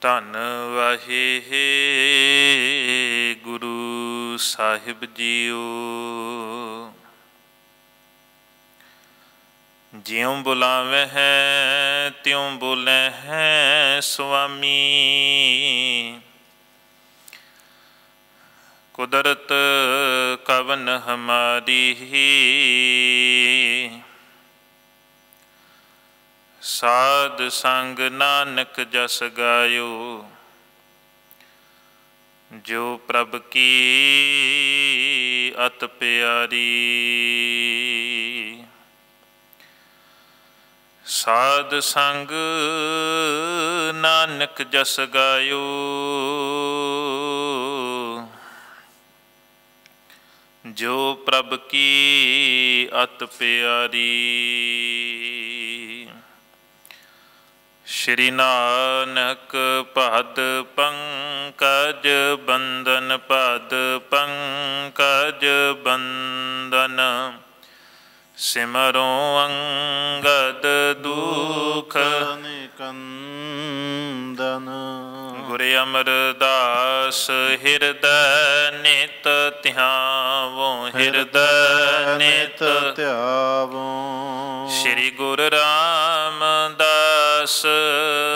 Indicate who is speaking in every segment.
Speaker 1: ਧੰਨ ਵਾਹੇ ਗੁਰੂ ਸਾਹਿਬ ਜੀਓ। ਜਿਉ ਬੁਲਾਵੇ ਹੈ, ਤਿਉ ਬੋਲੇ ਹੈ ਸੁਆਮੀ। ਕੁਦਰਤ ਕਵਨ ਹਮਾਰੀ ਹੀ ਸਾਧ ਸੰਗ ਨਾਨਕ ਜਸ ਗਾਇਓ। ਜੋ ਪ੍ਰਭ ਕੀ ਅਤ ਪਿਆਰੀ। ਸਾਧ ਸੰਗ ਨਾਨਕ ਜਸ ਗਾਇਓ। ਜੋ ਪ੍ਰਭ ਕੀ ਅਤ ਪਿਆਰੀ। ਸ਼੍ਰੀ ਨਾਨਕ ਪਦ ਪੰਕਜ ਬੰਦਨ ਪਦ ਪੰਕਜ ਬੰਦਨ ਸਿਮਰੋ ਅੰਗਦ ਦੁਖ
Speaker 2: ਨਿਕੰਦਨ।
Speaker 1: ਗੁਰ ਅਮਰਦਾਸ ਹਿਰਦੈ ਨਿਤ ਧਿਆਵੋ ਹਿਰਦੈ ਨਿਤ
Speaker 2: ਧਿਆਵੋ।
Speaker 1: ਸ੍ਰੀ ਗੁਰੂ ਰਾਮਦਾਸ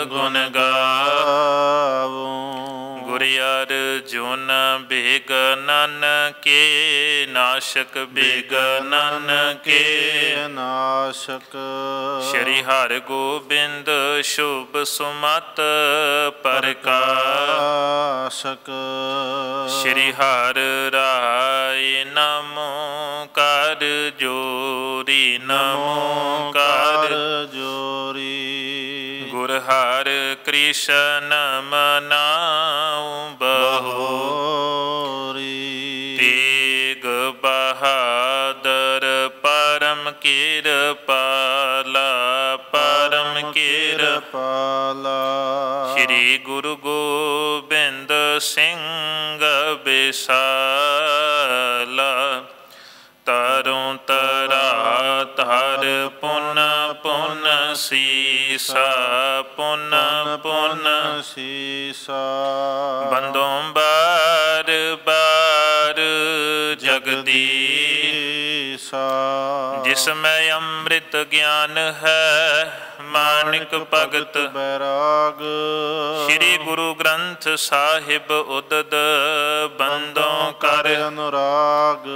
Speaker 1: ਗੁਣ ਗਾਵੋ। ਗੁਰ ਅਰਜੁਨ ਬਿਗਨਨ ਕੇ ਨਾਸ਼ਕ ਬਿਗਨਨ ਕੇ।
Speaker 2: ਨਾਸ਼ਕ।
Speaker 1: ਸ਼੍ਰੀ ਹਰਿ ਗੋਬਿੰਦ ਸ਼ੁਭ ਸੁਮਤ ਪ੍ਰਕਾਸ਼ਕ। ਸ਼੍ਰੀ ਹਰਿ ਰਾਏ ਨਮੋ ਕਰ ਜੋਰੀ ਨਮੋ ਕ੍ਰਿਸ਼ਨ ਮਨਾਉ
Speaker 2: ਬਹੋਰੀ।
Speaker 1: ਤੇਗ ਬਹਾਦਰ ਪਰਮ ਕਿਰਪਾਲਾ ਪਰਮ ਕਿਰਪਾਲਾ।
Speaker 2: ਪਾਲਾ
Speaker 1: ਸ੍ਰੀ ਗੁਰੂ ਗੋਬਿੰਦ ਸਿੰਘ ਬਿਸਾਲਾ ਤਰੋਂ ਤਰਾ ਤਰ ਪੁਨ ਪੁਨ ਸੀਸਾ ਪੁਨ ਪੁਨ
Speaker 2: ਸੀਸਾ।
Speaker 1: ਬੰਦੋਂ ਬਾਰ ਬਾਰ ਜਗਦੀਸ਼ ਜਿਸ ਮੈਂ ਅੰਮ੍ਰਿਤ ਗਿਆਨ ਹੈ ਮਾਨਿਕ ਭਗਤ।
Speaker 2: ਬੈਰਾਗ।
Speaker 1: ਸ੍ਰੀ ਗੁਰੂ ਗ੍ਰੰਥ ਸਾਹਿਬ ਉਦਦ ਬੰਦੋਂ ਕਰ।
Speaker 2: ਅਨੁਰਾਗ।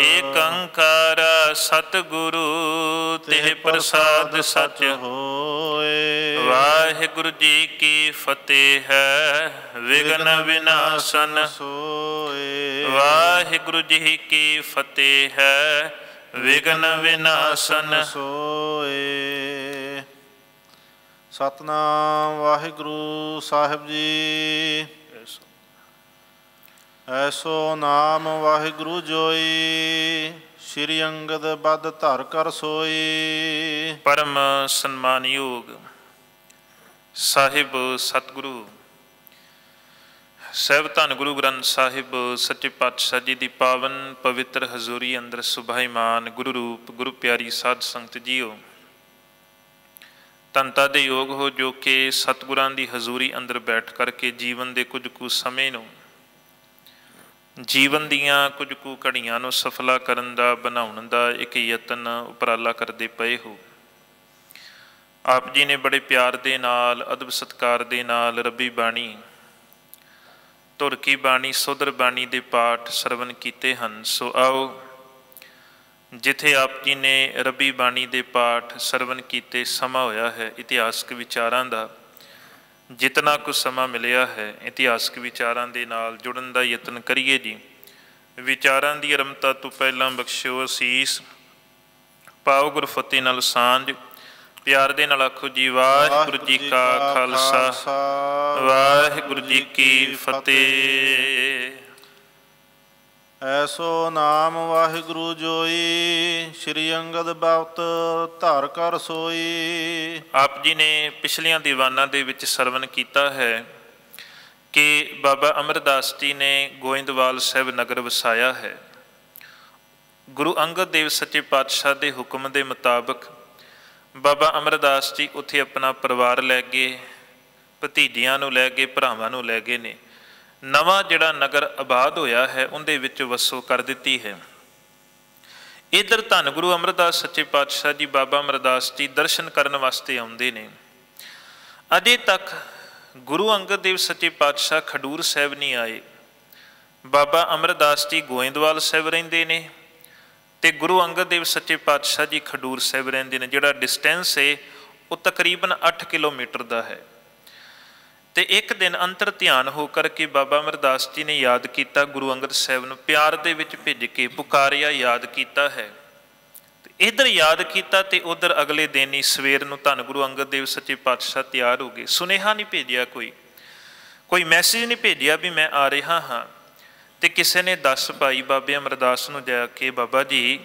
Speaker 1: ਏਕ ਓੰਕਾਰ ਸਤਿਗੁਰੂ ਤੇ ਪ੍ਰਸਾਦ ਸਚ
Speaker 2: ਹੋਏ।
Speaker 1: ਵਾਹਿਗੁਰੂ ਜੀ ਕੀ ਫਤਿਹ ਹੈ ਵਿਗਨ ਵਿਨਾਸ਼ਨ।
Speaker 2: ਸੋਏ।
Speaker 1: ਵਾਹਿਗੁਰੂ ਜੀ ਕੀ ਫਤਿਹ ਹੈ ਵਿਗਨ ਵਿਨਾਸ਼ਨ
Speaker 2: ਸੋਏ। ਸਤਨਾਮ ਵਾਹਿਗੁਰੂ ਸਾਹਿਬ ਜੀ। ਐਸੋ ਨਾਮ ਵਾਹਿਗੁਰੂ ਜੋਈ, ਸ਼੍ਰੀ ਅੰਗਦ ਬਦ ਧਰ ਕਰ ਸੋਈ।
Speaker 1: ਪਰਮ ਸਨਮਾਨਯੋਗ ਸਾਹਿਬ ਸਤਿਗੁਰੂ, ਸਹਿਬ ਧੰਨ ਗੁਰੂ ਗ੍ਰੰਥ ਸਾਹਿਬ, ਸੱਚੇ ਪਾਤਸ਼ਾਹ ਜੀ ਦੀ ਪਾਵਨ ਪਵਿੱਤਰ ਹਜ਼ੂਰੀ ਅੰਦਰ ਸੁਭਾਈਮਾਨ ਗੁਰੂ ਰੂਪ, ਗੁਰੂ ਪਿਆਰੀ ਸਾਧ ਸੰਗਤ ਜੀਓ। ਤੰਤਾ ਦੇ ਯੋਗ ਹੋ ਜੋ ਕਿ ਸਤਿਗੁਰਾਂ ਦੀ ਹਜ਼ੂਰੀ ਅੰਦਰ ਬੈਠ ਕਰਕੇ ਜੀਵਨ ਦੇ ਕੁਝ ਕੁ ਸਮੇਂ ਨੂੰ ਜੀਵਨ ਦੀਆਂ ਕੁਝ ਕੁ ਘੜੀਆਂ ਨੂੰ ਸਫਲਾ ਕਰਨ ਦਾ, ਬਣਾਉਣ ਦਾ ਇੱਕ ਯਤਨ ਉਪਰਾਲਾ ਕਰਦੇ ਪਏ ਹੋ। ਆਪ ਜੀ ਨੇ ਬੜੇ ਪਿਆਰ ਦੇ ਨਾਲ, ਅਦਬ ਸਤਕਾਰ ਦੇ ਨਾਲ ਰੱਬੀ ਬਾਣੀ, ਧੁਰਕੀ ਬਾਣੀ ਸੁਧਰ ਬਾਣੀ ਦੇ ਪਾਠ ਸਰਵਨ ਕੀਤੇ ਹਨ। ਸੋ ਆਓ ਜਿੱਥੇ ਆਪ ਜੀ ਨੇ ਰੱਬੀ ਬਾਣੀ ਦੇ ਪਾਠ ਸਰਵਨ ਕੀਤੇ ਸਮਾਂ ਹੋਇਆ ਹੈ ਇਤਿਹਾਸਕ ਵਿਚਾਰਾਂ ਦਾ। ਜਿਤਨਾ ਕੁ ਸਮਾਂ ਮਿਲਿਆ ਹੈ ਇਤਿਹਾਸਕ ਵਿਚਾਰਾਂ ਦੇ ਨਾਲ ਜੁੜਨ ਦਾ ਯਤਨ ਕਰੀਏ ਜੀ। ਵਿਚਾਰਾਂ ਦੀ ਅਰੰਭਤਾ ਤੋਂ ਪਹਿਲਾਂ ਬਖਸ਼ਿਓ ਅਸੀਸ। ਪਾਓ ਗੁਰਫਤਿਹ ਨਾਲ ਸਾਂਝ। ਪਿਆਰ ਦੇ ਨਾਲ ਆਖੋ ਜੀ ਵਾਹਿਗੁਰੂ ਜੀ ਕਾ ਖਾਲਸਾ। ਵਾਹਿਗੁਰੂ ਜੀ ਕੀ ਫਤਿਹ।
Speaker 2: ਐਸੋ ਨਾਮ ਵਾਹਿਗੁਰੂ ਜੋਈ, ਸ਼੍ਰੀ ਅੰਗਦ ਬਖਤ ਧਾਰ ਕਰ ਸੋਈ।
Speaker 1: ਆਪ ਜੀ ਨੇ ਪਿਛਲੀਆਂ ਦੀਵਾਨਾਂ ਦੇ ਵਿੱਚ ਸਰਵਨ ਕੀਤਾ ਹੈ ਕਿ ਬਾਬਾ ਅਮਰਦਾਸ ਜੀ ਨੇ ਗੋਇੰਦਵਾਲ ਸਾਹਿਬ ਨਗਰ ਵਸਾਇਆ ਹੈ। ਗੁਰੂ ਅੰਗਦ ਦੇਵ ਸੱਚੇ ਪਾਤਸ਼ਾਹ ਦੇ ਹੁਕਮ ਦੇ ਮੁਤਾਬਕ ਬਾਬਾ ਅਮਰਦਾਸ ਜੀ ਉੱਥੇ ਆਪਣਾ ਪਰਿਵਾਰ ਲੈ ਗਏ, ਭਤੀਜਿਆਂ ਨੂੰ ਲੈ ਗਏ, ਭਰਾਵਾਂ ਨੂੰ ਲੈ ਗਏ ਨੇ। ਨਵਾਂ ਜਿਹੜਾ ਨਗਰ ਆਬਾਦ ਹੋਇਆ ਹੈ, ਉਹਦੇ ਵਿੱਚ ਵਸੋ ਕਰ ਦਿੱਤੀ ਹੈ। ਇਧਰ ਧੰਨ ਗੁਰੂ ਅਮਰਦਾਸ, ਸੱਚੇ ਪਾਤਸ਼ਾਹ ਜੀ ਬਾਬਾ ਅਮਰਦਾਸ ਜੀ ਦਰਸ਼ਨ ਕਰਨ ਵਾਸਤੇ ਆਉਂਦੇ ਨੇ। ਅਜੇ ਤੱਕ ਗੁਰੂ ਅੰਗਦ ਦੇਵ ਸੱਚੇ ਪਾਤਸ਼ਾਹ ਖਡੂਰ ਸਾਹਿਬ ਨਹੀਂ ਆਏ। ਬਾਬਾ ਅਮਰਦਾਸ ਜੀ ਗੋਇੰਦਵਾਲ ਸਾਹਿਬ ਰਹਿੰਦੇ ਨੇ ਤੇ ਗੁਰੂ ਅੰਗਦ ਦੇਵ ਸੱਚੇ ਪਾਤਸ਼ਾਹ ਜੀ ਖਡੂਰ ਸਾਹਿਬ ਰਹਿੰਦੇ ਨੇ, ਜਿਹੜਾ ਡਿਸਟੈਂਸ ਹੈ, ਉਹ ਤਕਰੀਬਨ 8 ਕਿਲੋਮੀਟਰ ਦਾ ਹੈ। ਤੇ ਇੱਕ ਦਿਨ ਅੰਤਰ ਧਿਆਨ ਹੋ ਕਰਕੇ ਬਾਬਾ ਅਮਰਦਾਸ ਜੀ ਨੇ ਯਾਦ ਕੀਤਾ, ਗੁਰੂ ਅੰਗਦ ਸਾਹਿਬ ਨੂੰ ਪਿਆਰ ਦੇ ਵਿੱਚ ਭਿੱਜ ਕੇ ਪੁਕਾਰਿਆ, ਯਾਦ ਕੀਤਾ ਹੈ। ਤੇ ਇਧਰ ਯਾਦ ਕੀਤਾ ਤੇ ਉਧਰ ਅਗਲੇ ਦਿਨ ਹੀ ਸਵੇਰ ਨੂੰ ਧੰਨ ਗੁਰੂ ਅੰਗਦ ਦੇਵ ਸੱਚੇ ਪਾਤਸ਼ਾਹ ਤਿਆਰ ਹੋ ਗਏ। ਸੁਨੇਹਾ ਨਹੀਂ ਭੇਜਿਆ ਕੋਈ। ਕੋਈ ਮੈਸੇਜ ਨਹੀਂ ਭੇਜਿਆ ਵੀ ਮੈਂ ਆ ਰਿਹਾ ਹਾਂ। ਤੇ ਕਿਸੇ ਨੇ ਦੱਸ ਭਾਈ ਬਾਬੇ ਅਮਰਦਾਸ ਨੂੰ ਜਾ ਕੇ, ਬਾਬਾ ਜੀ,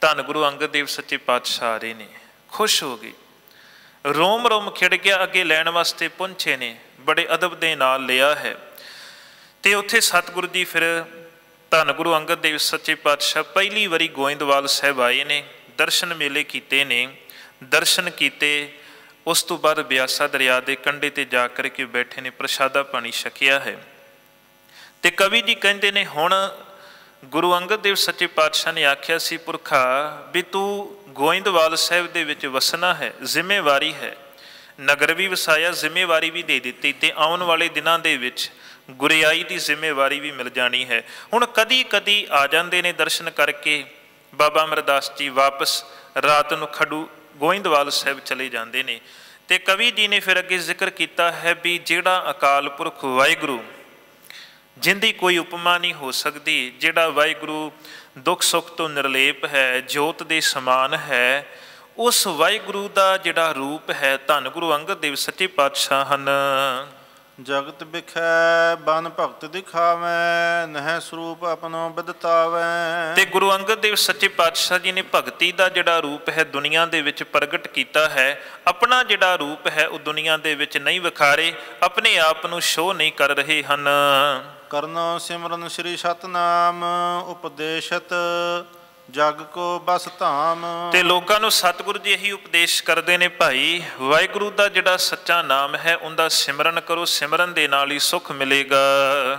Speaker 1: ਧੰਨ ਗੁਰੂ ਅੰਗਦ ਦੇਵ ਸੱਚੇ ਪਾਤਸ਼ਾਹ ਆ ਰਹੇ ਨੇ। ਖੁਸ਼ ਹੋ ਗਏ। ਰੋਮ ਰੋਮ ਖਿੜ ਗਿਆ, ਅੱਗੇ ਲੈਣ ਵਾਸਤੇ ਪਹੁੰਚੇ ਨੇ। ਬੜੇ ਅਦਬ ਦੇ ਨਾਲ ਲਿਆ ਹੈ। ਤੇ ਉੱਥੇ ਸਤਿਗੁਰੂ ਜੀ ਫਿਰ ਧੰਨ ਗੁਰੂ ਅੰਗਦ ਦੇਵ ਸੱਚੇ ਪਾਤਸ਼ਾਹ ਪਹਿਲੀ ਵਾਰੀ ਗੋਇੰਦਵਾਲ ਸਾਹਿਬ ਆਏ ਨੇ, ਦਰਸ਼ਨ ਮੇਲੇ ਕੀਤੇ ਨੇ, ਦਰਸ਼ਨ ਕੀਤੇ, ਉਸ ਤੋਂ ਬਾਅਦ ਬਿਆਸਾ ਦਰਿਆ ਦੇ ਕੰਢੇ ਤੇ ਜਾ ਕਰਕੇ ਬੈਠੇ ਨੇ, ਪ੍ਰਸ਼ਾਦਾ ਪਾਣੀ ਛਕਿਆ ਹੈ। ਤੇ ਕਵੀ ਜੀ ਕਹਿੰਦੇ ਨੇ, ਹੁਣ ਗੁਰੂ ਅੰਗਦ ਦੇਵ ਸੱਚੇ ਪਾਤਸ਼ਾਹ ਨੇ ਆਖਿਆ ਸੀ ਪੁਰਖਾ, ਵੀ ਤੂੰ ਗੋਇੰਦਵਾਲ ਸਾਹਿਬ ਦੇ ਵਿੱਚ ਵਸਣਾ ਹੈ, ਜ਼ਿੰਮੇਵਾਰੀ ਹੈ। ਨਗਰ ਵੀ ਵਸਾਇਆ, ਜ਼ਿੰਮੇਵਾਰੀ ਵੀ ਦੇ ਦਿੱਤੀ ਤੇ ਆਉਣ ਵਾਲੇ ਦਿਨਾਂ ਦੇ ਵਿੱਚ ਗੁਰਿਆਈ ਦੀ ਜ਼ਿੰਮੇਵਾਰੀ ਵੀ ਮਿਲ ਜਾਣੀ ਹੈ। ਹੁਣ ਕਦੀ ਕਦੀ ਆ ਜਾਂਦੇ ਨੇ ਦਰਸ਼ਨ ਕਰਕੇ ਬਾਬਾ ਅਮਰਦਾਸ ਜੀ ਵਾਪਸ, ਰਾਤ ਨੂੰ ਖਡੂ ਗੋਇੰਦਵਾਲ ਸਾਹਿਬ ਚਲੇ ਜਾਂਦੇ ਨੇ ਤੇ ਕਵੀ ਜੀ ਨੇ ਫਿਰ ਅੱਗੇ ਜ਼ਿਕਰ ਕੀਤਾ ਹੈ ਵੀ ਜਿਹੜਾ ਅਕਾਲ ਪੁਰਖ ਵਾਹਿਗੁਰੂ, ਜਿੰਦੀ ਕੋਈ ਉਪਮਾ ਨਹੀਂ ਹੋ ਸਕਦੀ, ਜਿਹੜਾ ਵਾਹਿਗੁਰੂ ਦੁੱਖ ਸੁੱਖ ਤੋਂ ਨਿਰਲੇਪ ਹੈ, ਜੋਤ ਦੇ ਸਮਾਨ ਹੈ ਉਸ ਵਾਹਿਗੁਰੂ ਦਾ ਜਿਹੜਾ ਰੂਪ ਹੈ ਧੰਨ ਗੁਰੂ ਅੰਗਦ ਦੇਵ ਸੱਚੇ ਪਾਤਸ਼ਾਹ ਹਨ।
Speaker 2: ਜਗਤ ਵਿਖੈ ਬਨ ਭਗਤ ਦਿਖਾਵੈ ਨਹਿ ਸਰੂਪ ਆਪਣੋ ਬਿਦਤਾਵੈ।
Speaker 1: ਤੇ ਗੁਰੂ ਅੰਗਦ ਦੇਵ ਸੱਚੇ ਪਾਤਸ਼ਾਹ ਜੀ ਨੇ ਭਗਤੀ ਦਾ ਜਿਹੜਾ ਰੂਪ ਹੈ ਦੁਨੀਆ ਦੇ ਵਿੱਚ ਪ੍ਰਗਟ ਕੀਤਾ ਹੈ। ਆਪਣਾ ਜਿਹੜਾ ਰੂਪ ਹੈ ਉਹ ਦੁਨੀਆ ਦੇ ਵਿੱਚ ਨਹੀਂ ਵਿਖਾਰੇ ਆਪਣੇ ਆਪ ਨੂੰ ਸ਼ੋਅ ਨਹੀਂ ਕਰ ਰਹੇ ਹਨ।
Speaker 2: ਕਰਨੋ ਸਿਮਰਨ ਸ੍ਰੀ ਸਤਨਾਮ ਉਪਦੇਸ਼ਤ ਜਗ ਕੋ ਬਸ ਧਾਮ।
Speaker 1: ਤੇ ਲੋਕਾਂ ਨੂੰ ਸਤਿਗੁਰੂ ਜੀ ਇਹੀ ਉਪਦੇਸ਼ ਕਰਦੇ ਨੇ ਭਾਈ ਵਾਹਿਗੁਰੂ ਦਾ ਜਿਹੜਾ ਸੱਚਾ ਨਾਮ ਹੈ ਉਹਦਾ ਸਿਮਰਨ ਕਰੋ ਸਿਮਰਨ ਦੇ ਨਾਲ ਹੀ ਸੁਖ ਮਿਲੇਗਾ।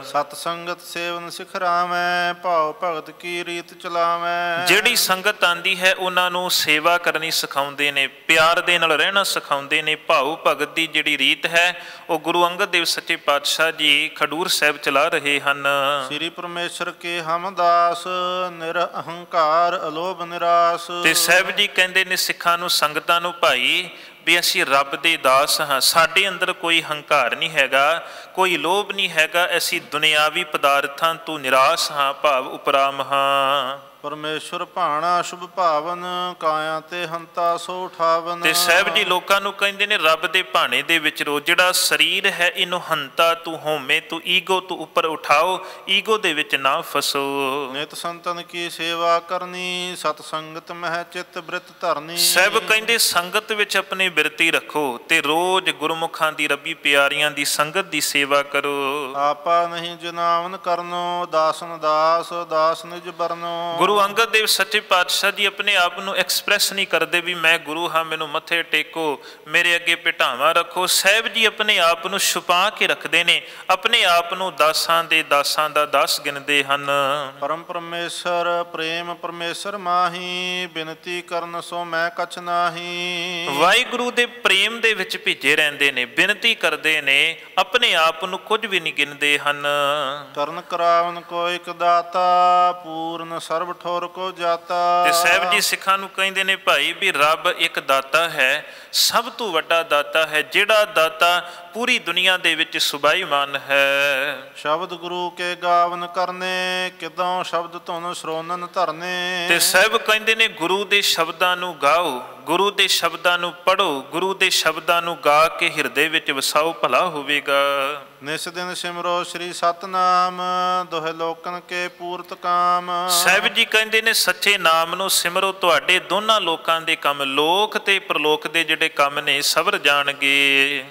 Speaker 2: ਸਤ ਸੰਗਤ ਸੇਵਨ ਸਿਖਰਾਵੈ ਭਾਉ ਭਗਤ ਕੀ ਰੀਤ ਚਲਾਵੈ।
Speaker 1: ਜਿਹੜੀ ਸੰਗਤ ਆਂਦੀ ਹੈ ਉਹਨਾਂ ਨੂੰ ਸੇਵਾ ਕਰਨੀ ਸਿਖਾਉਂਦੇ ਨੇ ਪਿਆਰ ਦੇ ਨਾਲ ਰਹਿਣਾ ਸਿਖਾਉਂਦੇ ਨੇ ਭਾਉ ਭਗਤ ਦੀ ਜਿਹੜੀ ਰੀਤ ਹੈ ਉਹ ਗੁਰੂ ਅੰਗਦ ਦੇਵ ਸੱਚੇ ਪਾਤਸ਼ਾਹ ਜੀ ਖਡੂਰ ਸਾਹਿਬ ਚਲਾ ਰਹੇ ਹਨ।
Speaker 2: ਸ੍ਰੀ ਪਰਮੇਸ਼ਰ ਕੇ ਹਮਦਾਸ ਨਿਰ ਅਹੰਕਾਰ ਅਲੋਭ ਨਿਰਾਸ।
Speaker 1: ਤੇ ਸਾਹਿਬ ਜੀ ਕਹਿੰਦੇ ਨੇ ਸਿੱਖਾਂ ਨੂੰ, ਸੰਗਤਾਂ ਨੂੰ, ਭਾਈ, ਵੀ ਅਸੀਂ ਰੱਬ ਦੇ ਦਾਸ ਹਾਂ। ਸਾਡੇ ਅੰਦਰ ਕੋਈ ਹੰਕਾਰ ਨਹੀਂ ਹੈਗਾ, ਕੋਈ ਲੋਭ ਨਹੀਂ ਹੈਗਾ। ਅਸੀਂ ਦੁਨਿਆਵੀ ਪਦਾਰਥਾਂ ਤੋਂ ਨਿਰਾਸ਼ ਹਾਂ, ਭਾਵ ਉਪਰਾਮ ਹਾਂ।
Speaker 2: ਪਰਮੇਸ਼ਰ ਭਾਣਾ ਸ਼ੁਭ ਭਾਵਨ ਕਾਇਆ ਤੇ ਹੰਤਾ ਸੋ ਉਠਾਵਨ।
Speaker 1: ਤੇ ਸਾਹਿਬ ਜੀ ਲੋਕਾਂ ਨੂੰ ਕਹਿੰਦੇ ਨੇ ਰੱਬ ਦੇ ਭਾਣੇ ਦੇ ਵਿੱਚ ਰੋ ਜਿਹੜਾ ਸਰੀਰ ਹੈ ਇਹਨੂੰ ਹੰਤਾ ਤੂੰ ਹੋਮੇ ਤੂੰ ਈਗੋ ਤੂੰ ਉੱਪਰ ਉਠਾਓ ਈਗੋ ਦੇ ਵਿੱਚ ਨਾ ਫਸੋ।
Speaker 2: ਨਿਤ ਸੰਤਨ ਕੀ ਸੇਵਾ ਕਰਨੀ ਸਤ ਸੰਗਤ ਮਹਿ ਚਿੱਤ ਬ੍ਰਿਤ ਧਰਨੀ।
Speaker 1: ਸਾਹਿਬ ਕਹਿੰਦੇ ਸੰਗਤ ਵਿੱਚ ਆਪਣੀ ਬਿਰਤੀ ਰੱਖੋ ਤੇ ਰੋਜ਼ ਗੁਰਮੁਖਾਂ ਦੀ ਰੱਬੀ ਪਿਆਰੀਆਂ ਦੀ ਸੰਗਤ ਦੀ ਸੇਵਾ ਕਰੋ।
Speaker 2: ਆਪਾ ਨਹੀਂ ਜਨਾਵਨ ਕਰਨੋ ਦਾਸਨ ਦਾਸ ਦਾਸ ਨਿਜ ਬਰਨੋ।
Speaker 1: ਗੁਰੂ ਅੰਗਦ ਦੇਵ ਸੱਚੇ ਪਾਤਸ਼ਾਹ ਜੀ ਆਪਣੇ ਆਪ ਨੂੰ ਐਕਸਪ੍ਰੈਸ ਨਹੀਂ ਕਰਦੇ ਵੀ ਮੈਂ ਗੁਰੂ ਹਾਂ ਮੈਨੂੰ ਮੱਥੇ ਟੇਕੋ ਮੇਰੇ ਅੱਗੇ ਪਿਟਾਵਾਂ ਰੱਖੋ। ਸਾਹਿਬ ਜੀ ਆਪਣੇ ਆਪ ਨੂੰ ਛੁਪਾ ਕੇ ਰੱਖਦੇ ਨੇ ਆਪਣੇ ਆਪ ਨੂੰ ਦਾਸਾਂ ਦੇ ਦਾਸਾਂ ਦਾ ਦਾਸ ਗਿਣਦੇ ਹਨ।
Speaker 2: ਪਰਮ ਪਰਮੇਸ਼ਰ ਪ੍ਰੇਮ ਪਰਮੇਸ਼ਰ ਮਾਹੀ ਬਿਨਤੀ ਕਰਨ ਸੋ ਮੈਂ ਕਛ ਨਾਹੀ।
Speaker 1: ਵਾਹਿਗੁਰੂ ਦੇ ਪ੍ਰੇਮ ਦੇ ਵਿੱਚ ਭਿੱਜੇ ਰਹਿੰਦੇ ਨੇ ਬੇਨਤੀ ਕਰਦੇ ਨੇ ਆਪਣੇ ਆਪ ਨੂੰ ਕੁਝ ਵੀ ਨਹੀਂ ਗਿਣਦੇ ਹਨ।
Speaker 2: ਕਰਨ ਕਰਾਵਨ ਕੋ ਇਕ ਦਾਤਾ ਪੂਰਨ ਸਰਬ ਠੋਰ ਕੋ ਜਾਤਾ।
Speaker 1: ਤੇ ਸਾਹਿਬ ਜੀ ਸਿੱਖਾਂ ਨੂੰ ਕਹਿੰਦੇ ਨੇ ਭਾਈ ਵੀ ਰੱਬ ਇੱਕ ਦਾਤਾ ਹੈ ਸਭ ਤੋਂ ਵੱਡਾ ਦਾਤਾ ਹੈ ਜਿਹੜਾ ਦਾਤਾ ਪੂਰੀ ਦੁਨੀਆ ਦੇ ਵਿੱਚ ਸੁਭਾਈਮਾਨ ਹੈ।
Speaker 2: ਸ਼ਬਦ ਗੁਰੂ ਕੇ ਗਾਵਨ ਕਰਨੇ ਕਿਦੋਂ ਸ਼ਬਦ ਧੁਨ ਸ਼ਰੋਨਨ ਧਰਨੇ।
Speaker 1: ਤੇ ਸਾਹਿਬ ਕਹਿੰਦੇ ਨੇ ਗੁਰੂ ਦੇ ਸ਼ਬਦਾਂ ਨੂੰ ਗਾਓ ਗੁਰੂ ਦੇ ਸ਼ਬਦਾਂ ਨੂੰ ਪੜੋ ਗੁਰੂ ਦੇ ਸ਼ਬਦਾਂ ਨੂੰ ਗਾ ਕੇ ਹਿਰਦੇ ਵਿੱਚ ਵਸਾਓ ਭਲਾ ਹੋਵੇਗਾ।
Speaker 2: ਨਿਸ ਦਿਨ ਸਿਮਰੋ ਸ੍ਰੀ ਸਤਨਾਮ ਦੋਹੇ ਲੋਕਨ ਕੇ ਪੂਰਤ ਕਾਮ।
Speaker 1: ਸਾਹਿਬ ਜੀ ਕਹਿੰਦੇ ਨੇ ਸੱਚੇ ਨਾਮ ਨੂੰ ਸਿਮਰੋ ਤੁਹਾਡੇ ਦੋਨਾਂ ਲੋਕਾਂ ਦੇ ਕੰਮ ਲੋਕ ਤੇ ਪ੍ਰਲੋਕ ਦੇ ਜਿਹੜੇ ਕੰਮ ਨੇ ਸਬਰ ਜਾਣਗੇ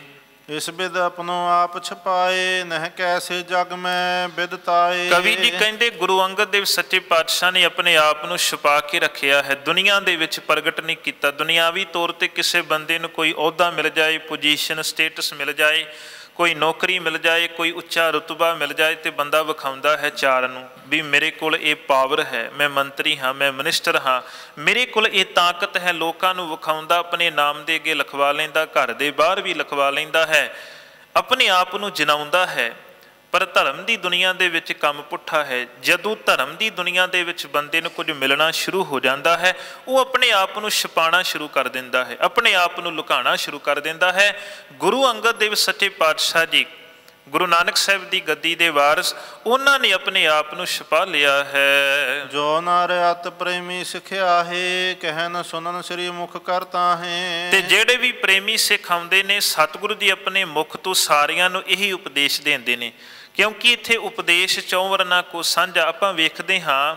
Speaker 2: ਇਸ ਬਿਦ ਆਪਨੋ ਆਪ ਛਪਾਏ ਨਹਿ ਕੈਸੇ ਜਗ ਮੈਂ ਬਿਦਤਾਏ।
Speaker 1: ਕਵੀ ਜੀ ਕਹਿੰਦੇ ਗੁਰੂ ਅੰਗਦ ਦੇਵ ਸੱਚੇ ਪਾਤਸ਼ਾਹ ਨੇ ਆਪਣੇ ਆਪ ਨੂੰ ਛੁਪਾ ਕੇ ਰੱਖਿਆ ਹੈ। ਦੁਨੀਆ ਦੇ ਵਿੱਚ ਪ੍ਰਗਟ ਨਹੀਂ ਕੀਤਾ। ਦੁਨਿਆਵੀ ਤੌਰ ਤੇ ਕਿਸੇ ਬੰਦੇ ਨੂੰ ਕੋਈ ਅਹੁਦਾ ਮਿਲ ਜਾਏ ਪੋਜੀਸ਼ਨ ਸਟੇਟਸ ਮਿਲ ਜਾਏ ਕੋਈ ਨੌਕਰੀ ਮਿਲ ਜਾਏ, ਕੋਈ ਉੱਚਾ ਰਤਬਾ ਮਿਲ ਜਾਏ ਤੇ ਬੰਦਾ ਵਿਖਾਉਂਦਾ ਹੈ ਚਾਰ ਨੂੰ ਵੀ ਮੇਰੇ ਕੋਲ ਇਹ ਪਾਵਰ ਹੈ, ਮੈਂ ਮੰਤਰੀ ਹਾਂ, ਮੈਂ ਮਿਨਿਸਟਰ ਹਾਂ। ਮੇਰੇ ਕੋਲ ਇਹ ਤਾਕਤ ਹੈ, ਲੋਕਾਂ ਨੂੰ ਵਿਖਾਉਂਦਾ, ਆਪਣੇ ਨਾਮ ਦੇ ਅੱਗੇ ਲਿਖਵਾ ਲੈਂਦਾ, ਘਰ ਦੇ ਬਾਹਰ ਵੀ ਲਿਖਵਾ ਲੈਂਦਾ ਹੈ, ਆਪਣੇ ਆਪ ਨੂੰ ਜਨਾਉਂਦਾ ਹੈ। ਪਰ ਧਰਮ ਦੀ ਦੁਨੀਆ ਦੇ ਵਿੱਚ ਕੰਮ ਪੁੱਠਾ ਹੈ। ਜਦੋਂ ਧਰਮ ਦੀ ਦੁਨੀਆ ਦੇ ਵਿੱਚ ਬੰਦੇ ਨੂੰ ਕੁਝ ਮਿਲਣਾ ਸ਼ੁਰੂ ਹੋ ਜਾਂਦਾ ਹੈ ਉਹ ਆਪਣੇ ਆਪ ਨੂੰ ਛਪਾਣਾ ਸ਼ੁਰੂ ਕਰ ਦਿੰਦਾ ਹੈ। ਆਪਣੇ ਆਪ ਨੂੰ ਲੁਕਾਉਣਾ ਸ਼ੁਰੂ ਕਰ ਦਿੰਦਾ ਹੈ। ਗੁਰੂ ਅੰਗਦ ਦੇਵ ਸੱਚੇ ਪਾਤਸ਼ਾਹ ਜੀ ਗੁਰੂ ਨਾਨਕ ਸਾਹਿਬ ਦੀ ਗੱਦੀ ਦੇ ਵਾਰਿਸ ਉਹਨਾਂ ਨੇ ਆਪਣੇ ਆਪ ਨੂੰ ਛਪਾ ਲਿਆ ਹੈ।
Speaker 2: ਜੋ ਨਰ ਅਤ ਪ੍ਰੇਮੀ ਸਿਖਿਆ ਹੈ ਕਹਿਨ ਸੁਨਨ ਸ੍ਰੀ ਮੁਖ ਕਰਤਾ ਹੈ
Speaker 1: ਤੇ ਜਿਹੜੇ ਵੀ ਪ੍ਰੇਮੀ ਸਿੱਖ ਆਉਂਦੇ ਨੇ ਸਤਿਗੁਰੂ ਜੀ ਆਪਣੇ ਮੁਖ ਤੋਂ ਸਾਰਿਆਂ ਨੂੰ ਇਹੀ ਉਪਦੇਸ਼ ਦਿੰਦੇ ਨੇ। ਕਿਉਂਕਿ ਇੱਥੇ ਉਪਦੇਸ਼ ਚੌਂ ਵਰਨਾ ਕੋ ਸਾਂਝਾ ਆਪਾਂ ਵੇਖਦੇ ਹਾਂ,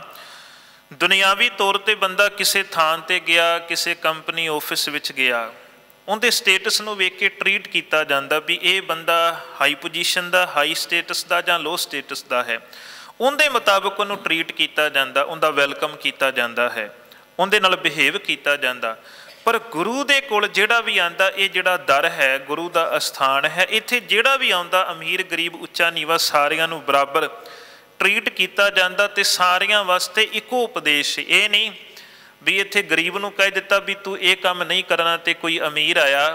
Speaker 1: ਦੁਨਿਆਵੀ ਤੌਰ ਤੇ ਬੰਦਾ ਕਿਸੇ ਥਾਂ ਤੇ ਗਿਆ, ਕਿਸੇ ਕੰਪਨੀ ਆਫਿਸ ਵਿੱਚ ਗਿਆ। ਉਹਦੇ ਸਟੇਟਸ ਨੂੰ ਵੇਖ ਕੇ ਟਰੀਟ ਕੀਤਾ ਜਾਂਦਾ ਵੀ ਇਹ ਬੰਦਾ ਹਾਈ ਪੋਜੀਸ਼ਨ ਦਾ, ਹਾਈ ਸਟੇਟਸ ਦਾ ਜਾਂ ਲੋ ਸਟੇਟਸ ਦਾ ਹੈ। ਉਹਦੇ ਮੁਤਾਬਕ ਉਹਨੂੰ ਟਰੀਟ ਕੀਤਾ ਜਾਂਦਾ, ਉਹਦਾ ਵੈਲਕਮ ਕੀਤਾ ਜਾਂਦਾ ਹੈ। ਉਹਦੇ ਨਾਲ ਬਿਹੇਵ ਕੀਤਾ ਜਾਂਦਾ। ਪਰ ਗੁਰੂ ਦੇ ਕੋਲ ਜਿਹੜਾ ਵੀ ਆਂਦਾ, ਇਹ ਜਿਹੜਾ ਦਰ ਹੈ, ਗੁਰੂ ਦਾ ਅਸਥਾਨ ਹੈ, ਇੱਥੇ ਜਿਹੜਾ ਵੀ ਆਉਂਦਾ, ਅਮੀਰ, ਗਰੀਬ, ਉੱਚਾ, ਨੀਵਾ, ਸਾਰਿਆਂ ਨੂੰ ਬਰਾਬਰ ਟਰੀਟ ਕੀਤਾ ਜਾਂਦਾ ਤੇ ਸਾਰਿਆਂ ਵਾਸਤੇ ਇੱਕੋ ਉਪਦੇਸ਼ ਇਹ ਨਹੀਂ ਵੀ ਇੱਥੇ ਗਰੀਬ ਨੂੰ ਕਹਿ ਦਿੱਤਾ ਵੀ ਤੂੰ ਇਹ ਕੰਮ ਨਹੀਂ ਕਰਨਾ ਤੇ ਕੋਈ ਅਮੀਰ ਆਇਆ,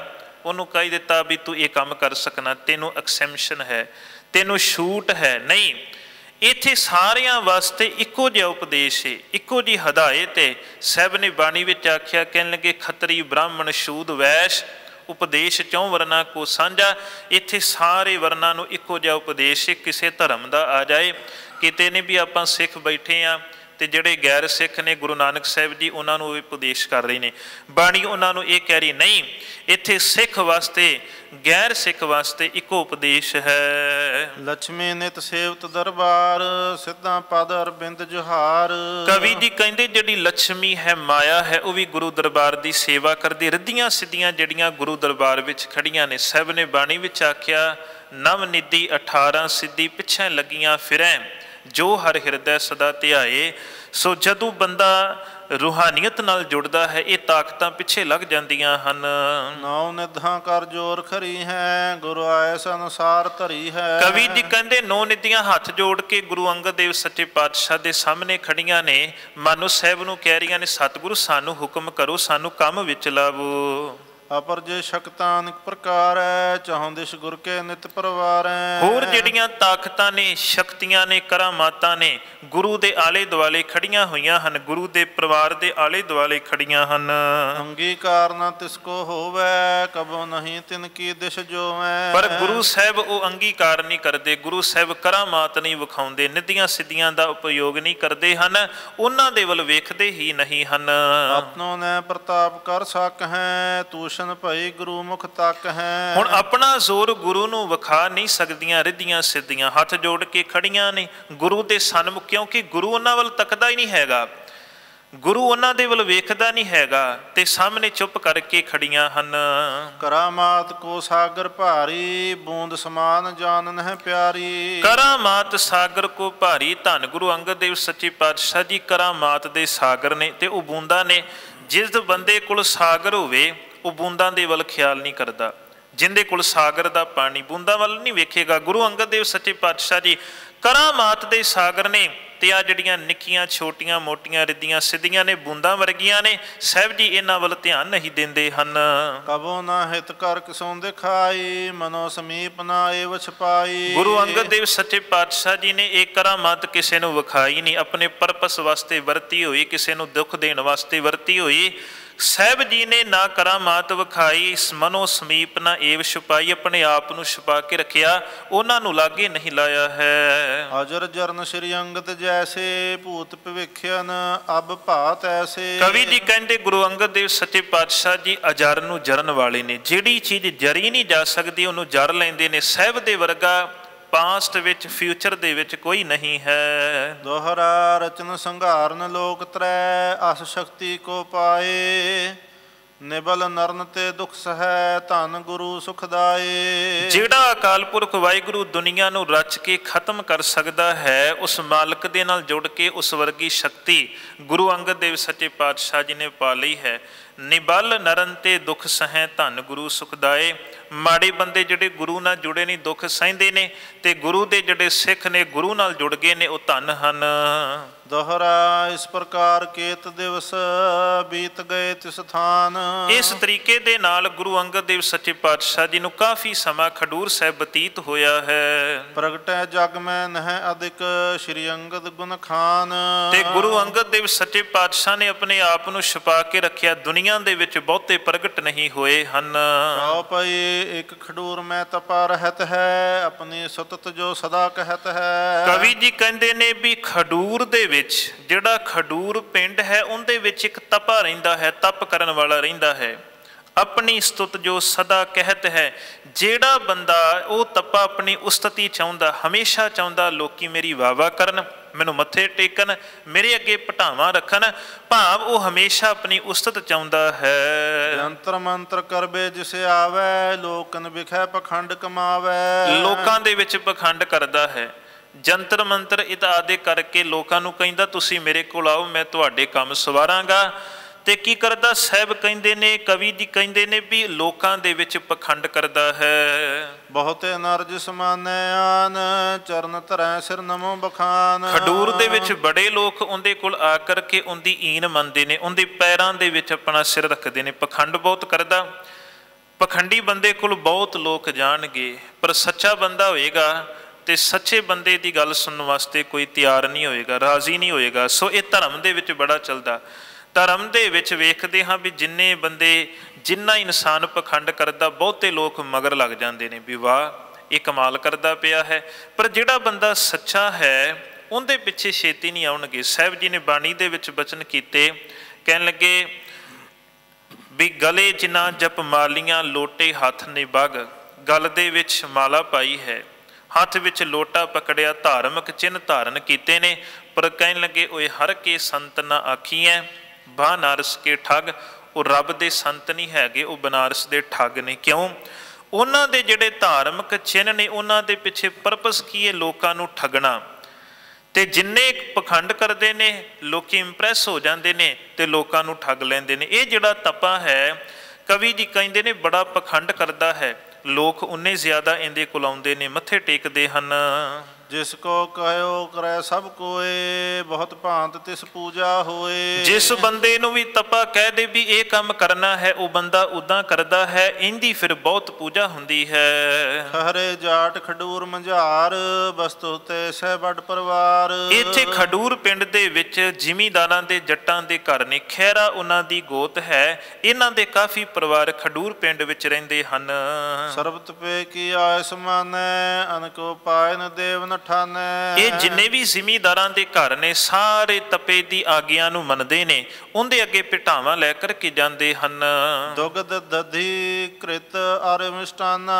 Speaker 1: ਉਹਨੂੰ ਕਹਿ ਦਿੱਤਾ ਵੀ ਤੂੰ ਇਹ ਕੰਮ ਕਰ ਸਕਣਾ। ਤੈਨੂੰ ਐਕਸੈਂਪਸ਼ਨ ਹੈ, ਤੈਨੂੰ ਛੂਟ ਹੈ। ਨਹੀਂ ਇੱਥੇ ਸਾਰਿਆਂ ਵਾਸਤੇ ਇੱਕੋ ਜਿਹਾ ਉਪਦੇਸ਼ ਹੈ ਇੱਕੋ ਜੀ ਹਦਾਇਤ ਹੈ ਸਹਿਬ ਨੇ ਬਾਣੀ ਵਿੱਚ ਆਖਿਆ, ਕਹਿਣ ਲੱਗੇ, ਖੱਤਰੀ ਬ੍ਰਾਹਮਣ ਸ਼ੂਦ ਵੈਸ਼, ਉਪਦੇਸ਼ ਚੋਂ ਵਰਨਾ ਕੋ ਸਾਂਝਾ। ਇੱਥੇ ਸਾਰੇ ਵਰਨਾ ਨੂੰ ਇੱਕੋ ਜਿਹਾ ਉਪਦੇਸ਼ ਹੈ ਕਿਸੇ ਧਰਮ ਦਾ ਆ ਜਾਏ। ਕਿਤੇ ਨੇ ਵੀ ਆਪਾਂ ਸਿੱਖ ਬੈਠੇ ਆ ਤੇ ਜਿਹੜੇ ਗੈਰ ਸਿੱਖ ਨੇ ਗੁਰੂ ਨਾਨਕ ਸਾਹਿਬ ਜੀ ਉਹਨਾਂ ਨੂੰ ਵੀ ਉਪਦੇਸ਼ ਕਰ ਰਹੇ ਨੇ। ਬਾਣੀ ਉਹਨਾਂ ਨੂੰ ਇਹ ਕਹਿ ਰਹੀ ਨਹੀਂ ਇੱਥੇ ਸਿੱਖ ਵਾਸਤੇ ਗੈਰ ਸਿੱਖ ਵਾਸਤੇ ਇੱਕੋ ਉਪਦੇਸ਼ ਹੈ।
Speaker 2: ਲక్ష్ਮੀ ਨਿਤ ਸੇਵਤ ਦਰਬਾਰ ਸਿੱਧਾ ਪਦ ਅਰਬਿੰਦ ਜੁਹਾਰ।
Speaker 1: ਕਵੀ ਜੀ ਕਹਿੰਦੇ ਜਿਹੜੀ ਲక్ష్ਮੀ ਹੈ ਮਾਇਆ ਹੈ ਉਹ ਵੀ ਗੁਰੂ ਦਰਬਾਰ ਦੀ ਸੇਵਾ ਕਰਦੀ। ਰੱਦੀਆਂ ਸਿੱਧੀਆਂ ਜਿਹੜੀਆਂ ਗੁਰੂ ਦਰਬਾਰ ਵਿੱਚ ਖੜੀਆਂ ਨੇ ਸਭ ਨੇ ਬਾਣੀ ਵਿੱਚ ਆਖਿਆ ਨਵ ਨਿਧੀ 18 ਸਿੱਧੀ ਪਿੱਛੇ ਲੱਗੀਆਂ ਫਿਰੈ। ਜੋ ਹਰ ਹਿਰਦੈ ਸਦਾ ਧਿਆਏ ਸੋ ਜਦੋਂ ਬੰਦਾ ਰੂਹਾਨੀਅਤ ਨਾਲ ਜੁੜਦਾ ਹੈ ਇਹ ਤਾਕਤਾਂ ਪਿੱਛੇ ਲੱਗ ਜਾਂਦੀਆਂ ਹਨ।
Speaker 2: ਨਾਉ ਨਿਧਾਂ ਕਰ ਜੋਰ ਖਰੀ ਹੈ ਗੁਰੂ ਐਸ ਅਨੁਸਾਰ ਧਰੀ ਹੈ।
Speaker 1: ਕਵੀ ਜੀ ਕਹਿੰਦੇ ਨੌ ਨਿਧੀਆਂ ਹੱਥ ਜੋੜ ਕੇ ਗੁਰੂ ਅੰਗਦ ਦੇਵ ਸੱਚੇ ਪਾਤਸ਼ਾਹ ਦੇ ਸਾਹਮਣੇ ਖੜੀਆਂ ਨੇ। ਮਾਨੋ ਸਾਹਿਬ ਨੂੰ ਕਹਿ ਰਹੀਆਂ ਨੇ ਸਤਿਗੁਰੂ ਸਾਨੂੰ ਹੁਕਮ ਕਰੋ ਸਾਨੂੰ ਕੰਮ ਵਿੱਚ ਲਾਵੋ।
Speaker 2: ਅਪਰ ਜੇ ਸ਼ਕਤਾਂ ਅਨੇਕ ਪ੍ਰਕਾਰ ਹੈ ਚਾਹੁੰ ਦਿਸ਼ ਗੁਰ ਕੇ ਨਿਤ ਪਰਵਾਰੈ।
Speaker 1: ਹੋਰ ਜਿਹੜੀਆਂ ਤਾਕਤਾਂ ਨੇ ਸ਼ਕਤੀਆਂ ਨੇ ਕਰਾਮਾਤਾਂ ਨੇ ਗੁਰੂ ਦੇ ਆਲੇ ਦੁਆਲੇ ਖੜੀਆਂ ਹੋਈਆਂ ਹਨ ਗੁਰੂ ਦੇ ਪਰਿਵਾਰ ਦੇ ਆਲੇ ਦੁਆਲੇ ਖੜੀਆਂ ਹਨ।
Speaker 2: ਅੰਗੀਕਾਰ ਨਾ ਤਿਸ ਕੋ ਹੋਵੇ ਕਬੋ ਨਹੀਂ ਤਿਨ ਕੀ ਦਿਸ਼ ਜੋਵੈ।
Speaker 1: ਪਰ ਗੁਰੂ ਸਾਹਿਬ ਉਹ ਅੰਗੀਕਾਰ ਨਹੀਂ ਕਰਦੇ ਗੁਰੂ ਸਾਹਿਬ ਕਰਾਮਾਤ ਨਹੀਂ ਵਿਖਾਉਂਦੇ ਨਿੱਧੀਆਂ ਸਿੱਧੀਆਂ ਦਾ ਉਪਯੋਗ ਨਹੀਂ ਕਰਦੇ ਹਨ ਉਹਨਾਂ ਦੇ ਵੱਲ ਵੇਖਦੇ ਹੀ ਨਹੀਂ ਹਨ।
Speaker 2: ਆਪਨੋ ਨੇ ਪ੍ਰਤਾਪ ਕਰ ਸਕ ਹੈ ਤੂਸ਼ਣ ਭਈ ਗੁਰੂ ਮੁਖ ਤੱਕ ਹੈ।
Speaker 1: ਹੁਣ ਆਪਣਾ ਜ਼ੋਰ ਗੁਰੂ ਨੂੰ ਵਿਖਾ ਨਹੀਂ ਸਕਦੀਆਂ ਰਿੱਧੀਆਂ ਸਿੱਧੀਆਂ ਹੱਥ ਜੋੜ ਕੇ ਖੜੀਆਂ ਨੇ। ਗੁਰੂ ਦੇ ਸਨਮੁਖ ਕਿਉਂਕਿ ਗੁਰੂ ਉਹਨਾਂ ਵੱਲ ਤੱਕਦਾ ਹੀ ਨਹੀਂ ਹੈਗਾ। ਗੁਰੂ ਉਹਨਾਂ ਦੇ ਵੱਲ ਵੇਖਦਾ ਨਹੀਂ ਹੈਗਾ ਤੇ ਸਾਹਮਣੇ ਚੁੱਪ ਕਰਕੇ ਖੜੀਆਂ ਹਨ।
Speaker 2: ਕਰਾਮਾਤ ਕੋ ਸਾਗਰ ਭਾਰੀ ਬੂੰਦ ਸਮਾਨ ਜਾਣਨ ਹੈ ਪਿਆਰੀ।
Speaker 1: ਕਰਾਮਾਤ ਸਾਗਰ ਕੋ ਭਾਰੀ ਧੰਨ ਗੁਰੂ ਅੰਗਦ ਦੇਵ ਸੱਚੇ ਪਾਤਸ਼ਾਹ ਜੀ ਕਰਾਮਾਤ ਦੇ ਸਾਗਰ ਨੇ ਤੇ ਉਹ ਬੂੰਦਾਂ ਨੇ। ਜਿਸ ਬੰਦੇ ਕੋਲ ਸਾਗਰ ਹੋਵੇ ਉਹ ਬੂੰਦਾਂ ਦੇ ਵੱਲ ਖਿਆਲ ਨਹੀਂ ਕਰਦਾ ਜਿੰਦੇ ਕੋਲ ਸਾਗਰ ਦਾ ਪਾਣੀ ਬੂੰਦਾਂ ਵੱਲ ਨਹੀਂ ਵੇਖੇਗਾ। ਗੁਰੂ ਅੰਗਦ ਦੇਵ ਸੱਚੇ ਪਾਤਸ਼ਾਹ ਜੀ ਕਰਾਮਾਤ ਦੇ ਸਾਗਰ ਨੇ ਤੇ ਆ ਜਿਹੜੀਆਂ ਨਿੱਕੀਆਂ ਛੋਟੀਆਂ ਮੋਟੀਆਂ ਰਿੱਧੀਆਂ ਸਿੱਧੀਆਂ ਨੇ ਬੂੰਦਾਂ ਵਰਗੀਆਂ ਨੇ ਸਾਹਿਬ ਜੀ ਇਹਨਾਂ ਵੱਲ ਧਿਆਨ ਨਹੀਂ ਦਿੰਦੇ ਹਨ।
Speaker 2: ਕਬੋ ਨਾ ਹਿਤ ਕਰ ਕਿਸੋਂ ਦਿਖਾਈ ਮਨੋ ਸਮੀਪ ਨਾ ਏਵ ਛਪਾਈ।
Speaker 1: ਗੁਰੂ ਅੰਗਦ ਦੇਵ ਸੱਚੇ ਪਾਤਸ਼ਾਹ ਜੀ ਨੇ ਇਹ ਕਰਾਮਾਤ ਕਿਸੇ ਨੂੰ ਵਿਖਾਈ ਨਹੀਂ ਆਪਣੇ ਪਰਪਸ ਵਾਸਤੇ ਵਰਤੀ ਹੋਈ ਕਿਸੇ ਨੂੰ ਦੁੱਖ ਦੇਣ ਵਾਸਤੇ ਵਰਤੀ ਹੋਈ। ਸਹਿਬ ਜੀ ਨੇ ਨਾ ਕਰਾਮਾਤ ਵਿਖਾਈ ਮਨੋ ਸਮੀਪ ਨਾ ਏਵ ਛੁਪਾਈ ਆਪਣੇ ਆਪ ਨੂੰ ਛੁਪਾ ਕੇ ਰੱਖਿਆ ਉਹਨਾਂ ਨੂੰ ਲਾਗੇ ਨਹੀਂ ਲਾਇਆ ਹੈ।
Speaker 2: ਅਜਰ ਜਰਨ ਸ੍ਰੀ ਅੰਗਦ ਜੈਸੇ ਭੂਤ ਭਵਿਖਿਆਨ ਅਬ ਭਾਤ ਐਸੇ।
Speaker 1: ਕਵੀ ਜੀ ਕਹਿੰਦੇ ਗੁਰੂ ਅੰਗਦ ਦੇਵ ਸੱਚੇ ਪਾਤਸ਼ਾਹ ਜੀ ਅਜਰ ਨੂੰ ਜਰਨ ਵਾਲੇ ਨੇ ਜਿਹੜੀ ਚੀਜ਼ ਜਰੀ ਨਹੀਂ ਜਾ ਸਕਦੀ ਉਹਨੂੰ ਜਰ ਲੈਂਦੇ ਨੇ। ਸਹਿਬ ਦੇ ਵਰਗਾ ਪਾਸਟ ਵਿੱਚ ਫਿਊਚਰ ਦੇ ਵਿੱਚ ਕੋਈ ਨਹੀਂ ਹੈ।
Speaker 2: ਦੋਹਰਾ ਰਚਨ ਸੰਘਾਰਨ ਲੋਕ ਤਰੈ ਅਸ ਸ਼ਕਤੀ ਕੋ ਪਾਏ। ਨਿਬਲ ਨਰਨ ਤੇ ਦੁਖ ਸਹੈ ਧੰਨ ਗੁਰੂ ਸੁਖਦਾਏ
Speaker 1: ਜਿਹੜਾ ਅਕਾਲ ਪੁਰਖ ਵਾਹਿਗੁਰੂ ਦੁਨੀਆ ਨੂੰ ਰਚ ਕੇ ਖਤਮ ਕਰ ਸਕਦਾ ਹੈ ਉਸ ਮਾਲਕ ਦੇ ਨਾਲ ਜੁੜ ਕੇ ਉਸ ਵਰਗੀ ਸ਼ਕਤੀ ਗੁਰੂ ਅੰਗਦ ਦੇਵ ਸੱਚੇ ਪਾਤਸ਼ਾਹ ਜੀ ਨੇ ਪਾ ਲਈ ਹੈ। ਨਿਬਲ ਨਰਨ ਤੇ ਦੁਖ ਸਹੈ ਧੰਨ ਗੁਰੂ ਸੁਖਦਾਏ ਮਾੜੇ ਬੰਦੇ ਜਿਹੜੇ ਗੁਰੂ ਨਾਲ ਜੁੜੇ ਨਹੀਂ, ਦੁੱਖ ਸਹਿੰਦੇ ਨੇ ਤੇ ਗੁਰੂ ਦੇ ਜਿਹੜੇ ਸਿੱਖ ਨੇ, ਗੁਰੂ ਨਾਲ ਜੁੜ ਗਏ ਨੇ, ਉਹ ਧਨ ਹਨ।
Speaker 2: ਦੋਹਰਾ ਇਸ ਪ੍ਰਕਾਰ ਕੇਤ ਦਿਵਸ ਬੀਤ ਗਏ ਤਿਸ ਥਾਨ।
Speaker 1: ਇਸ ਤਰੀਕੇ ਦੇ ਨਾਲ ਗੁਰੂ ਅੰਗਦ ਦੇਵ ਸੱਚੇ ਪਾਤਸ਼ਾਹ ਜੀ ਨੂੰ ਕਾਫੀ ਸਮਾਂ ਖਡੂਰ ਸਾਹਿਬ ਬਤੀਤ ਹੋਇਆ ਹੈ।
Speaker 2: ਪ੍ਰਗਟੈ ਜਗ ਮੈਂ ਨਹਿ ਅਧਿਕ ਸ਼੍ਰੀ ਅੰਗਦ ਗੁਣ ਖਾਨ।
Speaker 1: ਤੇ ਗੁਰੂ ਅੰਗਦ ਦੇਵ ਸੱਚੇ ਪਾਤਸ਼ਾਹ ਨੇ ਆਪਣੇ ਆਪ ਨੂੰ ਛੁਪਾ ਕੇ ਰੱਖਿਆ ਦੁਨੀਆ ਦੇ ਵਿੱਚ ਬਹੁਤੇ ਪ੍ਰਗਟ ਨਹੀਂ ਹੋਏ ਹਨ।
Speaker 2: ਕਹੋ ਪਈ ਇੱਕ ਖਡੂਰ ਮੈਂ ਤਪਾ ਰਹਤ ਹੈ ਆਪਣੀ ਸੁਤਤ ਜੋ ਸਦਾ ਕਹਿਤ ਹੈ।
Speaker 1: ਕਵੀ ਜੀ ਕਹਿੰਦੇ ਨੇ ਵੀ ਖਡੂਰ ਦੇ ਵਿੱਚ ਜਿਹੜਾ ਖਡੂਰ ਪਿੰਡ ਹੈ ਉਹਦੇ ਵਿੱਚ ਇੱਕ ਤਪਾ ਰਹਿੰਦਾ ਹੈ ਤਪ ਕਰਨ ਵਾਲਾ ਰਹਿੰਦਾ ਹੈ। ਆਪਣੀ ਸਤੁਤ ਜੋ ਸਦਾ ਕਹਿਤ ਹੈ ਜਿਹੜਾ ਬੰਦਾ ਉਹ ਤਪਾ ਆਪਣੀ ਉਸਤਤੀ ਚਾਹੁੰਦਾ ਹਮੇਸ਼ਾ ਚਾਹੁੰਦਾ ਲੋਕੀ ਮੇਰੀ ਵਾਵਾ ਕਰਨ ਮੈਨੂੰ ਮੱਥੇ ਟੇਕਣ ਮੇਰੇ ਅੱਗੇ ਪਟਾਵਾਂ ਰੱਖਣ ਭਾਵ ਉਹ ਹਮੇਸ਼ਾ ਆਪਣੀ ਉਸਤਤ ਚਾਹੁੰਦਾ ਹੈ।
Speaker 2: ਜੰਤਰ ਮੰਤਰ ਕਰਬੇ ਜਿਸੇ ਆਵੇ ਲੋਕਨ ਵਿਖੈ ਪਖੰਡ ਕਮਾਵੇ।
Speaker 1: ਲੋਕਾਂ ਦੇ ਵਿੱਚ ਪਖੰਡ ਕਰਦਾ ਹੈ। ਜੰਤਰ ਮੰਤਰ ਇਤਾਦੇ ਕਰਕੇ ਲੋਕਾਂ ਨੂੰ ਕਹਿੰਦਾ ਤੁਸੀਂ ਮੇਰੇ ਕੋਲ ਆਓ ਮੈਂ ਤੁਹਾਡੇ ਕੰਮ ਸਵਾਰਾਂਗਾ। ਤੇ ਕੀ ਕਰਦਾ? ਸਾਹਿਬ ਕਹਿੰਦੇ ਨੇ ਕਵੀ ਜੀ ਕਹਿੰਦੇ ਨੇ ਵੀ ਲੋਕਾਂ ਦੇ ਵਿੱਚ ਪਖੰਡ ਕਰਦਾ ਹੈ।
Speaker 2: ਬਹੁਤੇ ਨਰ ਜਿਸ ਮਾਨੈ ਆਨ ਚਰਨ ਧਰੈ ਸਿਰ ਨਮੋ ਬਖਾਨ।
Speaker 1: ਖਡੂਰ ਦੇ ਵਿੱਚ ਬੜੇ ਲੋਕ ਉਹਦੇ ਕੋਲ ਆ ਕਰਕੇ ਉਹਦੀ ਈਨ ਮੰਨਦੇ ਨੇ ਉਹਦੇ ਪੈਰਾਂ ਦੇ ਵਿੱਚ ਆਪਣਾ ਸਿਰ ਰੱਖਦੇ ਨੇ ਪਖੰਡ ਬਹੁਤ ਕਰਦਾ। ਪਖੰਡੀ ਬੰਦੇ ਕੋਲ ਬਹੁਤ ਲੋਕ ਜਾਣਗੇ ਪਰ ਸੱਚਾ ਬੰਦਾ ਹੋਏਗਾ ਤੇ ਸੱਚੇ ਬੰਦੇ ਦੀ ਗੱਲ ਸੁਣਨ ਵਾਸਤੇ ਕੋਈ ਤਿਆਰ ਨਹੀਂ ਹੋਏਗਾ, ਰਾਜ਼ੀ ਨਹੀਂ ਹੋਏਗਾ। ਸੋ ਇਹ ਧਰਮ ਦੇ ਵਿੱਚ ਬੜਾ ਚੱਲਦਾ। ਧਰਮ ਦੇ ਵਿੱਚ ਵੇਖਦੇ ਹਾਂ ਵੀ ਜਿੰਨੇ ਬੰਦੇ, ਜਿੰਨਾ ਇਨਸਾਨ ਪਖੰਡ ਕਰਦਾ, ਬਹੁਤੇ ਲੋਕ ਮਗਰ ਲੱਗ ਜਾਂਦੇ ਨੇ ਵੀ ਵਾਹ, ਇਹ ਕਮਾਲ ਕਰਦਾ ਪਿਆ ਹੈ। ਪਰ ਜਿਹੜਾ ਬੰਦਾ ਸੱਚਾ ਹੈ, ਉਹਦੇ ਪਿੱਛੇ ਛੇਤੀ ਨਹੀਂ ਆਉਣਗੇ। ਸਾਹਿਬ ਜੀ ਨੇ ਬਾਣੀ ਦੇ ਵਿੱਚ ਬਚਨ ਕੀਤੇ, ਕਹਿਣ ਲੱਗੇ, ਵੀ ਗਲੇ ਜਿਨਾ ਜਪ ਮਾਲੀਆਂ, ਲੋਟੇ ਹੱਥ ਨੇ ਬਗ ਗਲ ਦੇ ਵਿੱਚ ਮਾਲਾ ਪਾਈ ਹੈ। ਹੱਥ ਵਿੱਚ ਲੋਟਾ ਪਕੜਿਆ, ਧਾਰਮਿਕ ਚਿੰਨ ਧਾਰਨ ਕੀਤੇ ਨੇ, ਪਰ ਕਹਿਣ ਲੱਗੇ, ਓਏ, ਹਰ ਕੇ ਸੰਤ ਨਾ ਆਖੀਐ ਬਨਾਰਸ ਕੇ ਠੱਗ, ਉਹ ਰੱਬ ਦੇ ਸੰਤ ਨਹੀਂ ਹੈਗੇ, ਉਹ ਬਨਾਰਸ ਦੇ ਠੱਗ ਨੇ। ਕਿਉਂ? ਉਹਨਾਂ ਦੇ ਜਿਹੜੇ ਧਾਰਮਿਕ ਚਿੰਨ ਨੇ, ਉਹਨਾਂ ਦੇ ਪਿੱਛੇ ਪਰਪਸ ਕੀ ਹੈ ਲੋਕਾਂ ਨੂੰ ਠੱਗਣਾ। ਤੇ ਜਿੰਨੇ ਪਖੰਡ ਕਰਦੇ ਨੇ, ਲੋਕੀ ਇੰਪ੍ਰੈਸ ਹੋ ਜਾਂਦੇ ਨੇ ਤੇ ਲੋਕਾਂ ਨੂੰ ਠੱਗ ਲੈਂਦੇ ਨੇ। ਇਹ ਜਿਹੜਾ ਤਪਾ ਹੈ, ਕਵੀ ਜੀ ਕਹਿੰਦੇ ਨੇ, ਬੜਾ ਪਖੰਡ ਕਰਦਾ ਹੈ। ਲੋਕ ਉਨੇ ਜ਼ਿਆਦਾ ਇਹਦੇ ਕੋਲ ਆਉਂਦੇ ਨੇ ਮੱਥੇ ਟੇਕਦੇ ਹਨ।
Speaker 2: ਜਿਸ ਕੋ ਕਹਿਓ ਕਰੈ ਸਭ ਕੋਏ ਬਹੁਤ ਭਾਂਤ ਤਿਸ ਪੂਜਾ ਹੋਏ।
Speaker 1: ਜਿਸ ਬੰਦੇ ਨੂੰ ਵੀ ਤਪਾ ਕਹਿ ਦੇ ਵੀ ਇਹ ਕੰਮ ਕਰਨਾ ਹੈ ਉਹ ਬੰਦਾ ਉਦਾਂ ਕਰਦਾ ਹੈ ਇੰਦੀ ਫਿਰ ਬਹੁਤ ਪੂਜਾ ਹੁੰਦੀ ਹੈ।
Speaker 2: ਹਰੇ ਜਾਟ ਖਡੂਰ ਮੰਝਾਰ ਬਸਤੂ ਤੇ ਸਹਿ ਵੱਡ ਪਰਿਵਾਰ।
Speaker 1: ਇੱਥੇ ਖਡੂਰ ਪਿੰਡ ਦੇ ਵਿੱਚ ਜ਼ਿਮੀਂਦਾਰਾਂ ਦੇ ਜੱਟਾਂ ਦੇ ਘਰ ਨੇ ਖੈਰਾ ਉਹਨਾਂ ਦੀ ਗੋਤ ਹੈ। ਇਹਨਾਂ ਦੇ ਕਾਫੀ ਪਰਿਵਾਰ ਖਡੂਰ ਪਿੰਡ ਵਿੱਚ ਰਹਿੰਦੇ ਹਨ।
Speaker 2: ਸਰਬਤ ਪੇ ਕੀ ਮਾਨੈ ਅਨਕੋ ਪਾਇਨ ਦੇਵ ਨ ਠਾਨੈ।
Speaker 1: ਇਹ ਜਿੰਨੇ ਵੀ ਜ਼ਿਮੀਂਦਾਰਾਂ ਦੇ ਘਰ ਨੇ ਸਾਰੇ ਤਪੇ ਦੀ ਆਗਿਆ ਨੂੰ ਮੰਨਦੇ ਨੇ ਉਹਦੇ ਅੱਗੇ ਪਿਟਾਵਾਂ ਲੈ ਕਰਕੇ ਜਾਂਦੇ ਹਨ।
Speaker 2: ਦੁਗਧ ਦਧੀ ਕ੍ਰਿਤ ਅਰ ਮਿਸ਼ਟਾਨਾ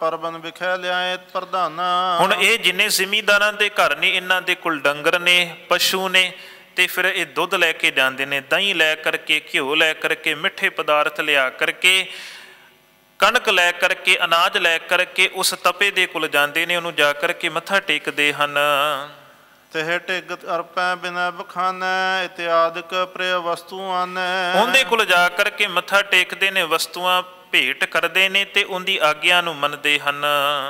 Speaker 2: ਪਰਬਨ ਵਿਖੈ ਲਿਆਏ ਪ੍ਰਧਾਨਾ।
Speaker 1: ਹੁਣ ਇਹ ਜਿੰਨੇ ਜ਼ਿਮੀਂਦਾਰਾਂ ਦੇ ਘਰ ਨੇ ਇਹਨਾਂ ਦੇ ਕੋਲ ਡੰਗਰ ਨੇ ਪਸ਼ੂ ਨੇ ਤੇ ਫਿਰ ਇਹ ਦੁੱਧ ਲੈ ਕੇ ਜਾਂਦੇ ਨੇ ਦਹੀਂ ਲੈ ਕਰਕੇ ਘਿਓ ਲੈ ਕਰਕੇ ਮਿੱਠੇ ਪਦਾਰਥ ਲਿਆ ਕਰਕੇ ਕਣਕ ਲੈ ਕਰਕੇ ਅਨਾਜ ਲੈ ਕਰਕੇ ਉਸ ਤਪੇ ਦੇ ਕੋਲ ਜਾਂਦੇ ਨੇ ਉਹਨੂੰ ਜਾ ਕਰਕੇ ਮੱਥਾ ਟੇਕਦੇ ਹਨ।
Speaker 2: ਤਹਿ ਟਿਗ ਅਰਪੈ ਬਿਨਾ ਬਖਾਨੈ ਇਤਿਆਦਿਕ ਪ੍ਰਿਯ ਵਸਤੂ ਆਨੈ।
Speaker 1: ਉਹਦੇ ਕੋਲ ਜਾ ਕਰਕੇ ਮੱਥਾ ਟੇਕਦੇ ਨੇ ਵਸਤੂਆਂ ਭੇਟ ਕਰਦੇ ਨੇ ਤੇ ਉਹਦੀ ਆਗਿਆ ਨੂੰ ਮੰਨਦੇ ਹਨ।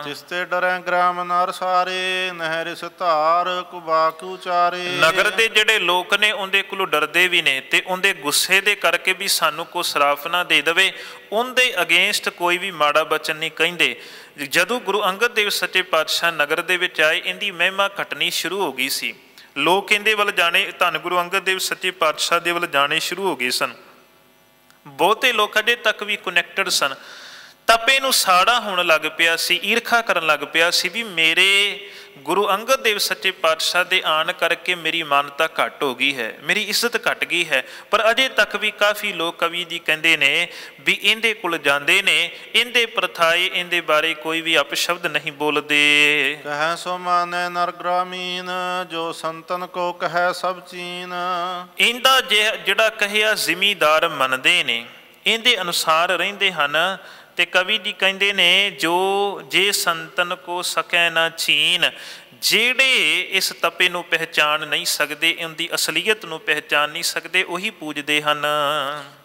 Speaker 2: ਜਿਸ ਤੇ ਡਰੈ ਗ੍ਰਾਮ ਨਰ ਸਾਰੇ ਨਹਿਰ ਸਤਾਰ ਕੁਬਾਕੂ ਚਾਰੇ।
Speaker 1: ਨਗਰ ਦੇ ਜਿਹੜੇ ਲੋਕ ਨੇ ਉਹਦੇ ਕੋਲੋਂ ਡਰਦੇ ਵੀ ਨੇ ਤੇ ਉਹਦੇ ਗੁੱਸੇ ਦੇ ਕਰਕੇ ਵੀ ਸਾਨੂੰ ਕੋ ਸਰਾਫ ਨਾ ਦੇ ਦੇਵੇ। ਉਹਦੇ ਅਗੇਂਸਟ ਕੋਈ ਵੀ ਮਾੜਾ ਬਚਨ ਨਹੀਂ ਕਹਿੰਦੇ। ਜਦੋਂ ਗੁਰੂ ਅੰਗਦ ਦੇਵ ਸੱਚੇ ਪਾਤਸ਼ਾਹ ਨਗਰ ਦੇ ਵਿੱਚ ਆਏ ਇਹਦੀ ਮਹਿਮਾ ਘਟਣੀ ਸ਼ੁਰੂ ਹੋ ਗਈ ਸੀ। ਲੋਕ ਇਹਦੇ ਵੱਲ ਜਾਣੇ ਧੰਨ ਗੁਰੂ ਅੰਗਦ ਦੇਵ ਸੱਚੇ ਪਾਤਸ਼ਾਹ ਦੇ ਵੱਲ ਜਾਣੇ ਸ਼ੁਰੂ ਹੋ ਗਏ ਸਨ। ਬਹੁਤੇ ਲੋਕ ਅਜੇ ਤੱਕ ਵੀ ਕਨੈਕਟਡ ਸਨ। ਤਪੇ ਨੂੰ ਸਾੜਾ ਹੋਣ ਲੱਗ ਪਿਆ ਸੀ ਈਰਖਾ ਕਰਨ ਲੱਗ ਪਿਆ ਸੀ ਵੀ ਮੇਰੇ ਗੁਰੂ ਅੰਗਦ ਦੇਵ ਸੱਚੇ ਪਾਤਸ਼ਾਹ ਦੇ ਆਣ ਕਰਕੇ ਮੇਰੀ ਮਾਨਤਾ ਘਟ ਹੋ ਗਈ ਹੈ ਮੇਰੀ ਇੱਜ਼ਤ ਘਟ ਗਈ ਹੈ। ਪਰ ਅਜੇ ਤੱਕ ਵੀ ਕਾਫੀ ਲੋਕ ਕਵੀ ਜੀ ਕਹਿੰਦੇ ਨੇ ਵੀ ਇਹਦੇ ਕੋਲ ਜਾਂਦੇ ਨੇ ਇਹਦੇ ਪ੍ਰਥਾਏ ਇਹਦੇ ਬਾਰੇ ਕੋਈ ਵੀ ਅਪਸ਼ਬਦ ਨਹੀਂ ਬੋਲਦੇ।
Speaker 2: ਕਹੈ ਸੋ ਮਾਨੈ ਨਰ ਗ੍ਰਾਮੀਨ ਜੋ ਸੰਤਨ ਕੋ ਕਹੈ ਸਭ ਚੀਨ।
Speaker 1: ਇਹਦਾ ਜਿਹੜਾ ਕਹਿਆ ਜ਼ਿਮੀਦਾਰ ਮੰਨਦੇ ਨੇ ਇਹਦੇ ਅਨੁਸਾਰ ਰਹਿੰਦੇ ਹਨ ਤੇ ਕਵੀ ਜੀ ਕਹਿੰਦੇ ਨੇ ਜੋ ਜੇ ਸੰਤਨ ਕੋ ਸਕੈ ਨਾ ਚੀਨ ਜਿਹੜੇ ਇਸ ਤਪੇ ਨੂੰ ਪਹਿਚਾਨ ਨਹੀਂ ਸਕਦੇ ਇਹਦੀ ਅਸਲੀਅਤ ਨੂੰ ਪਹਿਚਾਨ ਨਹੀਂ ਸਕਦੇ ਉਹੀ ਪੂਜਦੇ ਹਨ।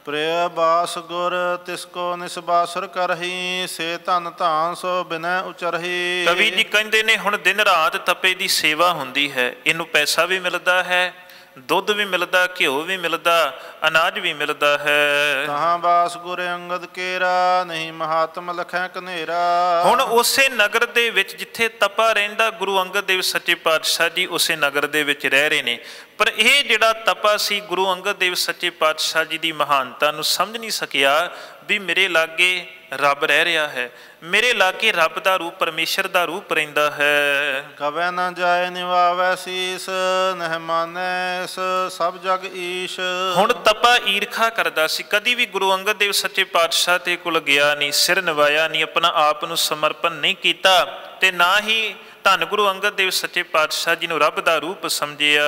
Speaker 2: ਪ੍ਰਿਯ ਬਾਸ ਗੁਰ ਤਿਸ ਕੋ ਨਿਸਬਾਸਰ ਕਰਹੀ ਸੇ ਧਨ ਧਾਨ ਸੋ ਬਿਨੈ ਉਚਰਹੀ।
Speaker 1: ਕਵੀ ਜੀ ਕਹਿੰਦੇ ਨੇ ਹੁਣ ਦਿਨ ਰਾਤ ਤਪੇ ਦੀ ਸੇਵਾ ਹੁੰਦੀ ਹੈ ਇਹਨੂੰ ਪੈਸਾ ਵੀ ਮਿਲਦਾ ਹੈ ਦੁੱਧ ਵੀ ਮਿਲਦਾ ਘਿਓ ਵੀ ਮਿਲਦਾ ਅਨਾਜ ਵੀ ਮਿਲਦਾ ਹੈ।
Speaker 2: ਤਹਾਂ ਬਾਸ ਗੁਰ ਅੰਗਦ ਕੇਰਾ ਨਹੀਂ ਮਹਾਤਮ ਲਖੈ ਕਨੇਰਾ
Speaker 1: ਹੁਣ ਉਸੇ ਨਗਰ ਦੇ ਵਿੱਚ ਜਿੱਥੇ ਤਪਾ ਰਹਿੰਦਾ ਗੁਰੂ ਅੰਗਦ ਦੇਵ ਸੱਚੇ ਪਾਤਸ਼ਾਹ ਜੀ ਉਸੇ ਨਗਰ ਦੇ ਵਿੱਚ ਰਹਿ ਰਹੇ ਨੇ। ਪਰ ਇਹ ਜਿਹੜਾ ਤਪਾ ਸੀ ਗੁਰੂ ਅੰਗਦ ਦੇਵ ਸੱਚੇ ਪਾਤਸ਼ਾਹ ਜੀ ਦੀ ਮਹਾਨਤਾ ਨੂੰ ਸਮਝ ਨਹੀਂ ਸਕਿਆ ਵੀ ਮੇਰੇ ਲਾਗੇ ਰੱਬ ਰਹਿ ਰਿਹਾ ਹੈ। ਮੇਰੇ ਲਾਗੇ ਰੱਬ ਦਾ ਰੂਪ ਪਰਮੇਸ਼ਰ ਦਾ ਰੂਪ ਰਹਿੰਦਾ ਹੈ।
Speaker 2: ਕਵੈ ਨ ਜਾਏ ਨਿਵਾਵੈ ਸੀਸ ਨਹਿ ਮਾਨੈ ਇਸ ਸਭ ਜਗ ਈਸ਼।
Speaker 1: ਹੁਣ ਤਪਾ ਈਰਖਾ ਕਰਦਾ ਸੀ। ਕਦੀ ਵੀ ਗੁਰੂ ਅੰਗਦ ਦੇਵ ਸੱਚੇ ਪਾਤਸ਼ਾਹ ਤੇ ਕੋਲ ਗਿਆ ਨਹੀਂ। ਸਿਰ ਨਵਾਇਆ ਨਹੀਂ। ਆਪਣਾ ਆਪ ਨੂੰ ਸਮਰਪਣ ਨਹੀਂ ਕੀਤਾ ਤੇ ਨਾ ਹੀ ਧੰਨ ਗੁਰੂ ਅੰਗਦ ਦੇਵ ਸੱਚੇ ਪਾਤਸ਼ਾਹ ਜੀ ਨੂੰ ਰੱਬ ਦਾ ਰੂਪ ਸਮਝਿਆ।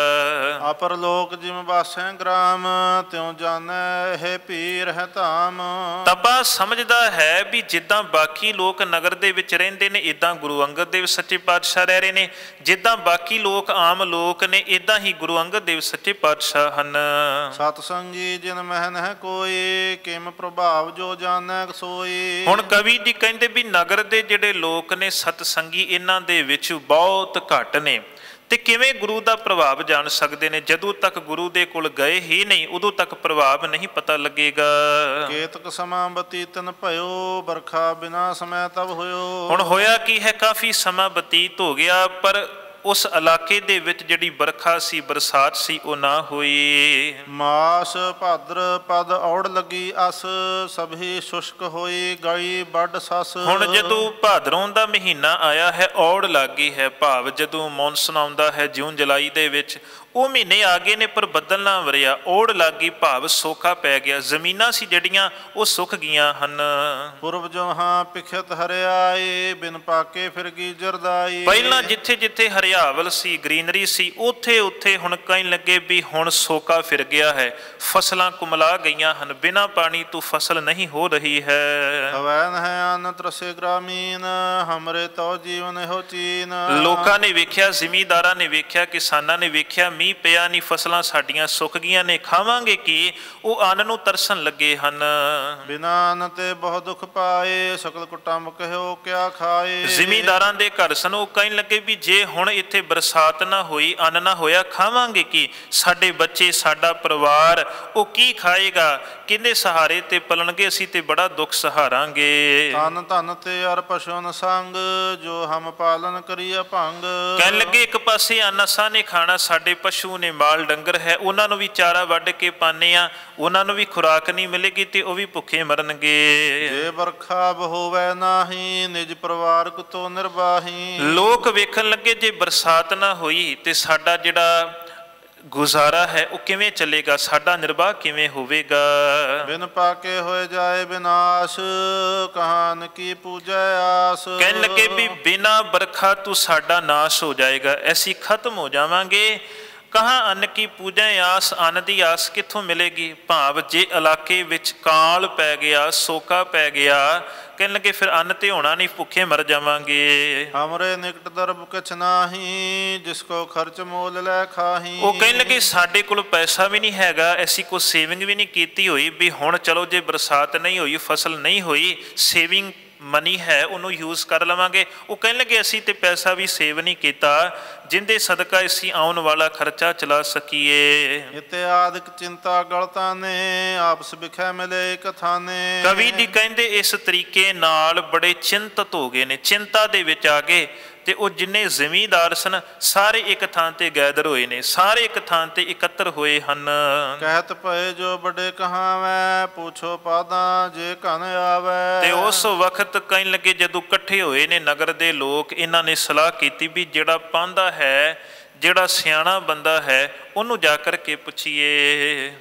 Speaker 2: ਅਪਰ ਲੋਕ ਜਿਮ ਬਾਸੈ ਗ੍ਰਾਮ ਤਿਉ ਜਾਣੈ ਇਹ ਪੀਰ ਹੈ ਧਾਮ।
Speaker 1: ਤਪਾ ਸਮਝਦਾ ਹੈ ਵੀ ਜਿੱਦਾਂ ਬਾਕੀ ਲੋਕ ਨਗਰ ਦੇ ਵਿੱਚ ਰਹਿੰਦੇ ਨੇ ਇਦਾਂ ਗੁਰੂ ਅੰਗਦ ਦੇਵ ਸੱਚੇ ਪਾਤਸ਼ਾਹ ਰਹਿ ਰਹੇ ਨੇ। ਜਿੱਦਾਂ ਬਾਕੀ ਲੋਕ ਆਮ ਲੋਕ ਨੇ ਇਦਾਂ ਹੀ ਗੁਰੂ ਅੰਗਦ ਦੇਵ ਸੱਚੇ ਪਾਤਸ਼ਾਹ ਹਨ।
Speaker 2: ਸਤ ਸੰਗੀ ਜਿਨ ਮਹਿ ਨਹਿ ਕੋਈ ਕਿਮ ਪ੍ਰਭਾਵ ਜੋ ਜਾਣੈ ਸੋਈ।
Speaker 1: ਹੁਣ ਕਵੀ ਜੀ ਕਹਿੰਦੇ ਵੀ ਨਗਰ ਦੇ ਜਿਹੜੇ ਲੋਕ ਨੇ ਸਤ ਸੰਗੀ ਇਹਨਾਂ ਦੇ ਵਿੱਚ ਬਹੁਤ ਘੱਟ ਨੇ। ਤੇ ਕਿਵੇਂ ਗੁਰੂ ਦਾ ਪ੍ਰਭਾਵ ਜਾਣ ਸਕਦੇ ਨੇ? ਜਦੋਂ ਤੱਕ ਗੁਰੂ ਦੇ ਕੋਲ ਗਏ ਹੀ ਨਹੀਂ ਉਦੋਂ ਤੱਕ ਪ੍ਰਭਾਵ ਨਹੀਂ ਪਤਾ ਲੱਗੇਗਾ।
Speaker 2: ਕੇਤਕ ਸਮਾਂ ਬਤੀਤਨ ਭਇਓ ਬਰਖਾ ਬਿਨਾ ਸਮੈ ਤਬ ਹੋਇਓ।
Speaker 1: ਹੁਣ ਹੋਇਆ ਕੀ ਹੈ? ਕਾਫੀ ਸਮਾਂ ਬਤੀਤ ਹੋ ਗਿਆ ਪਰ ਉਸ ਇਲਾਕੇ ਦੇ ਵਿੱਚ ਜਿਹੜੀ ਬਰਖਾ ਸੀ ਬਰਸਾਤ ਸੀ ਉਹ ਨਾ ਹੋਈ।
Speaker 2: ਮਾਸ ਭਾਦਰ ਪਦ ਔੜ ਲੱਗੀ ਅਸ ਸਭੀ ਸ਼ੁਸ਼ਕ ਹੋਈ ਗਈ ਵੱਡ ਸਸ।
Speaker 1: ਹੁਣ ਜਦੋਂ ਭਾਦਰੋਂ ਦਾ ਮਹੀਨਾ ਆਇਆ ਹੈ ਔੜ ਲੱਗ ਹੈ ਭਾਵ। ਜਦੋਂ ਮੌਨਸੂਨ ਆਉਂਦਾ ਹੈ ਜੂਨ ਜੁਲਾਈ ਦੇ ਵਿੱਚ ਉਹ ਮਹੀਨੇ ਆ ਗਏ ਨੇ ਪਰ ਬੱਦਲ ਨਾ ਵਰਿਆ। ਔੜ ਲੱਗ ਗਈ ਭਾਵ ਸੋਕਾ ਪੈ ਗਿਆ। ਜ਼ਮੀਨਾਂ ਸੀ ਜਿਹੜੀਆਂ ਉਹ ਸੁੱਕ ਗਈਆਂ ਹਨ।
Speaker 2: ਪੁਰਬ ਜੋ ਹਾਂ ਪਿਖਤ ਹਰਿਆਏ ਬਿਨ ਪਾਕੇ ਫਿਰ ਗੀ ਜਰਦਾਈ
Speaker 1: ਪਹਿਲਾਂ ਜਿੱਥੇ ਜਿੱਥੇ ਹਰਿਆਵਲ ਸੀ ਗ੍ਰੀਨਰੀ ਸੀ ਉੱਥੇ ਉੱਥੇ ਹੁਣ ਕਈ ਲੱਗੇ ਵੀ ਹੁਣ ਸੋਕਾ ਫਿਰ ਗਿਆ ਹੈ। ਫਸਲਾਂ ਕੁਮਲਾ ਗਈਆਂ ਹਨ। ਬਿਨਾਂ ਪਾਣੀ ਤੋਂ ਫਸਲ ਨਹੀਂ ਹੋ ਰਹੀ ਹੈ।
Speaker 2: ਹਵੈਨ ਹੈ ਅਨ ਤਰਸੇ ਗ੍ਰਾਮੀਨ ਹਮਰੇ ਤੋ ਜੀਵਨ ਹੋ ਚੀਨ।
Speaker 1: ਲੋਕਾਂ ਨੇ ਵੇਖਿਆ ਜ਼ਿਮੀਂਦਾਰਾਂ ਨੇ ਵੇਖਿਆ ਕਿਸਾਨਾਂ ਨੇ ਵੇਖਿਆ ਮੀਂਹ ਪਿਆ ਨਹੀਂ ਫਸਲਾਂ ਸਾਡੀਆਂ ਸੁੱਕ ਗਈਆਂ ਨੇ ਖਾਵਾਂਗੇ ਕੀ? ਉਹ ਅੰਨ ਨੂੰ ਤਰਸਣ ਲੱਗੇ ਹਨ।
Speaker 2: ਬਿਨਾ ਅਨ ਤੇ ਬਹੁਤ ਦੁਖ ਪਾਏ ਸਕਲ ਕੁਟੰਬ ਕਹਿਓ ਕਿਆ ਖਾਏ।
Speaker 1: ਜ਼ਿਮੀਂਦਾਰਾਂ ਦੇ ਘਰ ਸਨ ਉਹ ਕਹਿਣ ਲੱਗੇ ਵੀ ਜੇ ਹੁਣ ਇੱਥੇ ਬਰਸਾਤ ਨਾ ਹੋਈ ਅੰਨ ਨਾ ਹੋਇਆ ਖਾਵਾਂਗੇ ਕੀ? ਸਾਡੇ ਬੱਚੇ ਸਾਡਾ ਪਰਿਵਾਰ ਉਹ ਕੀ ਖਾਏਗਾ? ਕਿੰਨੇ ਸਹਾਰੇ ਤੇ ਪਲਣਗੇ ਅਸੀਂ ਤੇ ਬੜਾ ਦੁੱਖ ਸਹਾਰਾਂਗੇ।
Speaker 2: ਤਨ ਧਨ ਤੇ ਅਰ ਪਸ਼ੂਨ ਸੰਗ ਜੋ ਹਮ ਪਾਲਨ ਕਰੀਏ ਭੰਗ।
Speaker 1: ਕਹਿਣ ਲੱਗੇ ਇੱਕ ਪਾਸੇ ਅਨਸਾ ਨੇ ਖਾਣਾ ਸਾਡੇ ਪਸ਼ੂ ਨੇ ਮਾਲ ਡੰਗਰ ਹੈ ਉਹਨਾਂ ਨੂੰ ਵੀ ਚਾਰਾ ਵੱਢ ਕੇ ਪਾਣੇ ਆ ਉਹਨਾਂ ਨੂੰ ਵੀ ਖੁਰਾਕ ਨਹੀਂ ਮਿਲੇਗੀ ਤੇ ਉਹ ਵੀ ਭੁੱਖੇ ਮਰਨਗੇ।
Speaker 2: ਜੇ ਬਰਖਾ ਹੋਵੇ ਨਾਹੀ ਨਿਜ ਪਰਿਵਾਰ ਕੋ ਨਿਰਵਾਹੀ।
Speaker 1: ਲੋਕ ਵੇਖਣ ਲੱਗੇ ਜੇ ਬਰਸਾਤ ਨਾ ਹੋਈ ਤੇ ਸਾਡਾ ਜਿਹੜਾ ਗੁਜ਼ਾਰਾ ਹੈ ਉਹ ਕਿਵੇਂ ਚੱਲੇਗਾ? ਸਾਡਾ ਨਿਰਵਾਹ ਕਿਵੇਂ ਹੋਵੇਗਾ?
Speaker 2: ਬਿਨ ਪਾਕੇ ਹੋਏ ਜਾਏ ਬਿਨਾਸ਼ ਕਹਾਨ ਕੀ ਪੂਜੈ ਆਸ।
Speaker 1: ਕਹਿਣ ਲੱਗੇ ਵੀ ਬਿਨਾ ਬਰਖਾ ਤੂੰ ਸਾਡਾ ਨਾਸ਼ ਹੋ ਜਾਏਗਾ ਐਸੀ ਖਤਮ ਹੋ ਜਾਵਾਂਗੇ। ਕਹਾਂ ਅੰਨ ਕੀ ਪੂਜਾ ਆਸ ਅੰਨ ਦੀ ਆਸ ਕਿੱਥੋਂ ਮਿਲੇਗੀ? ਭਾਵ ਜੇ ਇਲਾਕੇ ਵਿੱਚ ਕਾਲ ਪੈ ਗਿਆ ਸੋਕਾ ਪੈ ਗਿਆ ਕਹਿਣ ਲੱਗੇ ਫਿਰ ਅੰਨ ਤੇ ਹੋਣਾ ਨਹੀਂ ਭੁੱਖੇ ਮਰ ਜਾਵਾਂਗੇ।
Speaker 2: ਹਮਰੇ ਨਿਕਟ ਦਰਬ ਕਿਛ ਨਾਹੀ ਜਿਸ ਕੋ ਖਰਚ ਮੋਲ ਲੈ ਖਾਹੀ।
Speaker 1: ਉਹ ਕਹਿਣ ਲੱਗੇ ਸਾਡੇ ਕੋਲ ਪੈਸਾ ਵੀ ਨਹੀਂ ਹੈਗਾ ਐਸੀ ਕੋਈ ਸੇਵਿੰਗ ਵੀ ਨਹੀਂ ਕੀਤੀ ਹੋਈ ਵੀ ਹੁਣ ਚਲੋ ਜੇ ਬਰਸਾਤ ਨਹੀਂ ਹੋਈ ਫਸਲ ਨਹੀਂ ਹੋਈ ਸੇਵਿੰਗ ਮਨੀ ਹੈ ਉਹਨੂੰ ਯੂਜ਼ ਕਰ ਲਵਾਂਗੇ। ਉਹ ਕਹਿਣ ਲੱਗੇ ਅਸੀਂ ਤੇ ਪੈਸਾ ਵੀ ਸੇਵ ਨਹੀਂ ਕੀਤਾ। ਜਿੰਦੇ ਸਦਕਾ ਅਸੀਂ ਆਉਣ ਵਾਲਾ ਖਰਚਾ ਚਲਾ ਸਕੀਏ।
Speaker 2: ਇਤਿਆਦਿਕ ਚਿੰਤਾ ਗਲਤਾਂ ਨੇ ਆਪਸ ਵਿਖੇ ਮਿਲੇ ਕਥਾਨੇ
Speaker 1: ਕਵੀ ਜੀ ਕਹਿੰਦੇ ਇਸ ਤਰੀਕੇ ਨਾਲ ਬੜੇ ਚਿੰਤਤ ਹੋ ਗਏ ਨੇ। ਚਿੰਤਾ ਦੇ ਵਿੱਚ ਆ ਗਏ। ਤੇ ਉਹ ਜਿੰਨੇ ਜ਼ਿਮੀਂਦਾਰ ਸਨ ਸਾਰੇ ਇੱਕ ਥਾਂ ਤੇ ਗੈਦਰ ਹੋਏ ਨੇ ਸਾਰੇ ਇੱਕ ਥਾਂ ਤੇ ਇਕੱਤਰ ਹੋਏ ਹਨ।
Speaker 2: ਕਹਿਤ ਪਏ ਜੋ ਵੱਡੇ ਕਹਾਵੈ ਪੁੱਛੋ ਪਾਦਾਂ ਜੇ ਕਨ ਆਵੈ।
Speaker 1: ਤੇ ਉਸ ਵਕਤ ਕਹਿਣ ਲੱਗੇ ਜਦੋਂ ਇਕੱਠੇ ਹੋਏ ਨੇ ਨਗਰ ਦੇ ਲੋਕ ਇਹਨਾਂ ਨੇ ਸਲਾਹ ਕੀਤੀ ਵੀ ਜਿਹੜਾ ਪਾਂਦਾ ਹੈ ਜਿਹੜਾ ਸਿਆਣਾ ਬੰਦਾ ਹੈ ਉਹਨੂੰ ਜਾ ਕਰਕੇ ਪੁੱਛੀਏ।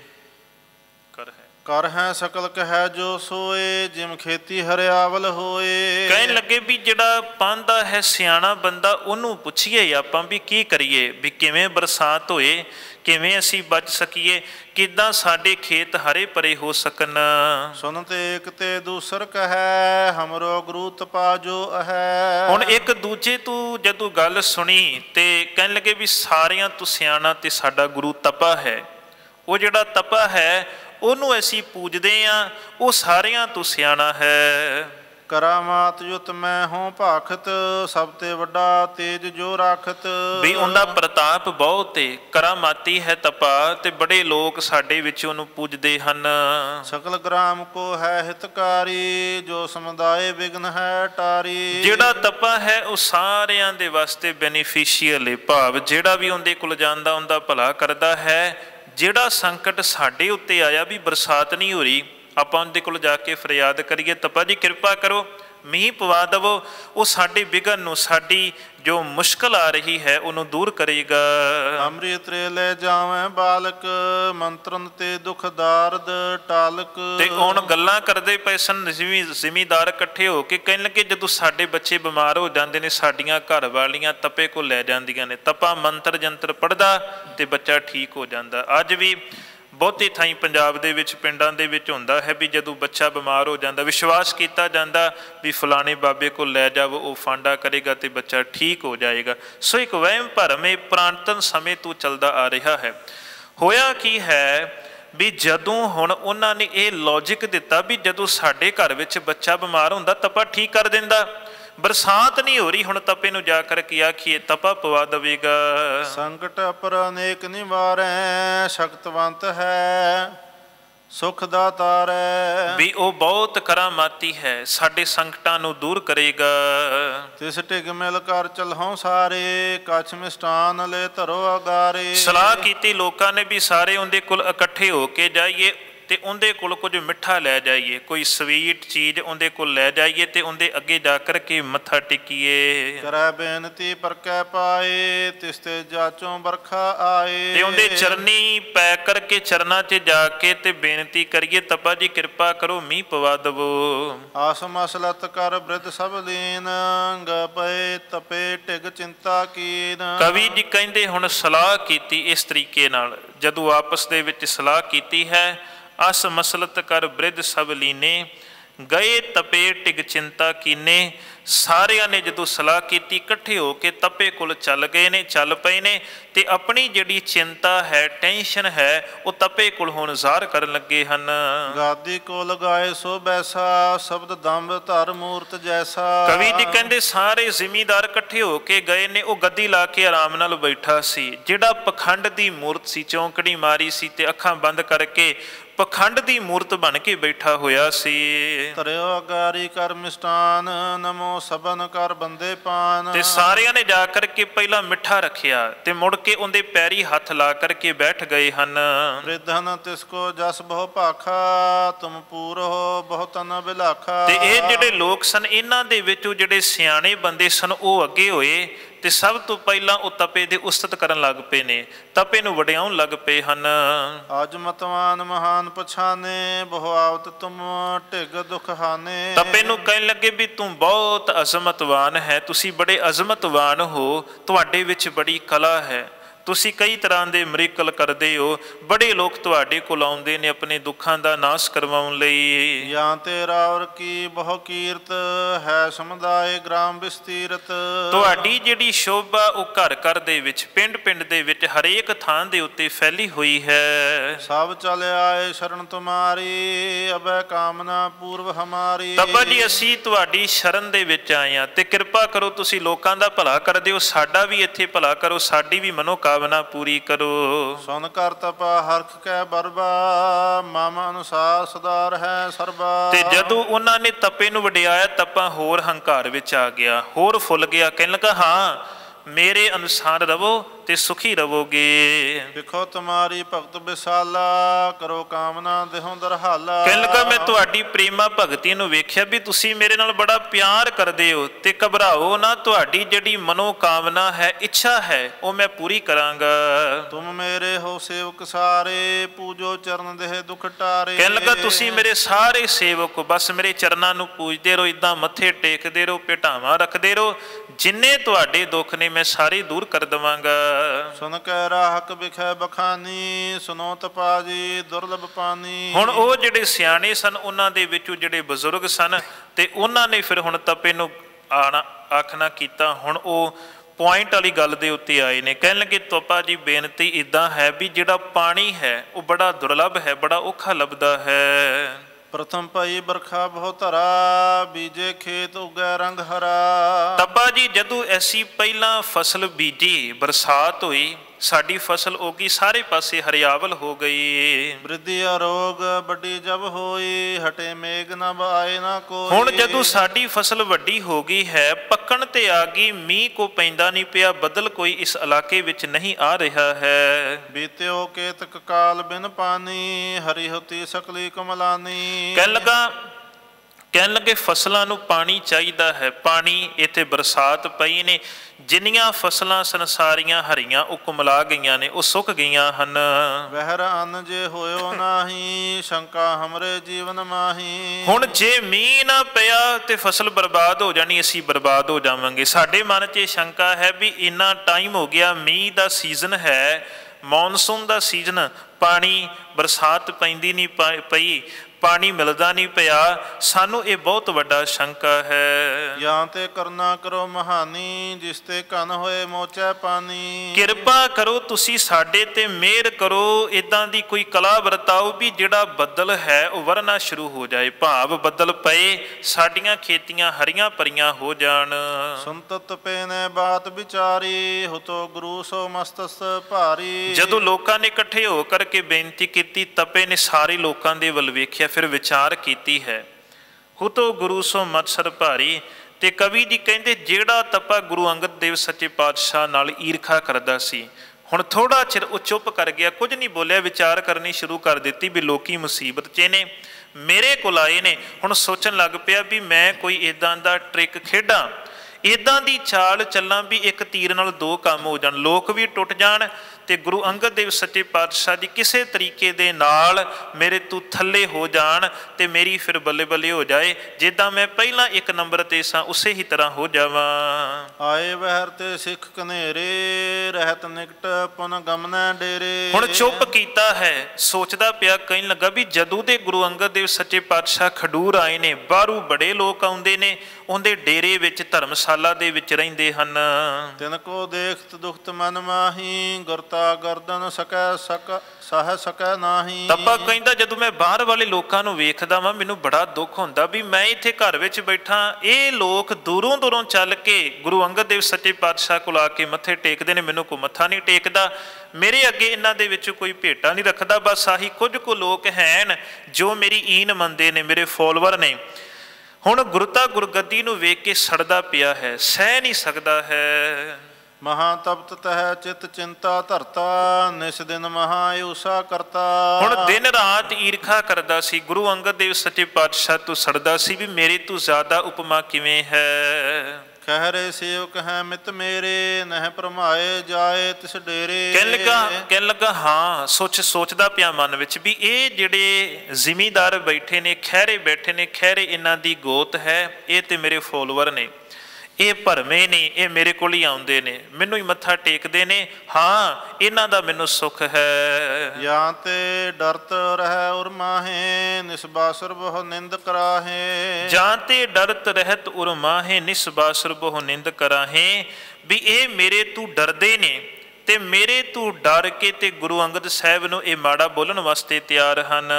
Speaker 2: ਕਰ ਹੈ ਸਕਲ ਕਹਿ ਜੋ ਸੋਏ ਜਿਮ ਖੇਤੀ ਹਰਿਆਵਲ ਹੋਏ।
Speaker 1: ਕਹਿਣ ਲੱਗੇ ਵੀ ਜਿਹੜਾ ਪਾਂਦਾ ਹੈ ਸਿਆਣਾ ਬੰਦਾ ਉਹਨੂੰ ਪੁੱਛੀਏ ਆਪਾਂ ਵੀ ਕੀ ਕਰੀਏ ਵੀ ਕਿਵੇਂ ਬਰਸਾਤ ਹੋਏ ਕਿਵੇਂ ਅਸੀਂ ਬਚ ਸਕੀਏ ਕਿੱਦਾਂ ਸਾਡੇ ਖੇਤ ਹਰੇ ਭਰੇ ਹੋ ਸਕਣ।
Speaker 2: ਸੁਨ ਤੇ ਇੱਕ ਤੇ ਦੂਸਰ ਕਹੈ ਹਮਰੋ ਗੁਰੂ ਤਪਾ ਜੋ ਹੈ
Speaker 1: ਹੁਣ ਇੱਕ ਦੂਜੇ ਤੋਂ ਜਦੋਂ ਗੱਲ ਸੁਣੀ ਤੇ ਕਹਿਣ ਲੱਗੇ ਵੀ ਸਾਰਿਆਂ ਤੋਂ ਸਿਆਣਾ ਤੇ ਸਾਡਾ ਗੁਰੂ ਤਪਾ ਹੈ। ਉਹ ਜਿਹੜਾ ਤਪਾ ਹੈ ਉਹਨੂੰ ਅਸੀਂ ਪੂਜਦੇ ਆ ਉਹ ਸਾਰਿਆਂ ਤੋਂ ਸਿਆਣਾ ਹੈ।
Speaker 2: ਕਰਾਮਾਤ ਯੁਤ ਮੈਂ ਹੂੰ ਭਾਖਤ ਸਭ ਤੇ ਵੱਡਾ ਤੇਜ ਜੋ ਰਾਖਤ।
Speaker 1: ਵੀ ਉਹਦਾ ਪ੍ਰਤਾਪ ਬਹੁਤ ਏ ਕਰਾਮਾਤੀ ਹੈ ਤਪਾ ਤੇ ਬੜੇ ਲੋਕ ਸਾਡੇ ਵਿੱਚ ਉਹਨੂੰ ਪੂਜਦੇ ਹਨ।
Speaker 2: ਸਕਲ ਗ੍ਰਾਮ ਕੋ ਹੈ ਹਿਤਕਾਰੀ ਜੋ ਸਮੁਦਾਇ ਵਿਗਨ ਹੈ ਟਾਰੀ।
Speaker 1: ਜਿਹੜਾ ਤਪਾ ਹੈ ਉਹ ਸਾਰਿਆਂ ਦੇ ਵਾਸਤੇ ਬੈਨੀਫੀਸ਼ੀਅਲ ਏ ਭਾਵ। ਜਿਹੜਾ ਵੀ ਉਹਦੇ ਕੋਲ ਜਾਂਦਾ ਉਹਦਾ ਭਲਾ ਕਰਦਾ ਹੈ। ਜਿਹੜਾ ਸੰਕਟ ਸਾਡੇ ਉੱਤੇ ਆਇਆ ਵੀ ਬਰਸਾਤ ਨਹੀਂ ਹੋ ਰਹੀ, ਆਪਾਂ ਉਹਦੇ ਕੋਲ ਜਾ ਕੇ ਫਰਿਆਦ ਕਰੀਏ। ਤਪਾ ਜੀ ਕਿਰਪਾ ਕਰੋ ਮੀਂਹ ਪਵਾ ਦਵੋ ਉਹ ਸਾਡੇ ਵਿਗਨ ਨੂੰ ਸਾਡੀ ਜੋ ਮੁਸ਼ਕਲ ਆ ਰਹੀ ਹੈ ਉਹਨੂੰ ਦੂਰ ਕਰੇਗਾ।
Speaker 2: ਅੰਮ੍ਰਿਤ ਰੇ ਲੈ ਜਾਵੇਂ ਬਾਲਕ ਮੰਤਰਨ ਤੇ ਦੁਖ ਦਾਰਦ ਟਾਲਕ।
Speaker 1: ਤੇ ਹੁਣ ਗੱਲਾਂ ਕਰਦੇ ਪਏ ਸਨ ਜ਼ਿਮੀ ਜ਼ਿਮੀਦਾਰ ਇਕੱਠੇ ਹੋ ਕੇ ਕਹਿਣ ਲੱਗੇ ਜਦੋਂ ਸਾਡੇ ਬੱਚੇ ਬਿਮਾਰ ਹੋ ਜਾਂਦੇ ਨੇ ਸਾਡੀਆਂ ਘਰ ਵਾਲੀਆਂ ਤਪੇ ਕੋ ਲੈ ਜਾਂਦੀਆਂ ਨੇ। ਤਪਾ ਮੰਤਰ ਜੰਤਰ ਪੜਦਾ ਤੇ ਬੱਚਾ ਠੀਕ ਹੋ ਜਾਂਦਾ। ਅੱਜ ਵੀ ਬਹੁਤੀ ਥਾਈਂ ਪੰਜਾਬ ਦੇ ਵਿੱਚ, ਪਿੰਡਾਂ ਦੇ ਵਿੱਚ ਹੁੰਦਾ ਹੈ ਵੀ ਜਦੋਂ ਬੱਚਾ ਬਿਮਾਰ ਹੋ ਜਾਂਦਾ, ਵਿਸ਼ਵਾਸ ਕੀਤਾ ਜਾਂਦਾ ਵੀ ਫਲਾਣੇ ਬਾਬੇ ਕੋਲ ਲੈ ਜਾਵੋ, ਉਹ ਫਾਂਡਾ ਕਰੇਗਾ ਤੇ ਬੱਚਾ ਠੀਕ ਹੋ ਜਾਏਗਾ। ਸੋ ਇੱਕ ਵਹਿਮ ਭਰਮ ਇਹ ਪ੍ਰਾਂਤਨ ਸਮੇਂ ਤੋਂ ਚੱਲਦਾ ਆ ਰਿਹਾ ਹੈ। ਹੋਇਆ ਕੀ ਹੈ ਵੀ ਜਦੋਂ ਹੁਣ ਉਹਨਾਂ ਨੇ ਇਹ ਲੌਜੀਕ ਦਿੱਤਾ ਵੀ ਜਦੋਂ ਸਾਡੇ ਘਰ ਵਿੱਚ ਬੱਚਾ ਬਿਮਾਰ ਹੁੰਦਾ ਤਪਾ ਠੀਕ ਕਰ ਦਿੰਦਾ। ਬਰਸਾਤ ਨਹੀਂ ਹੋ ਰਹੀ ਹੁਣ ਤਪੇ ਨੂੰ ਜਾ ਕਰ ਕੀ ਆਖੀਏ ਤਪਾ ਪਵਾ ਦੇਵੇਗਾ।
Speaker 2: ਸੰਕਟ ਅਪਰ ਅਨੇਕ ਨਿਵਾਰੈ ਸ਼ਕਤਵੰਤ ਹੈ ਸੁਖ ਦਾਤਾਰੈ।
Speaker 1: ਵੀ ਉਹ ਬਹੁਤ ਕਰਾਮਾਤੀ ਹੈ ਸਾਡੇ ਸੰਕਟਾਂ ਨੂੰ ਦੂਰ ਕਰੇਗਾ।
Speaker 2: ਤਿਸ ਢਿਗ ਮਿਲ ਕਰ ਚਲਹੋਂ ਸਾਰੇ ਕਛ ਮਿਸਟਾਨ ਲੈ ਧਰੋ ਅਗਾਰੇ।
Speaker 1: ਸਲਾਹ ਕੀਤੀ ਲੋਕਾਂ ਨੇ ਵੀ ਸਾਰੇ ਉਹਦੇ ਕੋਲ ਇਕੱਠੇ ਹੋ ਕੇ ਜਾਈਏ। ਤੇ ਉਹਦੇ ਕੋਲ ਕੁਝ ਮਿੱਠਾ ਲੈ ਜਾਈਏ ਕੋਈ ਸਵੀਟ ਚੀਜ਼ ਉਹਦੇ ਕੋਲ ਲੈ ਜਾਈਏ ਤੇ ਉਹਦੇ ਅੱਗੇ ਜਾ ਕਰ ਕੇ ਮੱਥਾ ਟੇਕੀਏ।
Speaker 2: ਕਰੈ ਬੇਨਤੀ ਪਰ ਕੈ ਪਾਏ ਤਿਸ ਤੇ ਜਾਚੋਂ ਬਰਖਾ ਆਏ।
Speaker 1: ਤੇ ਉਹਦੇ ਚਰਨੀ ਪੈ ਕਰਕੇ ਚਰਨਾਂ 'ਚ ਜਾ ਕੇ ਤੇ ਬੇਨਤੀ ਕਰੀਏ ਤਪਾ ਜੀ ਕਿਰਪਾ ਕਰੋ ਮੀਂਹ ਪਵਾ ਦਵੋ।
Speaker 2: ਆਸ ਮਸਲਤ ਕਰ ਬ੍ਰਿਧ ਸਭ ਲੀਨ ਗਪਏ ਤਪੇ ਢਿਗ ਚਿੰਤਾ ਕੀਨ।
Speaker 1: ਕਵੀ ਜੀ ਕਹਿੰਦੇ ਹੁਣ ਸਲਾਹ ਕੀਤੀ ਇਸ ਤਰੀਕੇ ਨਾਲ ਜਦੋਂ ਆਪਸ ਦੇ ਵਿੱਚ ਸਲਾਹ ਕੀਤੀ ਹੈ ਅਸ ਮਸਲਤ ਕਰ ਬ੍ਰਿਧ ਸਭ ਲੀਨੇ ਗਏ ਤਪੇ ਟਿਗ ਚਿੰਤਾ ਕੀਨੇ ਸਾਰਿਆਂ ਨੇ ਜਦੋਂ ਸਲਾਹ ਕੀਤੀ ਇਕੱਠੇ ਹੋ ਕੇ ਤਪੇ ਕੋਲ ਚੱਲ ਗਏ ਨੇ ਚੱਲ ਪਏ ਨੇ ਤੇ ਆਪਣੀ ਜਿਹੜੀ ਚਿੰਤਾ ਹੈ ਟੈਨਸ਼ਨ ਹੈ ਉਹ ਤਪੇ ਕੋਲ ਹੁਣ ਜ਼ਾਹਰ ਕਰਨ ਲੱਗੇ ਹਨ।
Speaker 2: ਗਾਦੀ ਕੋ ਲਗਾਏ ਸੋ ਬੈਸਾ ਸ਼ਬਦ ਦੰਭ ਧਰ ਮੂਰਤ ਜੈਸਾ।
Speaker 1: ਕਵੀ ਜੀ ਕਹਿੰਦੇ ਸਾਰੇ ਜ਼ਿਮੀਦਾਰ ਇਕੱਠੇ ਹੋ ਕੇ ਗਏ ਨੇ ਉਹ ਗੱਦੀ ਲਾ ਕੇ ਆਰਾਮ ਨਾਲ ਬੈਠਾ ਸੀ। ਜਿਹੜਾ ਪਖੰਡ ਦੀ ਮੂਰਤ ਸੀ ਚੌਂਕੜੀ ਮਾਰੀ ਸੀ ਤੇ ਅੱਖਾਂ ਬੰਦ ਕਰਕੇ ਪਖੰਡ ਦੀ ਮੂਰਤ ਬਣ ਕੇ ਬੈਠਾ ਹੋਇਆ ਸੀ।
Speaker 2: ਧਰਿਓ ਅਗਾਰੀ ਕਰ ਮਿਸਟਾਨ ਨਮੋ ਸਬਨ ਕਰ ਬੰਦੇ ਪਾਨ।
Speaker 1: ਤੇ ਸਾਰਿਆਂ ਨੇ ਜਾ ਕਰਕੇ ਪਹਿਲਾਂ ਮਿੱਠਾ ਰੱਖਿਆ ਤੇ ਮੁੜ ਕੇ ਉਹਦੇ ਪੈਰੀ ਹੱਥ ਲਾ ਕਰਕੇ ਬੈਠ ਗਏ ਹਨ।
Speaker 2: ਰਿਧਨ ਤਿਸ ਕੋ ਜਸ ਬਹੁ ਭਾਖਾ ਤੁਮ ਪੂਰ ਹੋ ਬਹੁਤ ਨ ਬਿਲਾਖਾ।
Speaker 1: ਤੇ ਇਹ ਜਿਹੜੇ ਲੋਕ ਸਨ ਇਹਨਾਂ ਦੇ ਵਿੱਚ ਜਿਹੜੇ ਸਿਆਣੇ ਬੰਦੇ ਸਨ ਉਹ ਅੱਗੇ ਹੋਏ। ਤੇ ਸਭ ਤੋਂ ਪਹਿਲਾਂ ਉਹ ਤਪੇ ਦੇ ਉਸਤਤ ਕਰਨ ਲੱਗ ਪਏ ਨੇ ਤਪੇ ਨੂੰ ਵਡਿਆਉਣ ਲੱਗ ਪਏ ਹਨ।
Speaker 2: ਅਜ ਮਤਵਾਨ ਮਹਾਨ ਪਛਾਨੇ ਬਹੁ ਆਵਤ ਤੁਮ ਢਿਗ ਦੁਖ ਹਾਨੇ।
Speaker 1: ਤਪੇ ਨੂੰ ਕਹਿਣ ਲੱਗੇ ਵੀ ਤੂੰ ਬਹੁਤ ਅਜ਼ਮਤਵਾਨ ਹੈ ਤੁਸੀਂ ਬੜੇ ਅਜ਼ਮਤਵਾਨ ਹੋ ਤੁਹਾਡੇ ਵਿੱਚ ਬੜੀ ਕਲਾ ਹੈ। ਤੁਸੀਂ ਕਈ ਤਰ੍ਹਾਂ ਦੇ ਮਰੀਕਲ ਕਰਦੇ ਹੋ ਬੜੇ ਲੋਕ ਤੁਹਾਡੇ ਕੋਲ ਆਉਂਦੇ ਨੇ ਆਪਣੇ ਦੁੱਖਾਂ ਦਾ ਨਾਸ਼ ਕਰਵਾਉਣ ਲਈ।
Speaker 2: ਜਾਂ ਤੇ ਰਾਵਰ ਕੀ ਬਹੁ ਕੀਰਤ ਹੈ ਸਮੁਦਾਇ ਗ੍ਰਾਮ ਵਿਸਤੀਰਤ।
Speaker 1: ਤੁਹਾਡੀ ਜਿਹੜੀ ਸ਼ੋਭਾ ਉਹ ਘਰ ਘਰ ਦੇ ਵਿੱਚ ਪਿੰਡ ਪਿੰਡ ਦੇ ਵਿੱਚ ਹਰੇਕ ਥਾਂ ਦੇ ਉੱਤੇ ਫੈਲੀ ਹੋਈ ਹੈ।
Speaker 2: ਸਭ ਚਲ ਆਏ ਸ਼ਰਨ ਤੁਮਾਰੀ ਅਬੈ ਕਾਮਨਾ ਪੂਰਵ ਹਮਾਰੀ।
Speaker 1: ਤਬਾ ਜੀ ਅਸੀਂ ਤੁਹਾਡੀ ਸ਼ਰਨ ਦੇ ਵਿੱਚ ਆਏ ਆ ਤੇ ਕਿਰਪਾ ਕਰੋ ਤੁਸੀਂ ਲੋਕਾਂ ਦਾ ਭਲਾ ਕਰਦੇ ਹੋ ਸਾਡਾ ਵੀ ਇੱਥੇ ਭਲਾ ਕਰੋ ਸਾਡੀ ਵੀ ਮਨੋਕਾਮਨਾ ਪੂਰੀ ਕਰੋ।
Speaker 2: ਸੁਨ ਕਰ ਤਪਾ ਹਰਖ ਕੈ ਬਰਬਾ ਮਮ ਅਨੁਸਾਰ ਸਦਾਰ ਹੈ ਸਰਬਾ।
Speaker 1: ਤੇ ਜਦੋਂ ਉਹਨਾਂ ਨੇ ਤਪੇ ਨੂੰ ਵਡਿਆਇਆ ਤਪਾ ਹੋਰ ਹੰਕਾਰ ਵਿੱਚ ਆ ਗਿਆ ਹੋਰ ਫੁੱਲ ਗਿਆ। ਕਹਿਣ ਲੱਗਾ ਹਾਂ ਮੇਰੇ ਅਨੁਸਾਰ ਰਵੋ ਤੇ ਸੁਖੀ ਰਵੋਗੇ।
Speaker 2: ਵਿਖੋ ਤੁਮਾਰੀ ਭਗਤ ਵਿਸਾਲਾ ਕਰੋ ਕਾਮਨਾ ਦੇਹੋਂ ਦਰਹਾਲਾ।
Speaker 1: ਕਹਿਣ ਲੱਗਾ ਮੈਂ ਤੁਹਾਡੀ ਪ੍ਰੇਮਾ ਭਗਤੀ ਨੂੰ ਵੇਖਿਆ ਵੀ ਤੁਸੀਂ ਮੇਰੇ ਨਾਲ ਬੜਾ ਪਿਆਰ ਕਰਦੇ ਹੋ ਤੇ ਘਬਰਾਓ ਨਾ ਤੁਹਾਡੀ ਜਿਹੜੀ ਮਨੋ ਕਾਮਨਾ ਹੈ ਇੱਛਾ ਹੈ ਉਹ ਮੈਂ ਪੂਰੀ ਕਰਾਂਗਾ।
Speaker 2: ਤੁਮ ਮੇਰੇ ਹੋ ਸੇਵਕ ਸਾਰੇ ਪੂਜੋ ਚਰਨ ਦੇਹ ਦੁਖ ਟਾਰੇ।
Speaker 1: ਕਹਿਣ ਲੱਗਾ ਤੁਸੀਂ ਮੇਰੇ ਸਾਰੇ ਸੇਵਕ ਬਸ ਮੇਰੇ ਚਰਨਾਂ ਨੂੰ ਪੂਜਦੇ ਰਹੋ ਇਦਾਂ ਮੱਥੇ ਟੇਕਦੇ ਰਹੋ ਭੇਟਾਵਾਂ ਰੱਖਦੇ ਰਹੋ ਜਿੰਨੇ ਤੁਹਾਡੇ ਦੁੱਖ ਨੇ ਮੈਂ ਸਾਰੇ ਦੂਰ ਕਰ ਦਵਾਂਗਾ।
Speaker 2: ਸੁਨ ਕੈ ਰਾਹਕ ਬਿਖੈ ਬਖਾਨੀ ਸੁਨੋ ਤਪਾਜੀ ਦੁਰਲਭ ਪਾਨੀ।
Speaker 1: ਹੁਣ ਉਹ ਜਿਹੜੇ ਸਿਆਣੇ ਸਨ, ਉਹਨਾਂ ਦੇ ਵਿੱਚੋਂ ਜਿਹੜੇ ਬਜ਼ੁਰਗ ਸਨ, ਤੇ ਉਹਨਾਂ ਨੇ ਫਿਰ ਹੁਣ ਤਪੇ ਨੂੰ ਆਣਾ ਆਖਣਾ ਕੀਤਾ। ਹੁਣ ਉਹ ਪੁਆਇੰਟ ਵਾਲੀ ਗੱਲ ਦੇ ਉੱਤੇ ਆਏ ਨੇ। ਕਹਿਣ ਲੱਗੇ, ਤੋਪਾ ਜੀ, ਬੇਨਤੀ ਇਦਾਂ ਹੈ ਵੀ ਜਿਹੜਾ ਪਾਣੀ ਹੈ, ਉਹ ਬੜਾ ਦੁਰਲਭ ਹੈ, ਬੜਾ ਔਖਾ ਲੱਭਦਾ ਹੈ।
Speaker 2: ਪ੍ਰਥਮ ਭਈ ਬਰਖਾ ਬਹੁ ਧਰਾ, ਬੀਜੇ ਖੇਤ ਉਗੈ ਰੰਗ ਹਰਾ।
Speaker 1: ਤੱਬਾ ਜੀ, ਜਦੋਂ ਐਸੀ ਪਹਿਲਾਂ ਫਸਲ ਬੀਜੀ, ਬਰਸਾਤ ਹੋਈ ਸਾਡੀ ਫਸਲ ਉਗੀ ਸਾਰੇ ਪਾਸੇ ਹਰਿਆਵਲ ਹੋ ਗਈ।
Speaker 2: ਬ੍ਰਿਧੀ ਅਰੋਗ ਵੱਡੀ ਜਬ ਹੋਈ ਹਟੇ ਮੇਘ ਨ ਆਏ ਨਾ ਕੋਈ।
Speaker 1: ਹੁਣ ਜਦੋਂ ਸਾਡੀ ਫਸਲ ਵੱਡੀ ਹੋ ਗਈ ਹੈ ਪੱਕਣ ਤੇ ਆ ਗਈ ਮੀਂਹ ਕੋ ਪੈਂਦਾ ਨਹੀਂ ਪਿਆ ਬੱਦਲ ਕੋਈ ਇਸ ਇਲਾਕੇ ਵਿੱਚ ਨਹੀਂ ਆ ਰਿਹਾ ਹੈ।
Speaker 2: ਬੀਤਿਓ ਕੇਤਕ ਕਾਲ ਬਿਨ ਪਾਨੀ ਹਰੀ ਹੋਤੀ ਸਕਲੀ ਕਮਲਾਨੀ।
Speaker 1: ਕਹਿਣ ਲੱਗਾ ਕਹਿਣ ਲੱਗੇ ਫਸਲਾਂ ਨੂੰ ਪਾਣੀ ਚਾਹੀਦਾ ਹੈ। ਪਾਣੀ ਇੱਥੇ ਬਰਸਾਤ ਪਈ ਨੇ। ਜਿੰਨੀਆਂ ਫਸਲਾਂ ਸੰਸਾਰੀਆਂ ਹਰੀਆਂ ਉਹ ਕੁਮਲਾ ਗਈਆਂ ਨੇ ਉਹ ਸੁੱਕ ਗਈਆਂ ਹਨ।
Speaker 2: ਵਹਿਰ ਅਨ ਜੇ ਹੋਇਓ ਨਾਹੀ ਸ਼ੰਕਾ ਹਮਰੇ ਜੀਵਨ ਮਾਹੀ।
Speaker 1: ਹੁਣ ਜੇ ਮੀਂਹ ਨਾ ਪਿਆ ਤੇ ਫਸਲ ਬਰਬਾਦ ਹੋ ਜਾਣੀ ਅਸੀਂ ਬਰਬਾਦ ਹੋ ਜਾਵਾਂਗੇ। ਸਾਡੇ ਮਨ 'ਚ ਇਹ ਸ਼ੰਕਾ ਹੈ ਵੀ ਇੰਨਾ ਟਾਈਮ ਹੋ ਗਿਆ ਮੀਂਹ ਦਾ ਸੀਜ਼ਨ ਹੈ ਮੌਨਸੂਨ ਦਾ ਸੀਜ਼ਨ ਪਾਣੀ ਬਰਸਾਤ ਪੈਂਦੀ ਨਹੀਂ ਪਈ। ਪਾਣੀ ਮਿਲਦਾ ਨਹੀਂ ਪਿਆ ਸਾਨੂੰ ਇਹ ਬਹੁਤ ਵੱਡਾ ਸ਼ੰਕਾ ਹੈ।
Speaker 2: ਜਾਂ ਤੇ ਕਰਨਾ ਕਰੋ ਮਹਾਨੀ ਜਿਸ ਤੇ ਕਨ ਹੋਏ ਮੋਚੈ ਪਾਨੀ
Speaker 1: ਕਿਰਪਾ ਕਰੋ ਤੁਸੀਂ ਸਾਡੇ ਤੇ ਮਿਹਰ ਕਰੋ ਇਦਾਂ ਦੀ ਕੋਈ ਕਲਾ ਵਰਤਾਓ ਵੀ ਜਿਹੜਾ ਬੱਦਲ ਹੈ ਉਹ ਵਰਨਾ ਸ਼ੁਰੂ ਹੋ ਜਾਏ। ਭਾਵ ਬੱਦਲ ਪਏ ਸਾਡੀਆਂ ਖੇਤੀਆਂ ਹਰੀਆਂ ਭਰੀਆਂ ਹੋ ਜਾਣ।
Speaker 2: ਸੁਨਤਤ ਪੇਨੇ ਬਾਤ ਵਿਚਾਰੀ ਹੁਤੋ ਗੁਰੂ ਸੋ ਮਸਤਸ ਭਾਰੀ।
Speaker 1: ਜਦੋਂ ਲੋਕਾਂ ਨੇ ਇਕੱਠੇ ਹੋ ਕਰਕੇ ਬੇਨਤੀ ਕੀਤੀ ਤਪੇ ਨੇ ਸਾਰੇ ਲੋਕਾਂ ਦੇ ਵੱਲ ਵੇਖਿਆ ਫਿਰ ਵਿਚਾਰ ਕੀਤੀ ਹੈ। ਹੁਤੋ ਗੁਰੂ ਸੋ ਮਤ ਮਤਸਰ ਭਾਰੀ ਤੇ ਕਵੀ ਜੀ ਕਹਿੰਦੇ, ਜਿਹੜਾ ਤਪਾ ਗੁਰੂ ਅੰਗਦ ਦੇਵ ਸੱਚੇ ਪਾਤਸ਼ਾਹ ਨਾਲ ਈਰਖਾ ਕਰਦਾ ਸੀ, ਹੁਣ ਥੋੜਾ ਚਿਰ ਉਹ ਚੁੱਪ ਕਰ ਗਿਆ, ਕੁਝ ਨਹੀਂ ਬੋਲਿਆ, ਵਿਚਾਰ ਕਰਨੀ ਸ਼ੁਰੂ ਕਰ ਦਿੱਤੀ ਵੀ ਲੋਕੀ ਮੁਸੀਬਤ 'ਚ ਨੇ, ਮੇਰੇ ਕੋਲ ਆਏ ਨੇ, ਹੁਣ ਸੋਚਣ ਲੱਗ ਪਿਆ ਵੀ ਮੈਂ ਕੋਈ ਇਦਾਂ ਦਾ ਟ੍ਰਿਕ ਖੇਡਾਂ ਇਦਾਂ ਦੀ ਚਾਲ ਚੱਲਾਂ ਵੀ ਇੱਕ ਤੀਰ ਨਾਲ ਦੋ ਕੰਮ ਹੋ ਜਾਣ, ਲੋਕ ਵੀ ਟੁੱਟ ਜਾਣ ਤੇ ਗੁਰੂ ਅੰਗਦ ਦੇਵ ਸੱਚੇ ਪਾਤਸ਼ਾਹ ਦੀ ਕਿਸੇ ਤਰੀਕੇ ਦੇ ਨਾਲ ਮੇਰੇ ਤੋਂ ਥੱਲੇ ਹੋ ਜਾਣ ਤੇ ਮੇਰੀ ਫਿਰ ਬੱਲੇ ਬੱਲੇ ਹੋ ਜਾਏ ਜਿੱਦਾਂ ਮੈਂ ਪਹਿਲਾਂ ਇੱਕ ਨੰਬਰ ਤੇ ਸਾਂ ਉਸੇ ਹੀ ਤਰ੍ਹਾਂ ਹੋ ਜਾਵਾਂ।
Speaker 2: ਆਏ ਵਹਿਰ ਤੇ ਸਿੱਖ ਕਨੇਰੇ ਰਹਿਤ ਨਿਕਟ ਪੁਨ ਗਮਨੈ ਡੇਰੇ।
Speaker 1: ਹੁਣ ਚੁੱਪ ਕੀਤਾ ਹੈ ਸੋਚਦਾ ਪਿਆ ਕਹਿਣ ਲੱਗਾ ਵੀ ਜਦੋਂ ਦੇ ਗੁਰੂ ਅੰਗਦ ਦੇਵ ਸੱਚੇ ਪਾਤਸ਼ਾਹ ਖਡੂਰ ਆਏ ਨੇ ਬਾਹਰੋਂ ਬੜੇ ਲੋਕ ਆਉਂਦੇ ਨੇ ਉਹਦੇ ਡੇਰੇ ਵਿੱਚ ਧਰਮਸ਼ਾਲਾ ਦੇ ਵਿੱਚ ਰਹਿੰਦੇ ਹਨ।
Speaker 2: ਤਿਨ ਕੋ ਦੇਖਤ ਦੁਖਤ ਮਨ ਮਾਹੀ ਗੁਰਤਾ ਗਰਦਨ ਸਕੈ ਸਕ ਸਹ ਸਕੈ ਨਾਹੀ।
Speaker 1: ਤੱਪਾ ਕਹਿੰਦਾ ਜਦੋਂ ਮੈਂ ਬਾਹਰ ਵਾਲੇ ਲੋਕਾਂ ਨੂੰ ਵੇਖਦਾ ਵਾਂ ਮੈਨੂੰ ਬੜਾ ਦੁੱਖ ਹੁੰਦਾ ਵੀ ਮੈਂ ਇੱਥੇ ਘਰ ਵਿੱਚ ਬੈਠਾ ਇਹ ਲੋਕ ਦੂਰੋਂ ਦੂਰੋਂ ਚੱਲ ਕੇ ਗੁਰੂ ਅੰਗਦ ਦੇਵ ਸੱਚੇ ਪਾਤਸ਼ਾਹ ਕੋਲ ਆ ਕੇ ਮੱਥੇ ਟੇਕਦੇ ਨੇ ਮੈਨੂੰ ਕੋਈ ਮੱਥਾ ਨਹੀਂ ਟੇਕਦਾ। ਮੇਰੇ ਅੱਗੇ ਇਹਨਾਂ ਦੇ ਵਿੱਚ ਕੋਈ ਭੇਟਾ ਨਹੀਂ ਰੱਖਦਾ ਬਸ ਆਹੀ ਕੁਝ ਕੁ ਲੋਕ ਹੈਨ ਜੋ ਮੇਰੀ ਈਨ ਮੰਨਦੇ ਨੇ ਮੇਰੇ ਫੋਲੋਵਰ ਨੇ। ਹੁਣ ਗੁਰਤਾ ਗੁਰਗੱਦੀ ਨੂੰ ਵੇਖ ਕੇ ਸੜਦਾ ਪਿਆ ਹੈ ਸਹਿ ਨਹੀਂ ਸਕਦਾ ਹੈ।
Speaker 2: ਮਹਾ ਤਪਤ ਤਹਿ ਚਿਤ ਚਿੰਤਾ ਧਰਤਾ ਨਿਸ ਦਿਨ ਮਹਾ ਊਸਾ ਕਰਤਾ।
Speaker 1: ਹੁਣ ਦਿਨ ਰਾਤ ਈਰਖਾ ਕਰਦਾ ਸੀ ਗੁਰੂ ਅੰਗਦ ਦੇਵ ਸੱਚੇ ਪਾਤਸ਼ਾਹ ਤੋਂ ਸੜਦਾ ਸੀ ਵੀ ਮੇਰੇ ਤੋਂ ਜ਼ਿਆਦਾ ਉਪਮਾ ਕਿਵੇਂ ਹੈ?
Speaker 2: ਖਹਿਰੇ ਸੇਵਕ ਹੈ ਮਿਤ ਮੇਰੇ, ਨਹਿ ਪਰਮਾਏ ਜਾਏ ਤਿਸ ਡੇਰੇ।
Speaker 1: ਕਹਿਣ ਲੱਗਾ ਕਹਿਣ ਲੱਗਾ, ਹਾਂ, ਸੋਚ, ਸੋਚਦਾ ਪਿਆ ਮਨ ਵਿੱਚ ਵੀ ਇਹ ਜਿਹੜੇ ਜ਼ਿਮੀਦਾਰ ਬੈਠੇ ਨੇ, ਖਹਿਰੇ ਬੈਠੇ ਨੇ, ਖਹਿਰੇ ਇਹਨਾਂ ਦੀ ਗੋਤ ਹੈ, ਇਹ ਤੇ ਮੇਰੇ ਫੋਲੋਵਰ ਨੇ। ਇਹ ਭਰਮੇ ਨੇ ਇਹ ਮੇਰੇ ਕੋਲ ਹੀ ਆਉਂਦੇ ਨੇ। ਮੈਨੂੰ ਹੀ ਮੱਥਾ ਟੇਕਦੇ ਨੇ। ਹਾਂ ਇਹਨਾਂ ਦਾ ਮੈਨੂੰ ਸੁੱਖ ਹੈ।
Speaker 2: ਜਾਂ ਤੇ ਡਰਤ ਰਹਿ ਉਰ ਮਾਹੇ ਨਿਸਬਾਸੁਰ ਬਹੁ ਨਿੰਦ ਕਰਾਹੇ।
Speaker 1: ਜਾਂ ਤੇ ਡਰਤ ਰਹਿਤ ਉਰ ਮਾਹੇ ਨਿਸਬਾਸੁਰ ਬਹੁ ਨਿੰਦ ਕਰਾਹੇ। ਵੀ ਇਹ ਮੇਰੇ ਤੋਂ ਡਰਦੇ ਨੇ। ਤੇ ਮੇਰੇ ਤੋਂ ਡਰ ਕੇ ਤੇ ਗੁਰੂ ਅੰਗਦ ਸਾਹਿਬ ਨੂੰ ਇਹ ਮਾੜਾ ਬੋਲਣ ਵਾਸਤੇ ਤਿਆਰ ਹਨ।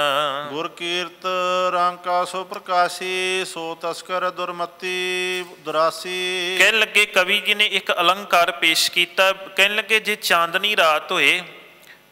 Speaker 2: ਗੁਰ ਕੀਰਤ ਰਾਂਕਾ ਸੋ ਪ੍ਰਕਾਸ਼ੀ ਸੋ ਤਸਕਰ ਦੁਰਮਤੀ ਦੁਰਾਸੀ।
Speaker 1: ਕਹਿਣ ਲੱਗੇ ਕਵੀ ਜੀ ਨੇ ਇੱਕ ਅਲੰਕਾਰ ਪੇਸ਼ ਕੀਤਾ। ਕਹਿਣ ਲੱਗੇ ਜੇ ਚਾਂਦਨੀ ਰਾਤ ਹੋਏ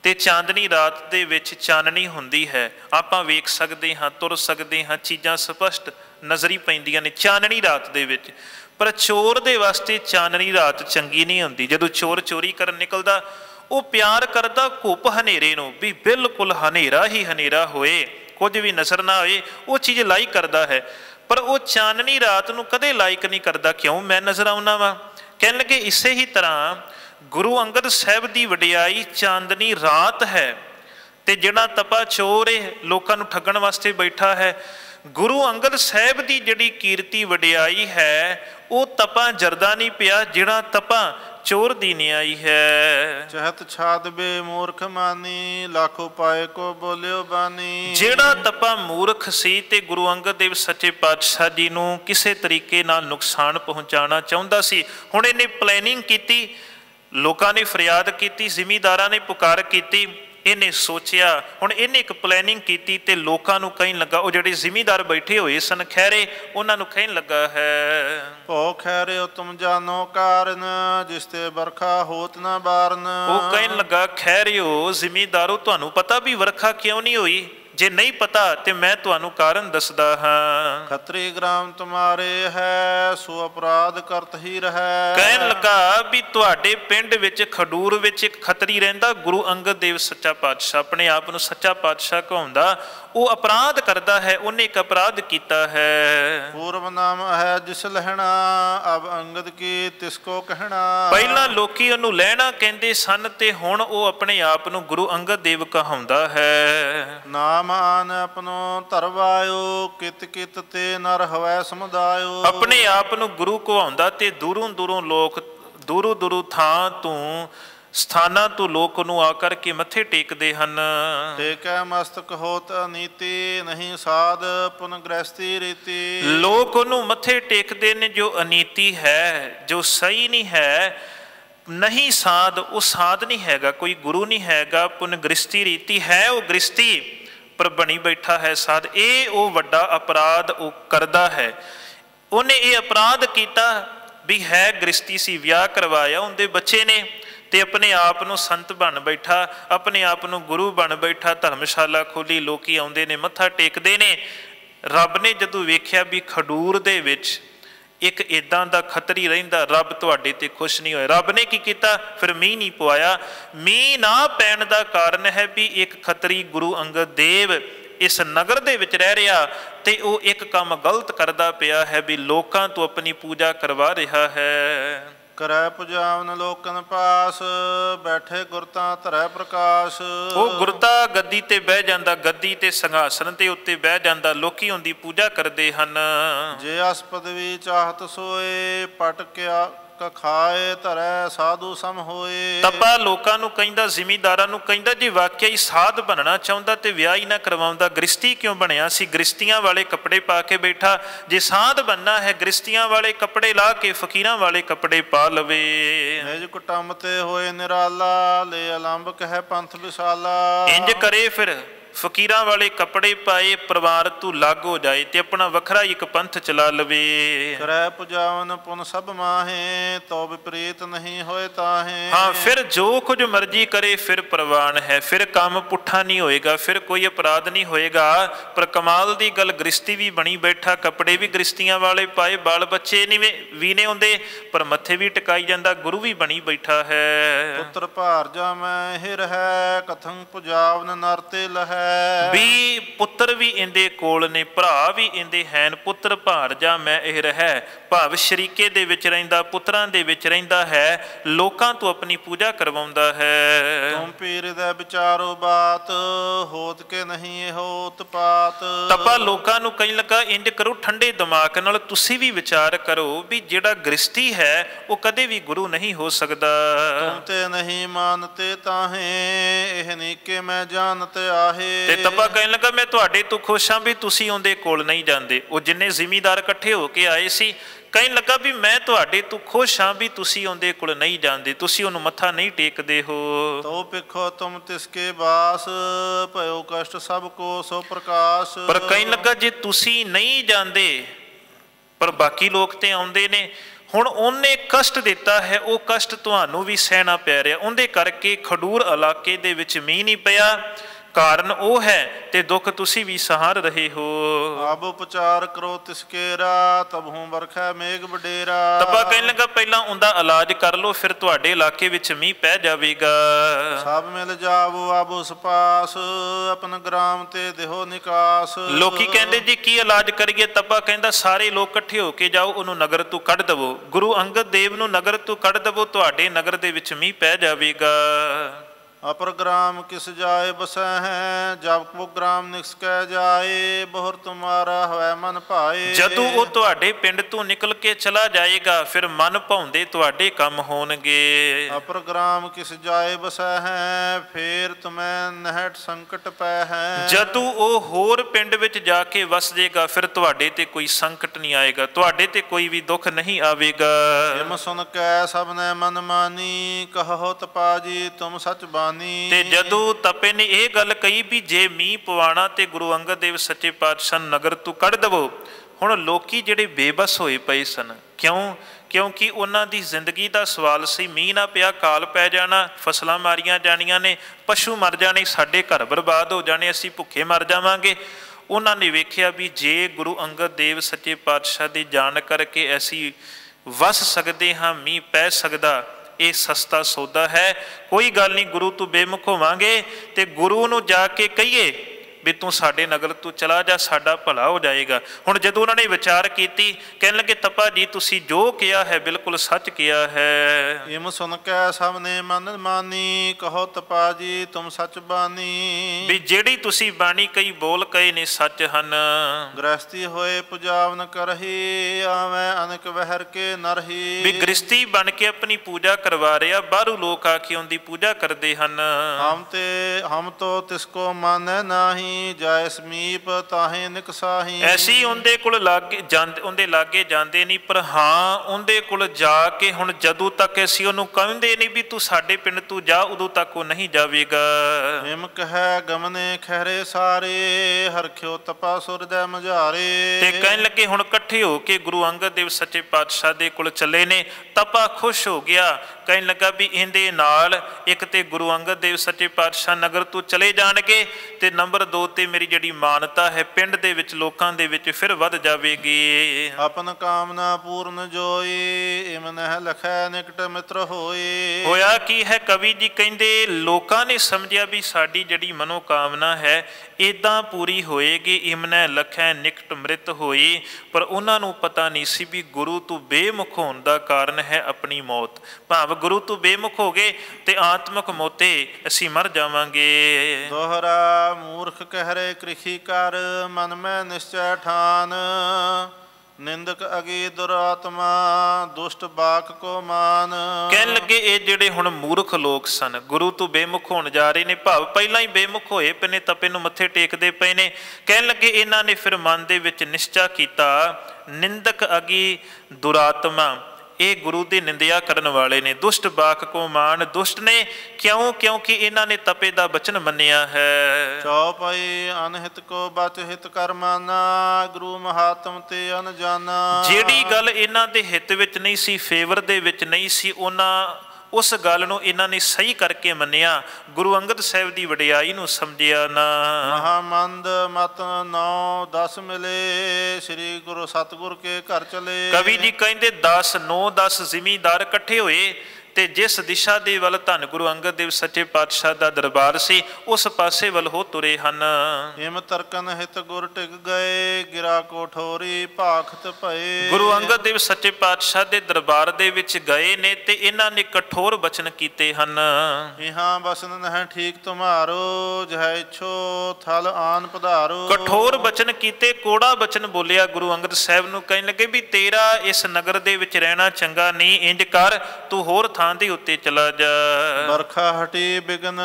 Speaker 1: ਤੇ ਚਾਂਦਨੀ ਰਾਤ ਦੇ ਵਿੱਚ ਚਾਨਣੀ ਹੁੰਦੀ ਹੈ। ਆਪਾਂ ਵੇਖ ਸਕਦੇ ਹਾਂ ਤੁਰ ਸਕਦੇ ਹਾਂ ਚੀਜ਼ਾਂ ਸਪਸ਼ਟ ਨਜ਼ਰੀ ਪੈਂਦੀਆਂ ਨੇ ਚਾਨਣੀ ਰਾਤ ਦੇ ਵਿੱਚ। ਪਰ ਚੋਰ ਦੇ ਵਾਸਤੇ ਚਾਨਣੀ ਰਾਤ ਚੰਗੀ ਨਹੀਂ ਹੁੰਦੀ। ਜਦੋਂ ਚੋਰ ਚੋਰੀ ਕਰਨ ਨਿਕਲਦਾ, ਉਹ ਪਿਆਰ ਕਰਦਾ ਘੁੱਪ ਹਨੇਰੇ ਨੂੰ ਵੀ ਬਿਲਕੁਲ ਹਨੇਰਾ ਹੀ ਹਨੇਰਾ ਹੋਏ, ਕੁਝ ਵੀ ਨਜ਼ਰ ਨਾ ਆਏ ਉਹ ਚੀਜ਼ ਲਾਈਕ ਕਰਦਾ ਹੈ। ਪਰ ਉਹ ਚਾਨਣੀ ਰਾਤ ਨੂੰ ਕਦੇ ਲਾਈਕ ਨਹੀਂ ਕਰਦਾ, ਕਿਉਂ? ਮੈਂ ਨਜ਼ਰ ਆਉਣਾ ਵਾ। ਕਹਿਣ ਲੱਗੇ, ਇਸੇ ਹੀ ਤਰ੍ਹਾਂ ਗੁਰੂ ਅੰਗਦ ਸਾਹਿਬ ਦੀ ਵਡਿਆਈ ਚਾਂਦਨੀ ਰਾਤ ਹੈ ਤੇ ਜਿਹੜਾ ਤਪਾ ਚੋਰ ਹੈ ਲੋਕਾਂ ਨੂੰ ਠੱਗਣ ਵਾਸਤੇ ਬੈਠਾ ਹੈ ਗੁਰੂ ਅੰਗਦ ਸਾਹਿਬ ਦੀ ਜਿਹੜੀ ਕੀਰਤੀ ਵਡਿਆਈ ਹੈ ਉਹ ਤਪਾ ਜਰਦਾ ਨਹੀਂ ਪਿਆ ਜਿਹੜਾ ਤਪਾ ਚੋਰ ਦੀ ਨਿਆਈ ਹੈ।
Speaker 2: ਚਹਤ ਛਾਦ ਬੇ ਮੂਰਖ ਮਾਨੀ ਲੱਖ ਪਾਏ ਕੋ ਬੋਲਿਓ ਬਾਨੀ।
Speaker 1: ਜਿਹੜਾ ਤਪਾ ਮੂਰਖ ਸੀ ਤੇ ਗੁਰੂ ਅੰਗਦ ਦੇਵ ਸੱਚੇ ਪਾਤਸ਼ਾਹ ਜੀ ਨੂੰ ਕਿਸੇ ਤਰੀਕੇ ਨਾਲ ਨੁਕਸਾਨ ਪਹੁੰਚਾਉਣਾ ਚਾਹੁੰਦਾ ਸੀ ਹੁਣ ਇਹਨੇ ਪਲੈਨਿੰਗ ਕੀਤੀ ਲੋਕਾਂ ਨੇ ਫਰਿਆਦ ਕੀਤੀ ਜ਼ਿਮੀਦਾਰਾਂ ਨੇ ਪੁਕਾਰ ਕੀਤੀ ਇਹਨੇ ਸੋਚਿਆ ਹੁਣ ਇਹਨੇ ਇੱਕ ਪਲੈਨਿੰਗ ਕੀਤੀ ਤੇ ਲੋਕਾਂ ਨੂੰ ਕਹਿਣ ਲੱਗਾ ਉਹ ਜਿਹੜੇ ਜ਼ਿਮੀਦਾਰ ਬੈਠੇ ਹੋਏ ਸਨ ਖੈਰੇ ਉਹਨਾਂ ਨੂੰ ਕਹਿਣ ਲੱਗਾ ਹੈ।
Speaker 2: ਭੋ ਖੈਰਿਓ ਤੁਮ ਜਾਨੋ ਕਾਰਨ ਜਿਸ ਤੇ ਬਰਖਾ ਹੋਤ ਨਾ ਬਾਰਨ।
Speaker 1: ਉਹ ਕਹਿਣ ਲੱਗਾ ਖੈਰਿਓ ਜ਼ਿਮੀਦਾਰੋ ਤੁਹਾਨੂੰ ਪਤਾ ਵੀ ਵਰਖਾ ਕਿਉਂ ਨਹੀਂ ਹੋਈ? ਜੇ ਨਹੀਂ ਪਤਾ ਤੇ ਮੈਂ ਤੁਹਾਨੂੰ ਕਾਰਨ ਦੱਸਦਾ ਹਾਂ।
Speaker 2: ਖਤਰੀ ਗ੍ਰਾਮ ਤੁਮਾਰੇ ਹੈ ਸੋ ਅਪਰਾਧ ਕਰਤ ਹੀ ਰਹੈ।
Speaker 1: ਕਹਿਣ ਲੱਗਾ ਵੀ ਤੁਹਾਡੇ ਪਿੰਡ ਵਿੱਚ ਖਡੂਰ ਵਿੱਚ ਇੱਕ ਖੱਤਰੀ ਰਹਿੰਦਾ ਗੁਰੂ ਅੰਗਦ ਦੇਵ ਸੱਚਾ ਪਾਤਸ਼ਾਹ। ਆਪਣੇ ਆਪ ਨੂੰ ਸੱਚਾ ਪਾਤਸ਼ਾਹ ਕਹਾਉਂਦਾ ਉਹ ਅਪਰਾਧ ਕਰਦਾ ਹੈ ਉਹਨੇ ਇੱਕ ਅਪਰਾਧ ਕੀਤਾ ਹੈ।
Speaker 2: ਪੂਰਵ ਨਾਮ ਹੈ ਜਿਸ ਲਹਿਣਾ ਅਬ ਅੰਗਦ ਕੀ ਤਿਸ ਕੋ ਕਹਿਣਾ।
Speaker 1: ਪਹਿਲਾਂ ਲੋਕੀ ਉਹਨੂੰ ਲੈਣਾ ਕਹਿੰਦੇ ਸਨ ਤੇ ਹੁਣ ਉਹ ਆਪਣੇ ਆਪ ਨੂੰ ਗੁਰੂ ਅੰਗਦ ਦੇਵ ਕਹਾਉਂਦਾ ਹੈ।
Speaker 2: ਨਾਮ ਆਨ ਆਪਨੋ ਧਰਵਾਇਓ ਕਿਤ ਕਿਤ ਤੇ ਨਰ ਹਵੈ ਸਮੁਦਾਇਓ।
Speaker 1: ਆਪਣੇ ਆਪ ਨੂੰ ਗੁਰੂ ਕਹਾਉਂਦਾ ਤੇ ਦੂਰੋਂ ਦੂਰੋਂ ਲੋਕ ਦੂਰੋਂ ਦੂਰੋਂ ਥਾਂ ਤੋਂ ਸਥਾਨਾਂ ਤੋਂ ਲੋਕ ਨੂੰ ਆ ਕਰਕੇ ਮੱਥੇ ਟੇਕਦੇ ਹਨ।
Speaker 2: ਟੇਕੈ ਮਸਤਕ ਹੋਤ ਅਨੀਤੀ ਨਹੀਂ ਸਾਧ ਪੁਨ ਗ੍ਰਸਤੀ ਰੀਤੀ।
Speaker 1: ਲੋਕ ਉਹਨੂੰ ਮੱਥੇ ਟੇਕਦੇ ਨੇ ਜੋ ਅਨੀਤੀ ਹੈ ਜੋ ਸਹੀ ਨਹੀਂ ਹੈ ਨਹੀਂ ਸਾਧ ਉਹ ਸਾਧ ਨਹੀਂ ਹੈਗਾ ਕੋਈ ਗੁਰੂ ਨਹੀਂ ਹੈਗਾ ਪੁਨ ਗ੍ਰਸਤੀ ਰੀਤੀ ਹੈ ਉਹ ਗ੍ਰਸਤੀ ਪਰ ਬਣੀ ਬੈਠਾ ਹੈ ਸਾਧ, ਇਹ ਉਹ ਵੱਡਾ ਅਪਰਾਧ ਉਹ ਕਰਦਾ ਹੈ। ਉਹਨੇ ਇਹ ਅਪਰਾਧ ਕੀਤਾ ਵੀ ਹੈ ਗ੍ਰਸਤੀ ਸੀ, ਵਿਆਹ ਕਰਵਾਇਆ, ਉਹਦੇ ਬੱਚੇ ਨੇ ਤੇ ਆਪਣੇ ਆਪ ਨੂੰ ਸੰਤ ਬਣ ਬੈਠਾ, ਆਪਣੇ ਆਪ ਨੂੰ ਗੁਰੂ ਬਣ ਬੈਠਾ, ਧਰਮਸ਼ਾਲਾ ਖੋਲੀ, ਲੋਕੀ ਆਉਂਦੇ ਨੇ, ਮੱਥਾ ਟੇਕਦੇ ਨੇ। ਰੱਬ ਨੇ ਜਦੋਂ ਵੇਖਿਆ ਵੀ ਖਡੂਰ ਦੇ ਵਿੱਚ ਇੱਕ ਇਦਾਂ ਦਾ ਖਤਰੀ ਰਹਿੰਦਾ, ਰੱਬ ਤੁਹਾਡੇ ਤੇ ਖੁਸ਼ ਨਹੀਂ ਹੋਇਆ। ਰੱਬ ਨੇ ਕੀ ਕੀਤਾ? ਫਿਰ ਮੀਂਹ ਨਹੀਂ ਪਵਾਇਆ। ਮੀਂਹ ਨਾ ਪੈਣ ਦਾ ਕਾਰਨ ਹੈ ਵੀ ਇੱਕ ਖਤਰੀ ਗੁਰੂ ਅੰਗਦ ਦੇਵ ਇਸ ਨਗਰ ਦੇ ਵਿੱਚ ਰਹਿ ਰਿਹਾ ਤੇ ਉਹ ਇੱਕ ਕੰਮ ਗਲਤ ਕਰਦਾ ਪਿਆ ਹੈ ਵੀ ਲੋਕਾਂ ਤੋਂ ਆਪਣੀ ਪੂਜਾ ਕਰਵਾ ਰਿਹਾ ਹੈ।
Speaker 2: ਕਰੈ ਪੁਜਾਵਨ ਲੋਕਨ ਪਾਸ ਬੈਠੇ ਗੁਰਤਾ ਧਰੈ ਪ੍ਰਕਾਸ਼।
Speaker 1: ਉਹ ਗੁਰਤਾ ਗੱਦੀ ਤੇ ਬਹਿ ਜਾਂਦਾ ਗੱਦੀ ਤੇ ਸਿੰਘਾਸਨ ਤੇ ਉੱਤੇ ਬਹਿ ਜਾਂਦਾ ਲੋਕੀ ਹੁੰਦੀ ਪੂਜਾ ਕਰਦੇ ਹਨ।
Speaker 2: ਜੇ ਅਸ ਪਦਵੀ ਚਾਹਤ ਸੋਏ ਪਟ ਕਿਆ ਕਖਾਏ ਧਰੈ ਸਾਧੂ ਸਮ ਹੋਏ।
Speaker 1: ਤਪਾ ਲੋਕਾਂ ਨੂੰ ਕਹਿੰਦਾ ਜ਼ਿਮੀਦਾਰਾਂ ਨੂੰ ਕਹਿੰਦਾ ਜੇ ਵਾਕਿਆ ਹੀ ਸਾਧ ਬਣਨਾ ਚਾਹੁੰਦਾ ਤੇ ਵਿਆਹ ਹੀ ਨਾ ਕਰਵਾਉਂਦਾ ਗ੍ਰਸਤੀ ਕਿਉਂ ਬਣਿਆ? ਸੀ ਗ੍ਰਸਤੀਆਂ ਵਾਲੇ ਕੱਪੜੇ ਪਾ ਕੇ ਬੈਠਾ ਜੇ ਸਾਧ ਬਣਨਾ ਹੈ ਗ੍ਰਸਤੀਆਂ ਵਾਲੇ ਕੱਪੜੇ ਲਾ ਕੇ ਫਕੀਰਾਂ ਵਾਲੇ ਕੱਪੜੇ ਪਾ ਲਵੇ।
Speaker 2: ਨਿਜ ਕੁਟੰਬ ਤੇ ਹੋਏ ਨਿਰਾਲਾ ਲੈ ਅਲੰਬ ਕਹਿ ਪੰਥ ਵਿਸਾਲਾ।
Speaker 1: ਇੰਜ ਕਰੇ ਫਿਰ। ਫਕੀਰਾਂ ਵਾਲੇ ਕੱਪੜੇ ਪਾਏ ਪਰਿਵਾਰ ਤੋਂ ਲੱਗ ਹੋ ਜਾਏ ਤੇ ਆਪਣਾ ਵੱਖਰਾ ਇੱਕ ਪੰਥ ਚਲਾ ਲਵੇ।
Speaker 2: ਕਰੈ ਪੁਜਾਵਨ ਪੁਨ ਸਭ ਮਾਹੇ ਤੋ ਵਿਪਰੀਤ ਨਹੀਂ ਹੋਏ ਤਾਹੇ।
Speaker 1: ਹਾਂ ਫਿਰ ਜੋ ਕੁਝ ਮਰਜ਼ੀ ਕਰੇ ਫਿਰ ਪ੍ਰਵਾਨ ਹੈ। ਫਿਰ ਕੰਮ ਪੁੱਠਾ ਨਹੀਂ ਹੋਏਗਾ ਫਿਰ ਕੋਈ ਅਪਰਾਧ ਨਹੀਂ ਹੋਏਗਾ। ਪਰ ਕਮਾਲ ਦੀ ਗੱਲ ਗ੍ਰਸਤੀ ਵੀ ਬਣੀ ਬੈਠਾ ਕੱਪੜੇ ਵੀ ਗ੍ਰਸਤੀਆਂ ਵਾਲੇ ਪਾਏ ਬਾਲ ਬੱਚੇ ਨਹੀਂ ਵੀ ਨੇ ਹੁੰਦੇ ਪਰ ਮੱਥੇ ਵੀ ਟਿਕਾਈ ਜਾਂਦਾ ਗੁਰੂ ਵੀ ਬਣੀ ਬੈਠਾ ਹੈ।
Speaker 2: ਪੁੱਤਰ ਭਾਰਜਾ ਮੈਂ ਹਿਰ ਹੈ ਕਥੰ ਪੁਜਾਵਨ ਨਰ ਤੇ ਲਹੈ
Speaker 1: ਵੀ ਪੁੱਤਰ ਵੀ ਇੰਦੇ ਕੋਲ ਨੇ ਭਰਾ ਵੀ ਇੰਦੇ ਹੈਨ ਪੁੱਤਰ ਭਾਰਜਾ ਮੈਂ ਇਹ ਰਹਿ। ਭਾਵ ਸ਼ਰੀਕੇ ਦੇ ਵਿੱਚ ਰਹਿੰਦਾ ਪੁੱਤਰਾਂ ਦੇ ਵਿੱਚ ਰਹਿੰਦਾ ਹੈ ਲੋਕਾਂ ਤੋਂ ਆਪਣੀ ਪੂਜਾ ਕਰਵਾਉਂਦਾ ਹੈ।
Speaker 2: ਤੁਮ ਪੀਰ ਦਾ ਵਿਚਾਰੋ ਬਾਤ ਹੋਤ ਕੇ ਨਹੀਂ ਇਹੋ ਉਤਪਾਤ
Speaker 1: ਤਪਾ ਲੋਕਾਂ ਨੂੰ ਕਹਿਣ ਲੱਗਾ ਇੰਜ ਕਰੋ ਠੰਡੇ ਦਿਮਾਗ ਨਾਲ ਤੁਸੀਂ ਵੀ ਵਿਚਾਰ ਕਰੋ ਵੀ ਜਿਹੜਾ ਗ੍ਰਸਤੀ ਹੈ ਉਹ ਕਦੇ ਵੀ ਗੁਰੂ ਨਹੀਂ ਹੋ ਸਕਦਾ।
Speaker 2: ਤੁਮ ਤੇ ਨਹੀਂ ਮਾਨਤੇ ਤਾਹੇ ਇਹ ਨੀਕੇ ਮੈਂ ਜਾਣਤ ਆਹੇ।
Speaker 1: ਤੇ ਤਪਾ ਕਹਿਣ ਲੱਗਾ ਮੈਂ ਤੁਹਾਡੇ ਤੋਂ ਖੁਸ਼ ਹਾਂ ਵੀ ਤੁਸੀਂ ਉਹਦੇ ਕੋਲ ਨਹੀਂ ਜਾਂਦੇ। ਉਹ ਜਿੰਨੇ ਜ਼ਿਮੀਦਾਰ ਇਕੱਠੇ ਹੋ ਕੇ ਆਏ ਸੀ ਕਹਿਣ ਲੱਗਾ ਵੀ ਮੈਂ ਤੁਹਾਡੇ ਤੋਂ ਖੁਸ਼ ਹਾਂ ਵੀ ਤੁਸੀਂ ਉਹਦੇ ਕੋਲ ਨਹੀਂ ਜਾਂਦੇ ਤੁਸੀਂ ਉਹਨੂੰ ਮੱਥਾ ਨਹੀਂ ਟੇਕਦੇ ਹੋ।
Speaker 2: ਤੋ ਪਿਖੋ ਤੁਮ ਤਿਸਕੇ ਬਾਸ ਭਇਓ ਕਸ਼ਟ ਸਭ ਕੋ ਸੋ ਪ੍ਰਕਾਸ਼।
Speaker 1: ਪਰ ਕਹਿਣ ਲੱਗਾ ਜੇ ਤੁਸੀਂ ਨਹੀਂ ਜਾਂਦੇ ਪਰ ਬਾਕੀ ਲੋਕ ਤੇ ਆਉਂਦੇ ਨੇ ਹੁਣ ਉਹਨੇ ਕਸ਼ਟ ਦਿੱਤਾ ਹੈ ਉਹ ਕਸ਼ਟ ਤੁਹਾਨੂੰ ਵੀ ਸਹਿਣਾ ਪੈ ਰਿਹਾ। ਉਹਦੇ ਕਰਕੇ ਖਡੂਰ ਇਲਾਕੇ ਦੇ ਵਿੱਚ ਮੀਂਹ ਨਹੀਂ ਪਿਆ। ਕਾਰਨ ਉਹ ਹੈ ਤੇ ਦੁੱਖ ਤੁਸੀਂ ਵੀ ਸਹਾਰ ਰਹੇ ਹੋ।
Speaker 2: ਆਬ ਉਪਚਾਰ ਕਰੋ ਤਿਸ ਕੇਰਾ ਤਬਹੂ ਵਰਖੈ ਮੇਘ ਵਡੇਰਾ।
Speaker 1: ਤੱਬਾ ਕਹਿਣ ਲੱਗਾ ਪਹਿਲਾਂ ਉਹਦਾ ਇਲਾਜ ਕਰ ਲਓ ਫਿਰ ਤੁਹਾਡੇ ਇਲਾਕੇ ਵਿੱਚ ਮੀਂਹ ਪੈ ਜਾਵੇਗਾ।
Speaker 2: ਸਭ ਮਿਲ ਜਾਵੋ ਆਬ ਉਸ ਪਾਸ ਆਪਨ ਗ੍ਰਾਮ ਤੇ ਦੇਹੋ ਨਿਕਾਸ।
Speaker 1: ਲੋਕੀ ਕਹਿੰਦੇ ਜੀ ਕੀ ਇਲਾਜ ਕਰੀਏ? ਤੱਬਾ ਕਹਿੰਦਾ ਸਾਰੇ ਲੋਕ ਇਕੱਠੇ ਹੋ ਕੇ ਜਾਓ ਉਹਨੂੰ ਨਗਰ ਤੋਂ ਕੱਢ ਦਵੋ। ਗੁਰੂ ਅੰਗਦ ਦੇਵ ਨੂੰ ਨਗਰ ਤੋਂ ਕੱਢ ਦਵੋ ਤੁਹਾਡੇ ਨਗਰ ਦੇ ਵਿੱਚ ਮੀਂਹ ਪੈ ਜਾਵੇਗਾ।
Speaker 2: ਅਪਰ ਗ੍ਰਾਮ ਕਿਸ ਜਾਏ ਬਸੈ ਹੈ ਜਬ ਕੋ ਗ੍ਰਾਮ ਨਿਕਸਕੈ ਜਾਏ ਬਹੁਰ ਤੁਮਾਰਾ ਹੋਇ ਮਨ ਭਾਏ।
Speaker 1: ਜਦੋਂ ਉਹ ਤੁਹਾਡੇ ਪਿੰਡ ਤੋਂ ਨਿਕਲ ਕੇ ਚਲਾ ਜਾਏਗਾ ਫਿਰ ਮਨ ਭਾਉਂਦੇ ਤੁਹਾਡੇ ਕੰਮ ਹੋਣਗੇ।
Speaker 2: ਅਪਰ ਗ੍ਰਾਮ ਕਿਸ ਜਾਏ ਬਸੈ ਹੈ ਫੇਰ ਤੁਮੈ ਨਹਿਟ ਸੰਕਟ ਪੈ ਹੈ
Speaker 1: ਜਦੋਂ ਉਹ ਹੋਰ ਪਿੰਡ ਵਿੱਚ ਜਾ ਕੇ ਵਸ ਜਾਏਗਾ ਫਿਰ ਤੁਹਾਡੇ ਤੇ ਕੋਈ ਸੰਕਟ ਨਹੀਂ ਆਏਗਾ ਤੁਹਾਡੇ ਤੇ ਕੋਈ ਵੀ ਦੁੱਖ ਨਹੀਂ ਆਵੇਗਾ।
Speaker 2: ਇਮ ਸੁਨ ਕੈ ਸਭ ਨੇ ਮਨ ਮਾਨੀ ਕਹੋ ਤਪਾਜੀ ਤੁਮ ਸਚ ਬਾਨੀ
Speaker 1: ਤੇ ਜਦੋਂ ਤਪੇ ਨੇ ਇਹ ਗੱਲ ਕਹੀ ਵੀ ਜੇ ਮੀਂਹ ਪਵਾਣਾ ਤੇ ਗੁਰੂ ਅੰਗਦ ਦੇਵ ਸੱਚੇ ਪਾਤਸ਼ਾਹ ਨਗਰ ਤੋਂ ਕੱਢ ਦਵੋ, ਹੁਣ ਲੋਕੀ ਜਿਹੜੇ ਬੇਬਸ ਹੋਏ ਪਏ ਸਨ, ਕਿਉਂ? ਕਿਉਂਕਿ ਉਹਨਾਂ ਦੀ ਜ਼ਿੰਦਗੀ ਦਾ ਸਵਾਲ ਸੀ, ਮੀਂਹ ਨਾ ਪਿਆ, ਕਾਲ ਪੈ ਜਾਣਾ, ਫਸਲਾਂ ਮਾਰੀਆਂ ਜਾਣੀਆਂ ਨੇ, ਪਸ਼ੂ ਮਰ ਜਾਣੇ, ਸਾਡੇ ਘਰ ਬਰਬਾਦ ਹੋ ਜਾਣੇ, ਅਸੀਂ ਭੁੱਖੇ ਮਰ ਜਾਵਾਂਗੇ। ਉਹਨਾਂ ਨੇ ਵੇਖਿਆ ਵੀ ਜੇ ਗੁਰੂ ਅੰਗਦ ਦੇਵ ਸੱਚੇ ਪਾਤਸ਼ਾਹ ਦੀ ਜਾਣ ਕਰਕੇ ਅਸੀਂ ਵਸ ਸਕਦੇ ਹਾਂ, ਮੀਂਹ ਪੈ ਸਕਦਾ ਇਹ ਸਸਤਾ ਸੌਦਾ ਹੈ। ਕੋਈ ਗੱਲ ਨਹੀਂ, ਗੁਰੂ ਤੋਂ ਬੇਮੁਖ ਹੋਵਾਂਗੇ ਤੇ ਗੁਰੂ ਨੂੰ ਜਾ ਕੇ ਕਹੀਏ ਵੀ ਤੂੰ ਸਾਡੇ ਨਗਰ ਤੋਂ ਚਲਾ ਜਾ ਸਾਡਾ ਭਲਾ ਹੋ ਜਾਏਗਾ। ਹੁਣ ਜਦੋਂ ਉਹਨਾਂ ਨੇ ਵਿਚਾਰ ਕੀਤੀ ਕਹਿਣ ਲੱਗੇ ਤਪਾ ਜੀ ਤੁਸੀਂ ਜੋ ਕਿਹਾ ਹੈ ਬਿਲਕੁਲ ਸੱਚ ਕਿਹਾ ਹੈ।
Speaker 2: ਇਮ ਸੁਨ ਕੈ ਸਭ ਨੇ ਮਨ ਮਾਨੀ ਕਹੋ ਤਪਾਜੀ ਤੁਮ ਸਚ ਬਾਨੀ।
Speaker 1: ਵੀ ਜਿਹੜੀ ਤੁਸੀਂ ਬਾਣੀ ਕਈ ਬੋਲ ਕਹੇ ਨੇ ਸੱਚ ਹਨ।
Speaker 2: ਗ੍ਰਸਤੀ ਹੋਏ ਪੁਜਾਵਨ ਕਰਹੀ ਆਵੇਂ ਅਨਕ ਵਹਿਰ ਕੇ ਨਰਹੀ।
Speaker 1: ਵੀ ਗ੍ਰਸਤੀ ਬਣ ਕੇ ਆਪਣੀ ਪੂਜਾ ਕਰਵਾ ਰਿਹਾ ਬਾਹਰੋਂ ਲੋਕ ਆ ਕੇ ਉਹਦੀ ਪੂਜਾ ਕਰਦੇ ਹਨ।
Speaker 2: ਹਮ ਤੇ ਹਮ ਤੋ ਤਿਸ ਕੋ ਮਾਨੈ ਨਾਹੀ। ਜਾਇ ਸਮੀਪ ਤਾਹੇ ਨਿਕਸਾਹੀ
Speaker 1: ਐਸੀ ਉਹਦੇ ਕੋਲ ਲਾਗੇ ਜਾਂਦੇ ਉਹਦੇ ਲਾਗੇ ਜਾਂਦੇ ਨਹੀਂ ਪਰ ਹਾਂ ਉਹਦੇ ਕੋਲ ਜਾ ਕੇ ਹੁਣ ਜਦੋਂ ਤੱਕ ਅਸੀਂ ਉਹਨੂੰ ਕਹਿੰਦੇ ਨਹੀਂ ਵੀ ਤੂੰ ਸਾਡੇ ਪਿੰਡ ਤੋਂ ਜਾ ਉਦੋਂ ਤੱਕ ਉਹ ਨਹੀਂ ਜਾਵੇਗਾ।
Speaker 2: ਹਿਮ ਕਹੈ ਗਮਨੇ ਖਹਿਰੇ ਸਾਰੇ ਹਰਖਿਓ ਤਪਾ ਸੁਰਜੈ ਮਝਾਰੇ।
Speaker 1: ਤੇ ਕਹਿਣ ਲੱਗੇ ਹੁਣ ਇਕੱਠੇ ਹੋ ਕੇ ਗੁਰੂ ਅੰਗਦ ਦੇਵ ਸੱਚੇ ਪਾਤਸ਼ਾਹ ਦੇ ਕੋਲ ਚੱਲੇ ਨੇ ਤਪਾ ਖੁਸ਼ ਹੋ ਗਿਆ। ਕਹਿਣ ਲੱਗਾ ਵੀ ਇਹਦੇ ਨਾਲ ਇੱਕ ਤੇ ਗੁਰੂ ਅੰਗਦ ਦੇਵ ਸੱਚੇ ਪਾਤਸ਼ਾਹ ਨਗਰ ਤੋਂ ਚਲੇ ਜਾਣਗੇ ਤੇ ਨੰਬਰ 2 ਤੇ ਮੇਰੀ ਜਿਹੜੀ ਮਾਨਤਾ ਹੈ ਪਿੰਡ ਦੇ ਵਿੱਚ ਲੋਕਾਂ ਦੇ ਵਿੱਚ ਫਿਰ ਵੱਧ ਜਾਵੇਗੀ।
Speaker 2: ਆਪਨ ਕਾਮਨਾ ਪੂਰਨ ਜੋਈ ਇਮ ਨਹਿ ਲਖੈ ਨਿਕਟ ਮਿੱਤਰ ਹੋਏ
Speaker 1: ਹੋਇਆ ਕੀ ਹੈ ਕਵੀ ਜੀ ਕਹਿੰਦੇ ਲੋਕਾਂ ਨੇ ਸਮਝਿਆ ਵੀ ਸਾਡੀ ਜਿਹੜੀ ਮਨੋ ਕਾਮਨਾ ਹੈ ਇਦਾਂ ਪੂਰੀ ਹੋਏਗੀ ਇਮਨੈ ਲਖੈ ਨਿਕਟ ਮ੍ਰਿਤ ਹੋਈ। ਪਰ ਉਹਨਾਂ ਨੂੰ ਪਤਾ ਨਹੀਂ ਸੀ ਵੀ ਗੁਰੂ ਤੋਂ ਬੇਮੁਖ ਹੋਣ ਦਾ ਕਾਰਨ ਹੈ ਆਪਣੀ ਮੌਤ। ਭਾਵ ਗੁਰੂ ਤੋਂ ਬੇਮੁਖ ਹੋ ਗਏ ਤੇ ਆਤਮਿਕ ਮੋਤੇ ਅਸੀਂ ਮਰ ਜਾਵਾਂਗੇ।
Speaker 2: ਦੋਹਰਾ ਮੂਰਖ ਕਹਿਰੇ ਕ੍ਰਿਖੀ ਕਰ, ਮਨ ਮੈਂ ਨਿਸ਼ਚੈ ਠਾਨ। ਨਿੰਦਕ ਅਗੀ ਦੁਰਾਤਮਾ, ਦੁਸ਼ਟ ਬਾਕ ਕੋ ਮਾਨ।
Speaker 1: ਕਹਿਣ ਲੱਗੇ, ਇਹ ਜਿਹੜੇ ਹੁਣ ਮੂਰਖ ਲੋਕ ਸਨ, ਗੁਰੂ ਤੋਂ ਬੇਮੁਖ ਹੋਣ ਜਾ ਰਹੇ ਨੇ, ਭਾਵ ਪਹਿਲਾਂ ਹੀ ਬੇਮੁਖ ਹੋਏ ਪਏ ਨੇ, ਤਪੇ ਨੂੰ ਮੱਥੇ ਟੇਕਦੇ ਪਏ ਨੇ। ਕਹਿਣ ਲੱਗੇ, ਇਹਨਾਂ ਨੇ ਫਿਰ ਮਨ ਦੇ ਵਿੱਚ ਨਿਸ਼ਚਾ ਕੀਤਾ, ਨਿੰਦਕ ਅਗੀ ਦੁਰਾਤਮਾ। ਇਹ ਗੁਰੂ ਦੀ ਨਿੰਦਿਆ ਕਰਨ ਵਾਲੇ ਨੇ ਦੁਸ਼ਟ ਬਾਕ ਕੋ ਮਾਨ ਦੁਸ਼ਟ ਨੇ ਕਿਉਂ? ਕਿਉਂਕਿ ਇਹਨਾਂ ਨੇ ਤਪੇ ਦਾ ਬਚਨ ਮੰਨਿਆ ਹੈ।
Speaker 2: ਚੌਪਈ ਅਨਹਿਤ ਕੋ ਬਚ ਹਿਤ ਕਰਮਾਨਾ ਗੁਰੂ ਮਹਾਤਮ ਤੇ ਅਨਜਾਨਾ
Speaker 1: ਜਿਹੜੀ ਗੱਲ ਇਹਨਾਂ ਦੇ ਹਿੱਤ ਵਿੱਚ ਨਹੀਂ ਸੀ ਫੇਵਰ ਦੇ ਵਿੱਚ ਨਹੀਂ ਸੀ ਉਹਨਾਂ ਉਸ ਗੱਲ ਨੂੰ ਇਹਨਾਂ ਨੇ ਸਹੀ ਕਰਕੇ ਮੰਨਿਆ। ਗੁਰੂ ਅੰਗਦ ਸਾਹਿਬ ਦੀ ਵਡਿਆਈ ਨੂੰ ਸਮਝਿਆ ਨਾ।
Speaker 2: ਮਹਾਮੰਦ ਮਤ 9 10 ਮਿਲੇ ਸ੍ਰੀ ਗੁਰੂ ਸਤਗੁਰ ਕੇ ਘਰ ਚਲੇ।
Speaker 1: ਕਵੀ ਜੀ ਕਹਿੰਦੇ 10 9 10 ਜ਼ਿਮੀਂਦਾਰ ਇਕੱਠੇ ਹੋਏ ਤੇ ਜਿਸ ਦਿਸ਼ਾ ਦੇ ਵੱਲ ਧੰਨ ਗੁਰੂ ਅੰਗਦ ਦੇਵ ਸੱਚੇ ਪਾਤਸ਼ਾਹ ਦਾ ਦਰਬਾਰ ਸੀ ਉਸ ਪਾਸੇ ਵੱਲ ਹੋ ਤੁਰੇ ਹਨ।
Speaker 2: ਹਿਮ ਤਰਕਨ ਹਿਤ ਗੁਰ ਟਿਕ ਗਏ ਗਿਰਾ ਕੋਠੋਰੀ ਭਾਖਤ ਭਏ।
Speaker 1: ਗੁਰੂ ਅੰਗਦ ਦੇਵ ਸੱਚੇ ਪਾਤਸ਼ਾਹ ਦੇ ਦਰਬਾਰ ਦੇ ਵਿੱਚ ਗਏ ਨੇ ਤੇ ਇਹਨਾਂ ਨੇ ਕਠੋਰ ਬਚਨ ਕੀਤੇ ਹਨ।
Speaker 2: ਇਹਾਂ ਬਸਨ ਨਹਿ ਠੀਕ ਤੁਮਾਰੋ ਜਹ ਇਛੋ ਥਲ ਆਨ ਪਧਾਰੋ।
Speaker 1: ਕਠੋਰ ਬਚਨ ਕੀਤੇ ਕੋੜਾ ਬਚਨ ਬੋਲਿਆ ਗੁਰੂ ਅੰਗਦ ਸਾਹਿਬ ਨੂੰ ਕਹਿਣ ਲੱਗੇ ਵੀ ਤੇਰਾ ਇਸ ਨਗਰ ਦੇ ਵਿੱਚ ਰਹਿਣਾ ਚੰਗਾ ਨਹੀਂ ਇੰਜ ਕਰ ਤੂੰ ਹੋਰ ਥਾਂ ਦੇ ਉੱਤੇ ਚਲਾ ਜਾ।
Speaker 2: ਬਰਖਾ ਹਟੀ ਬਿਗਨ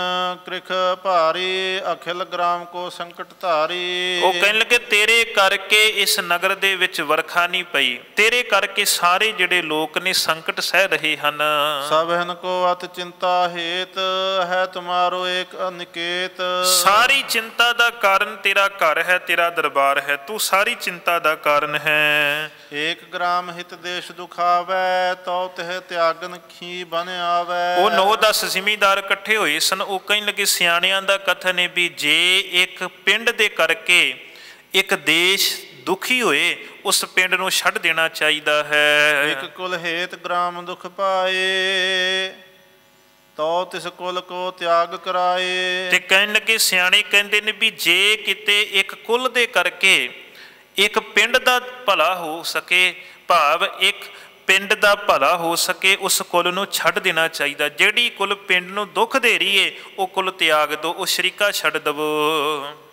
Speaker 2: ਕ੍ਰਿਖ ਭਾਰੀ ਅਖਿਲ ਗ੍ਰਾਮ ਕੋ ਸੰਕਟ ਧਾਰੀ।
Speaker 1: ਉਹ ਕਹਿਣ ਲੱਗੇ ਤੇਰੇ ਕਰਕੇ ਇਸ ਨਗਰ ਦੇ ਵਿੱਚ ਵਰਖਾ ਨਹੀਂ ਪਈ। ਤੇਰੇ ਕਰਕੇ ਸਾਰੇ ਜਿਹੜੇ ਲੋਕ ਨੇ ਸੰਕਟ ਸਹਿ ਰਹੇ ਹਨ।
Speaker 2: ਸਭ ਹਨ ਕੋ ਅਤ ਚਿੰਤਾ ਹੇਤ ਹੈ ਤੁਮਾਰੋ ਏਕ ਅਨਿਕੇਤ।
Speaker 1: ਸਾਰੀ ਚਿੰਤਾ ਦਾ ਕਾਰਨ ਤੇਰਾ ਘਰ ਹੈ ਤੇਰਾ ਦਰਬਾਰ ਹੈ ਤੂੰ ਸਾਰੀ ਚਿੰਤਾ ਦਾ ਕਾਰਨ ਹੈ।
Speaker 2: ਏਕ ਗ੍ਰਾਮ ਹਿਤ ਦੇਸ਼ ਦੁਖਾਵੈ ਤਉ ਤਹ ਤਿਆਗਨ ਹੀ ਬਨ ਆਵੇ।
Speaker 1: ਉਹ 9-10 ਜ਼ਿਮੀਂਦਾਰ ਇਕੱਠੇ ਹੋਏ ਸਨ। ਉਹ ਕਹਿਣ ਲੱਗੇ ਸਿਆਣਿਆਂ ਦਾ ਕਥਨ ਹੈ ਵੀ ਜੇ ਇੱਕ ਪਿੰਡ ਦੇ ਕਰਕੇ ਇੱਕ ਦੇਸ਼ ਦੁਖੀ ਹੋਏ ਉਸ ਪਿੰਡ ਨੂੰ ਛੱਡ ਦੇਣਾ ਚਾਹੀਦਾ ਹੈ।
Speaker 2: ਇਕ ਕੁਲ ਹੇਤ ਗ੍ਰਾਮ ਦੁਖ ਪਾਏ ਤੋ ਤਿਸ ਕੁਲ ਕੋ ਤਿਆਗ ਕਰਾਏ।
Speaker 1: ਤੇ ਕਹਿਣ ਲੱਗੇ ਸਿਆਣੇ ਕਹਿੰਦੇ ਨੇ ਵੀ ਜੇ ਕਿਤੇ ਇੱਕ ਕੁਲ ਦੇ ਕਰਕੇ ਇੱਕ ਪਿੰਡ ਦਾ ਭਲਾ ਹੋ ਸਕੇ ਭਾਵ ਇੱਕ ਪਿੰਡ ਦਾ ਭਲਾ ਹੋ ਸਕੇ, ਉਸ ਕੁੱਲ ਨੂੰ ਛੱਡ ਦੇਣਾ ਚਾਹੀਦਾ। ਜਿਹੜੀ ਕੁੱਲ ਪਿੰਡ ਨੂੰ ਦੁੱਖ ਦੇ ਰਹੀ ਏ, ਉਹ ਕੁੱਲ ਤਿਆਗ ਦੋ, ਉਹ ਸ਼ਰੀਕਾ ਛੱਡ ਦਵੋ।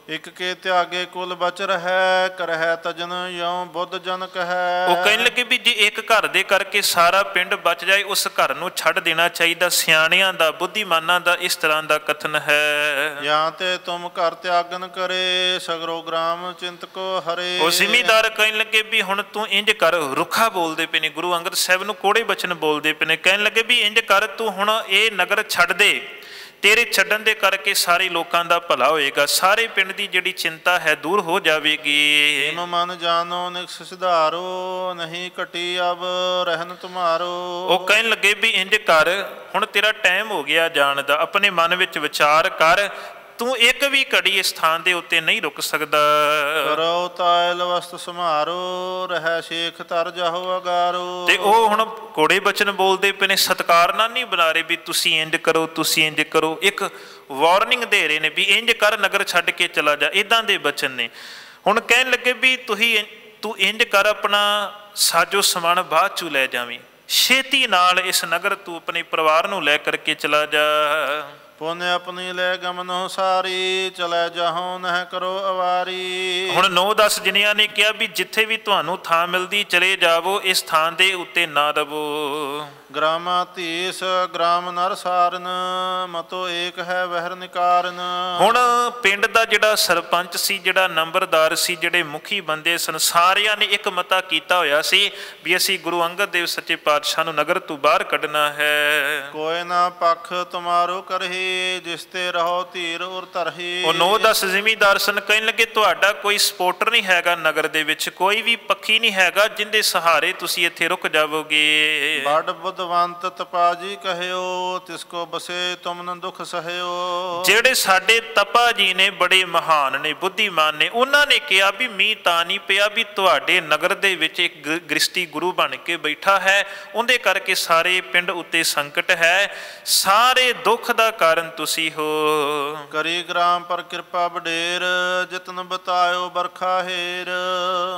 Speaker 2: ਇਕ ਕੇ ਤਿਆਗੇ ਕੁਲ ਬਚ ਰਹਿ ਕਰਹਿ ਤਜਨ ਯਉ ਬੁੱਧ ਜਨ ਕਹੈ।
Speaker 1: ਉਹ ਕਹਿਣ ਲੱਗੇ ਵੀ ਜੇ ਇੱਕ ਘਰ ਦੇ ਕਰਕੇ ਸਾਰਾ ਪਿੰਡ ਬਚ ਜਾਏ ਉਸ ਘਰ ਨੂੰ ਛੱਡ ਦੇਣਾ ਚਾਹੀਦਾ। ਸਿਆਣਿਆਂ ਦਾ ਬੁੱਧੀਮਾਨਾਂ ਦਾ ਇਸ ਤਰ੍ਹਾਂ ਦਾ ਕਥਨ ਹੈ।
Speaker 2: ਜਾਂ ਤੇ ਤੁਮ ਘਰ ਤਿਆਗਨ ਕਰੇ ਸਗਰੋ ਗ੍ਰਾਮ ਚਿੰਤਕੋ ਹਰੇ।
Speaker 1: ਉਹ ਜ਼ਿਮੀਦਾਰ ਕਹਿਣ ਲੱਗੇ ਵੀ ਹੁਣ ਤੂੰ ਇੰਜ ਕਰ ਰੁੱਖਾ ਬੋਲਦੇ ਪਏ ਨੇ ਗੁਰੂ ਅੰਗਦ ਸਾਹਿਬ ਨੂੰ ਕੋੜੇ ਬਚਨ ਬੋਲਦੇ ਪਏ ਨੇ। ਕਹਿਣ ਲੱਗੇ ਵੀ ਇੰਜ ਕਰ ਤੂੰ ਹੁਣ ਇਹ ਨਗਰ ਛੱਡ ਦੇ। ਤੇਰੇ ਛੱਡਣ ਦੇ ਕਰਕੇ ਸਾਰੇ ਲੋਕਾਂ ਦਾ ਭਲਾ ਹੋਏਗਾ। ਸਾਰੇ ਪਿੰਡ ਦੀ ਜਿਹੜੀ ਚਿੰਤਾ ਹੈ ਦੂਰ ਹੋ ਜਾਵੇਗੀ।
Speaker 2: ਇਨ ਮਨ ਜਾਨੋ ਨਿਕਸ ਸਿਧਾਰੋ ਨਹੀਂ ਘਟੀ ਅਬ ਰਹਿਨ ਤੁਮਾਰੋ।
Speaker 1: ਉਹ ਕਹਿਣ ਲੱਗੇ ਵੀ ਇੰਜ ਕਰ ਹੁਣ ਤੇਰਾ ਟਾਈਮ ਹੋ ਗਿਆ ਜਾਣ ਦਾ। ਆਪਣੇ ਮਨ ਵਿੱਚ ਵਿਚਾਰ ਕਰ ਤੂੰ ਇੱਕ ਵੀ ਘੜੀ ਇਸ ਥਾਂ ਦੇ ਉੱਤੇ ਨਹੀਂ ਰੁਕ ਸਕਦਾ।
Speaker 2: ਕਰੋ ਤਾਇਲ ਵਸਤ ਸਮਾਰੋ ਰਹਿ ਸ਼ੇਖ ਤਰ ਜਾਹੋ ਅਗਾਰੋ।
Speaker 1: ਤੇ ਉਹ ਹੁਣ ਕੋੜੇ ਬਚਨ ਬੋਲਦੇ ਪਏ ਨੇ ਸਤਕਾਰ ਨਾਲ ਨਹੀਂ ਬੁਲਾ ਰਹੇ ਵੀ ਤੁਸੀਂ ਇੰਜ ਕਰੋ ਤੁਸੀਂ ਇੰਜ ਕਰੋ। ਇੱਕ ਵਾਰਨਿੰਗ ਦੇ ਰਹੇ ਨੇ ਵੀ ਇੰਜ ਕਰ ਨਗਰ ਛੱਡ ਕੇ ਚਲਾ ਜਾ। ਇਦਾਂ ਦੇ ਬਚਨ ਨੇ। ਹੁਣ ਕਹਿਣ ਲੱਗੇ ਵੀ ਤੁਸੀਂ ਤੂੰ ਇੰਜ ਕਰ ਆਪਣਾ ਸਾਜੋ ਸਮਾਨ ਬਾਅਦ ਚ ਲੈ ਜਾਵੀਂ। ਛੇਤੀ ਨਾਲ ਇਸ ਨਗਰ ਤੂੰ ਆਪਣੇ ਪਰਿਵਾਰ ਨੂੰ ਲੈ ਕਰਕੇ ਚਲਾ ਜਾ।
Speaker 2: ਪੁਨ ਆਪਣੀ ਲੈ ਗਮਨ ਸਾਰੀ, ਚਲੇ ਜਾਹੋ ਨਹਿ ਕਰੋ ਅਵਾਰੀ।
Speaker 1: ਹੁਣ 9-10 ਜਿਨਿਆਂ ਨੇ ਕਿਹਾ ਵੀ ਜਿੱਥੇ ਵੀ ਤੁਹਾਨੂੰ ਥਾਂ ਮਿਲਦੀ, ਚਲੇ ਜਾਵੋ, ਇਸ ਥਾਂ ਦੇ ਉੱਤੇ ਨਾ ਰਵੋ
Speaker 2: ਗ੍ਰਾਮਾ ਧੀਸ ਗ੍ਰਾਮ ਨਰ ਸਾਰਨ ਮਤੋ ਏਕ ਹੈ ਵਹਿਰ ਨਿਕਾਰਨ।
Speaker 1: ਹੁਣ ਪਿੰਡ ਦਾ ਜਿਹੜਾ ਸਰਪੰਚ ਸੀ ਜਿਹੜਾ ਨੰਬਰਦਾਰ ਸੀ ਜਿਹੜੇ ਮੁਖੀ ਬੰਦੇ ਸਨ ਸਾਰਿਆਂ ਨੇ ਇੱਕ ਮਤਾ ਕੀਤਾ ਹੋਇਆ ਸੀ ਵੀ ਅਸੀਂ ਗੁਰੂ ਅੰਗਦ ਦੇਵ ਸੱਚੇ ਪਾਤਸ਼ਾਹ ਨੂੰ ਨਗਰ ਤੋਂ ਬਾਹਰ ਕੱਢਣਾ ਹੈ।
Speaker 2: ਕੋਇ ਨਾ ਪਖ ਤੁਮਾਰੋ ਕਰਹੀ ਜਿਸ ਤੇ ਰਹੋ ਧੀਰ ਉਰ ਤਰਹੀ
Speaker 1: ਉਹ 9-10 ਜ਼ਿਮੀਂਦਾਰ ਸਨ ਕਹਿਣ ਲੱਗੇ ਤੁਹਾਡਾ ਕੋਈ ਸਪੋਰਟਰ ਨਹੀਂ ਹੈਗਾ ਨਗਰ ਦੇ ਵਿੱਚ ਕੋਈ ਵੀ ਪੱਖੀ ਨਹੀਂ ਹੈਗਾ ਜਿੰਦੇ ਸਹਾਰੇ ਤੁਸੀਂ ਇੱਥੇ ਰੁਕ ਜਾਵੋਗੇ।
Speaker 2: ਬੜ ਬੁੱਧਵੰਤ ਤਪਾਜੀ ਕਹਿਓ ਤਿਸ ਕੋ ਬਸੇ ਤੁਮ ਨ ਦੁਖ ਸਹਿਓ।
Speaker 1: ਜਿਹੜੇ ਸਾਡੇ ਤਪਾ ਜੀ ਨੇ ਬੜੇ ਮਹਾਨ ਨੇ ਬੁੱਧੀਮਾਨ ਨੇ ਉਹਨਾਂ ਨੇ ਕਿਹਾ ਵੀ ਮੀਂਹ ਤਾਂ ਨਹੀਂ ਪਿਆ ਵੀ ਤੁਹਾਡੇ ਨਗਰ ਦੇ ਵਿੱਚ ਇੱਕ ਗ੍ਰਿਸ਼ਟੀ ਗੁਰੂ ਬਣ ਕੇ ਬੈਠਾ ਹੈ। ਉਹਦੇ ਕਰਕੇ ਸਾਰੇ ਪਿੰਡ ਉੱਤੇ ਸੰਕਟ ਹੈ। ਸਾਰੇ ਦੁੱਖ ਦਾ ਕਾਰਨ ਤੁਸੀਂ ਹੋ।
Speaker 2: ਕਰੀ ਗ੍ਰਾਮ ਪਰ ਕਿਰਪਾ ਬਡੇਰ ਜਿਤਨ ਬਤਾਇਓ ਬਰਖਾ ਹੇਰ।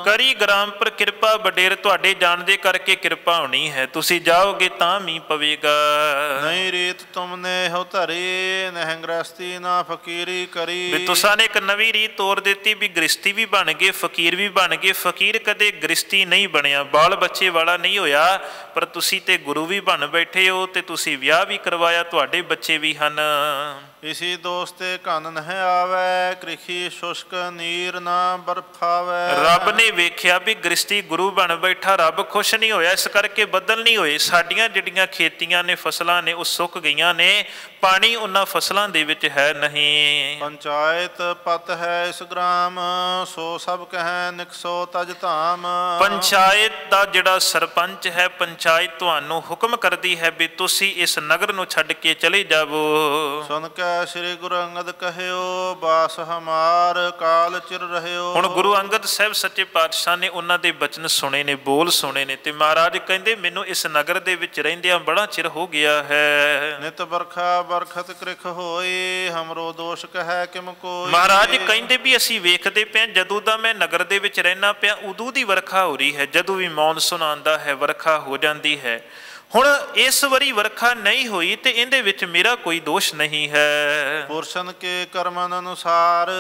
Speaker 1: ਕਰੀ ਗ੍ਰਾਮ ਪਰ ਕਿਰਪਾ ਬਡੇਰ ਤੁਹਾਡੇ ਜਾਣ ਦੇ ਕਰਕੇ ਕਿਰਪਾ ਹੋਣੀ ਹੈ। ਤੁਸੀਂ ਜਾਓਗੇ ਤਾਂ ਮੀਂਹ ਪਵੇਗਾ।
Speaker 2: ਨਹੀਂ ਰੀਤ ਤੁਮਨੇ ਹੋ ਧਰੀ ਨਹਿ ਗ੍ਰਸਤੀ ਨਾ ਫਕੀਰੀ ਕਰੀ।
Speaker 1: ਵੀ ਤੁਸਾਂ ਨੇ ਇੱਕ ਨਵੀਂ ਰੀਤ ਤੋਰ ਦਿੱਤੀ ਵੀ ਗ੍ਰਿਸ਼ਤੀ ਵੀ ਬਣ ਗਏ ਫਕੀਰ ਵੀ ਬਣ ਗਏ। ਫਕੀਰ ਕਦੇ ਗ੍ਰਿਸ਼ਤੀ ਨਹੀਂ ਬਣਿਆ। ਬਾਲ ਬੱਚੇ ਵਾਲਾ ਨਹੀਂ ਹੋਇਆ ਪਰ ਤੁਸੀਂ ਤੇ ਗੁਰੂ ਵੀ ਬਣ ਬੈਠੇ ਹੋ ਤੇ ਤੁਸੀਂ ਵਿਆਹ ਵੀ ਕਰਵਾਇਆ ਤੁਹਾਡੇ ਬੱਚੇ ਵੀ ਹਨ।
Speaker 2: ਇਸੀ ਦੋਸਤੇ ਕੰਨ ਨਹਿ ਆਵੈ ਕ੍ਰਿਖੀ ਸ਼ੁਸ਼ਕ ਨੀਰ ਨਾ ਬਰਫਾਵੈ
Speaker 1: ਰੱਬ ਨੇ ਵੇਖਿਆ ਵੀ ਗ੍ਰਿਸ਼ਤੀ ਗੁਰੂ ਬਣ ਬੈਠਾ ਰੱਬ ਖੁਸ਼ ਨਹੀਂ ਹੋਇਆ ਇਸ ਕਰਕੇ ਬੱਦਲ ਨਹੀਂ ਹੋਏ। ਸਾਡੀਆਂ ਜਿਹੜੀਆਂ ਖੇਤੀਆਂ ਨੇ ਫਸਲਾਂ ਨੇ ਉਹ ਸੁੱਕ ਗਈਆਂ ਨੇ ਪਾਣੀ ਉਹਨਾਂ ਫਸਲਾਂ ਦੇ ਵਿੱਚ ਹੈ ਨਹੀਂ।
Speaker 2: ਪੰਚਾਇਤ ਪਤ ਹੈ ਇਸ ਗ੍ਰਾਮ ਸੋ ਸਭ ਕਹੈ ਨਿਕਸੋ ਤਜ ਧਾਮ।
Speaker 1: ਪੰਚਾਇਤ ਦਾ ਜਿਹੜਾ ਸਰਪੰਚ ਹੈ ਪੰਚਾਇਤ ਤੁਹਾਨੂੰ ਹੁਕਮ ਕਰਦੀ ਹੈ ਵੀ ਤੁਸੀਂ ਇਸ ਨਗਰ ਨੂੰ ਛੱਡ ਕੇ ਚਲੇ ਜਾਵੋ।
Speaker 2: ਸੁਨ ਕੈ ਸ੍ਰੀ ਗੁਰੂ ਅੰਗਦ ਕਹਿਓ ਬਾਸ ਹਮਾਰ ਕਾਲ ਚਿਰ ਰਹਿਓ।
Speaker 1: ਹੁਣ ਗੁਰੂ ਅੰਗਦ ਸਾਹਿਬ ਸੱਚੇ ਪਾਤਸ਼ਾਹ ਨੇ ਉਹਨਾਂ ਦੇ ਬਚਨ ਸੁਣੇ ਨੇ ਬੋਲ ਸੁਣੇ ਨੇ ਤੇ ਮਹਾਰਾਜ ਕਹਿੰਦੇ ਮੈਨੂੰ ਇਸ ਨਗਰ ਦੇ ਵਿੱਚ ਰਹਿੰਦਿਆਂ ਬੜਾ ਚਿਰ ਹੋ ਗਿਆ ਹੈ।
Speaker 2: ਨਿਤ ਬਰਖਾ ਬਰਖਤ ਕ੍ਰਿਖ ਹੋਈ ਹਮਰੋ ਦੋਸ਼ ਕਹੈ ਕਿਮ ਕੋਈ?
Speaker 1: ਮਹਾਰਾਜ ਕਹਿੰਦੇ ਵੀ ਅਸੀਂ ਵੇਖਦੇ ਪਏ ਜਦੋਂ ਦਾ ਮੈਂ ਨਗਰ ਦੇ ਵਿੱਚ ਰਹਿਣਾ ਪਿਆ ਉਦੋਂ ਦੀ ਵਰਖਾ ਹੋ ਰਹੀ ਹੈ। ਜਦੋਂ ਵੀ ਮੌਨਸੂਨ ਆਂਦਾ ਹੈ ਵਰਖਾ ਹੋ ਜਾਂਦੀ ਹੈ। ਹੁਣ ਇਸ ਵਾਰੀ ਵਰਖਾ ਨਹੀਂ ਹੋਈ ਤੇ ਇਹਦੇ ਵਿੱਚ ਮੇਰਾ ਕੋਈ ਦੋਸ਼ ਨਹੀਂ ਹੈ।
Speaker 2: ਪੁਰਸ਼ਨ ਕੇ ਕਰਮਨ ਅਨੁਸਾਰ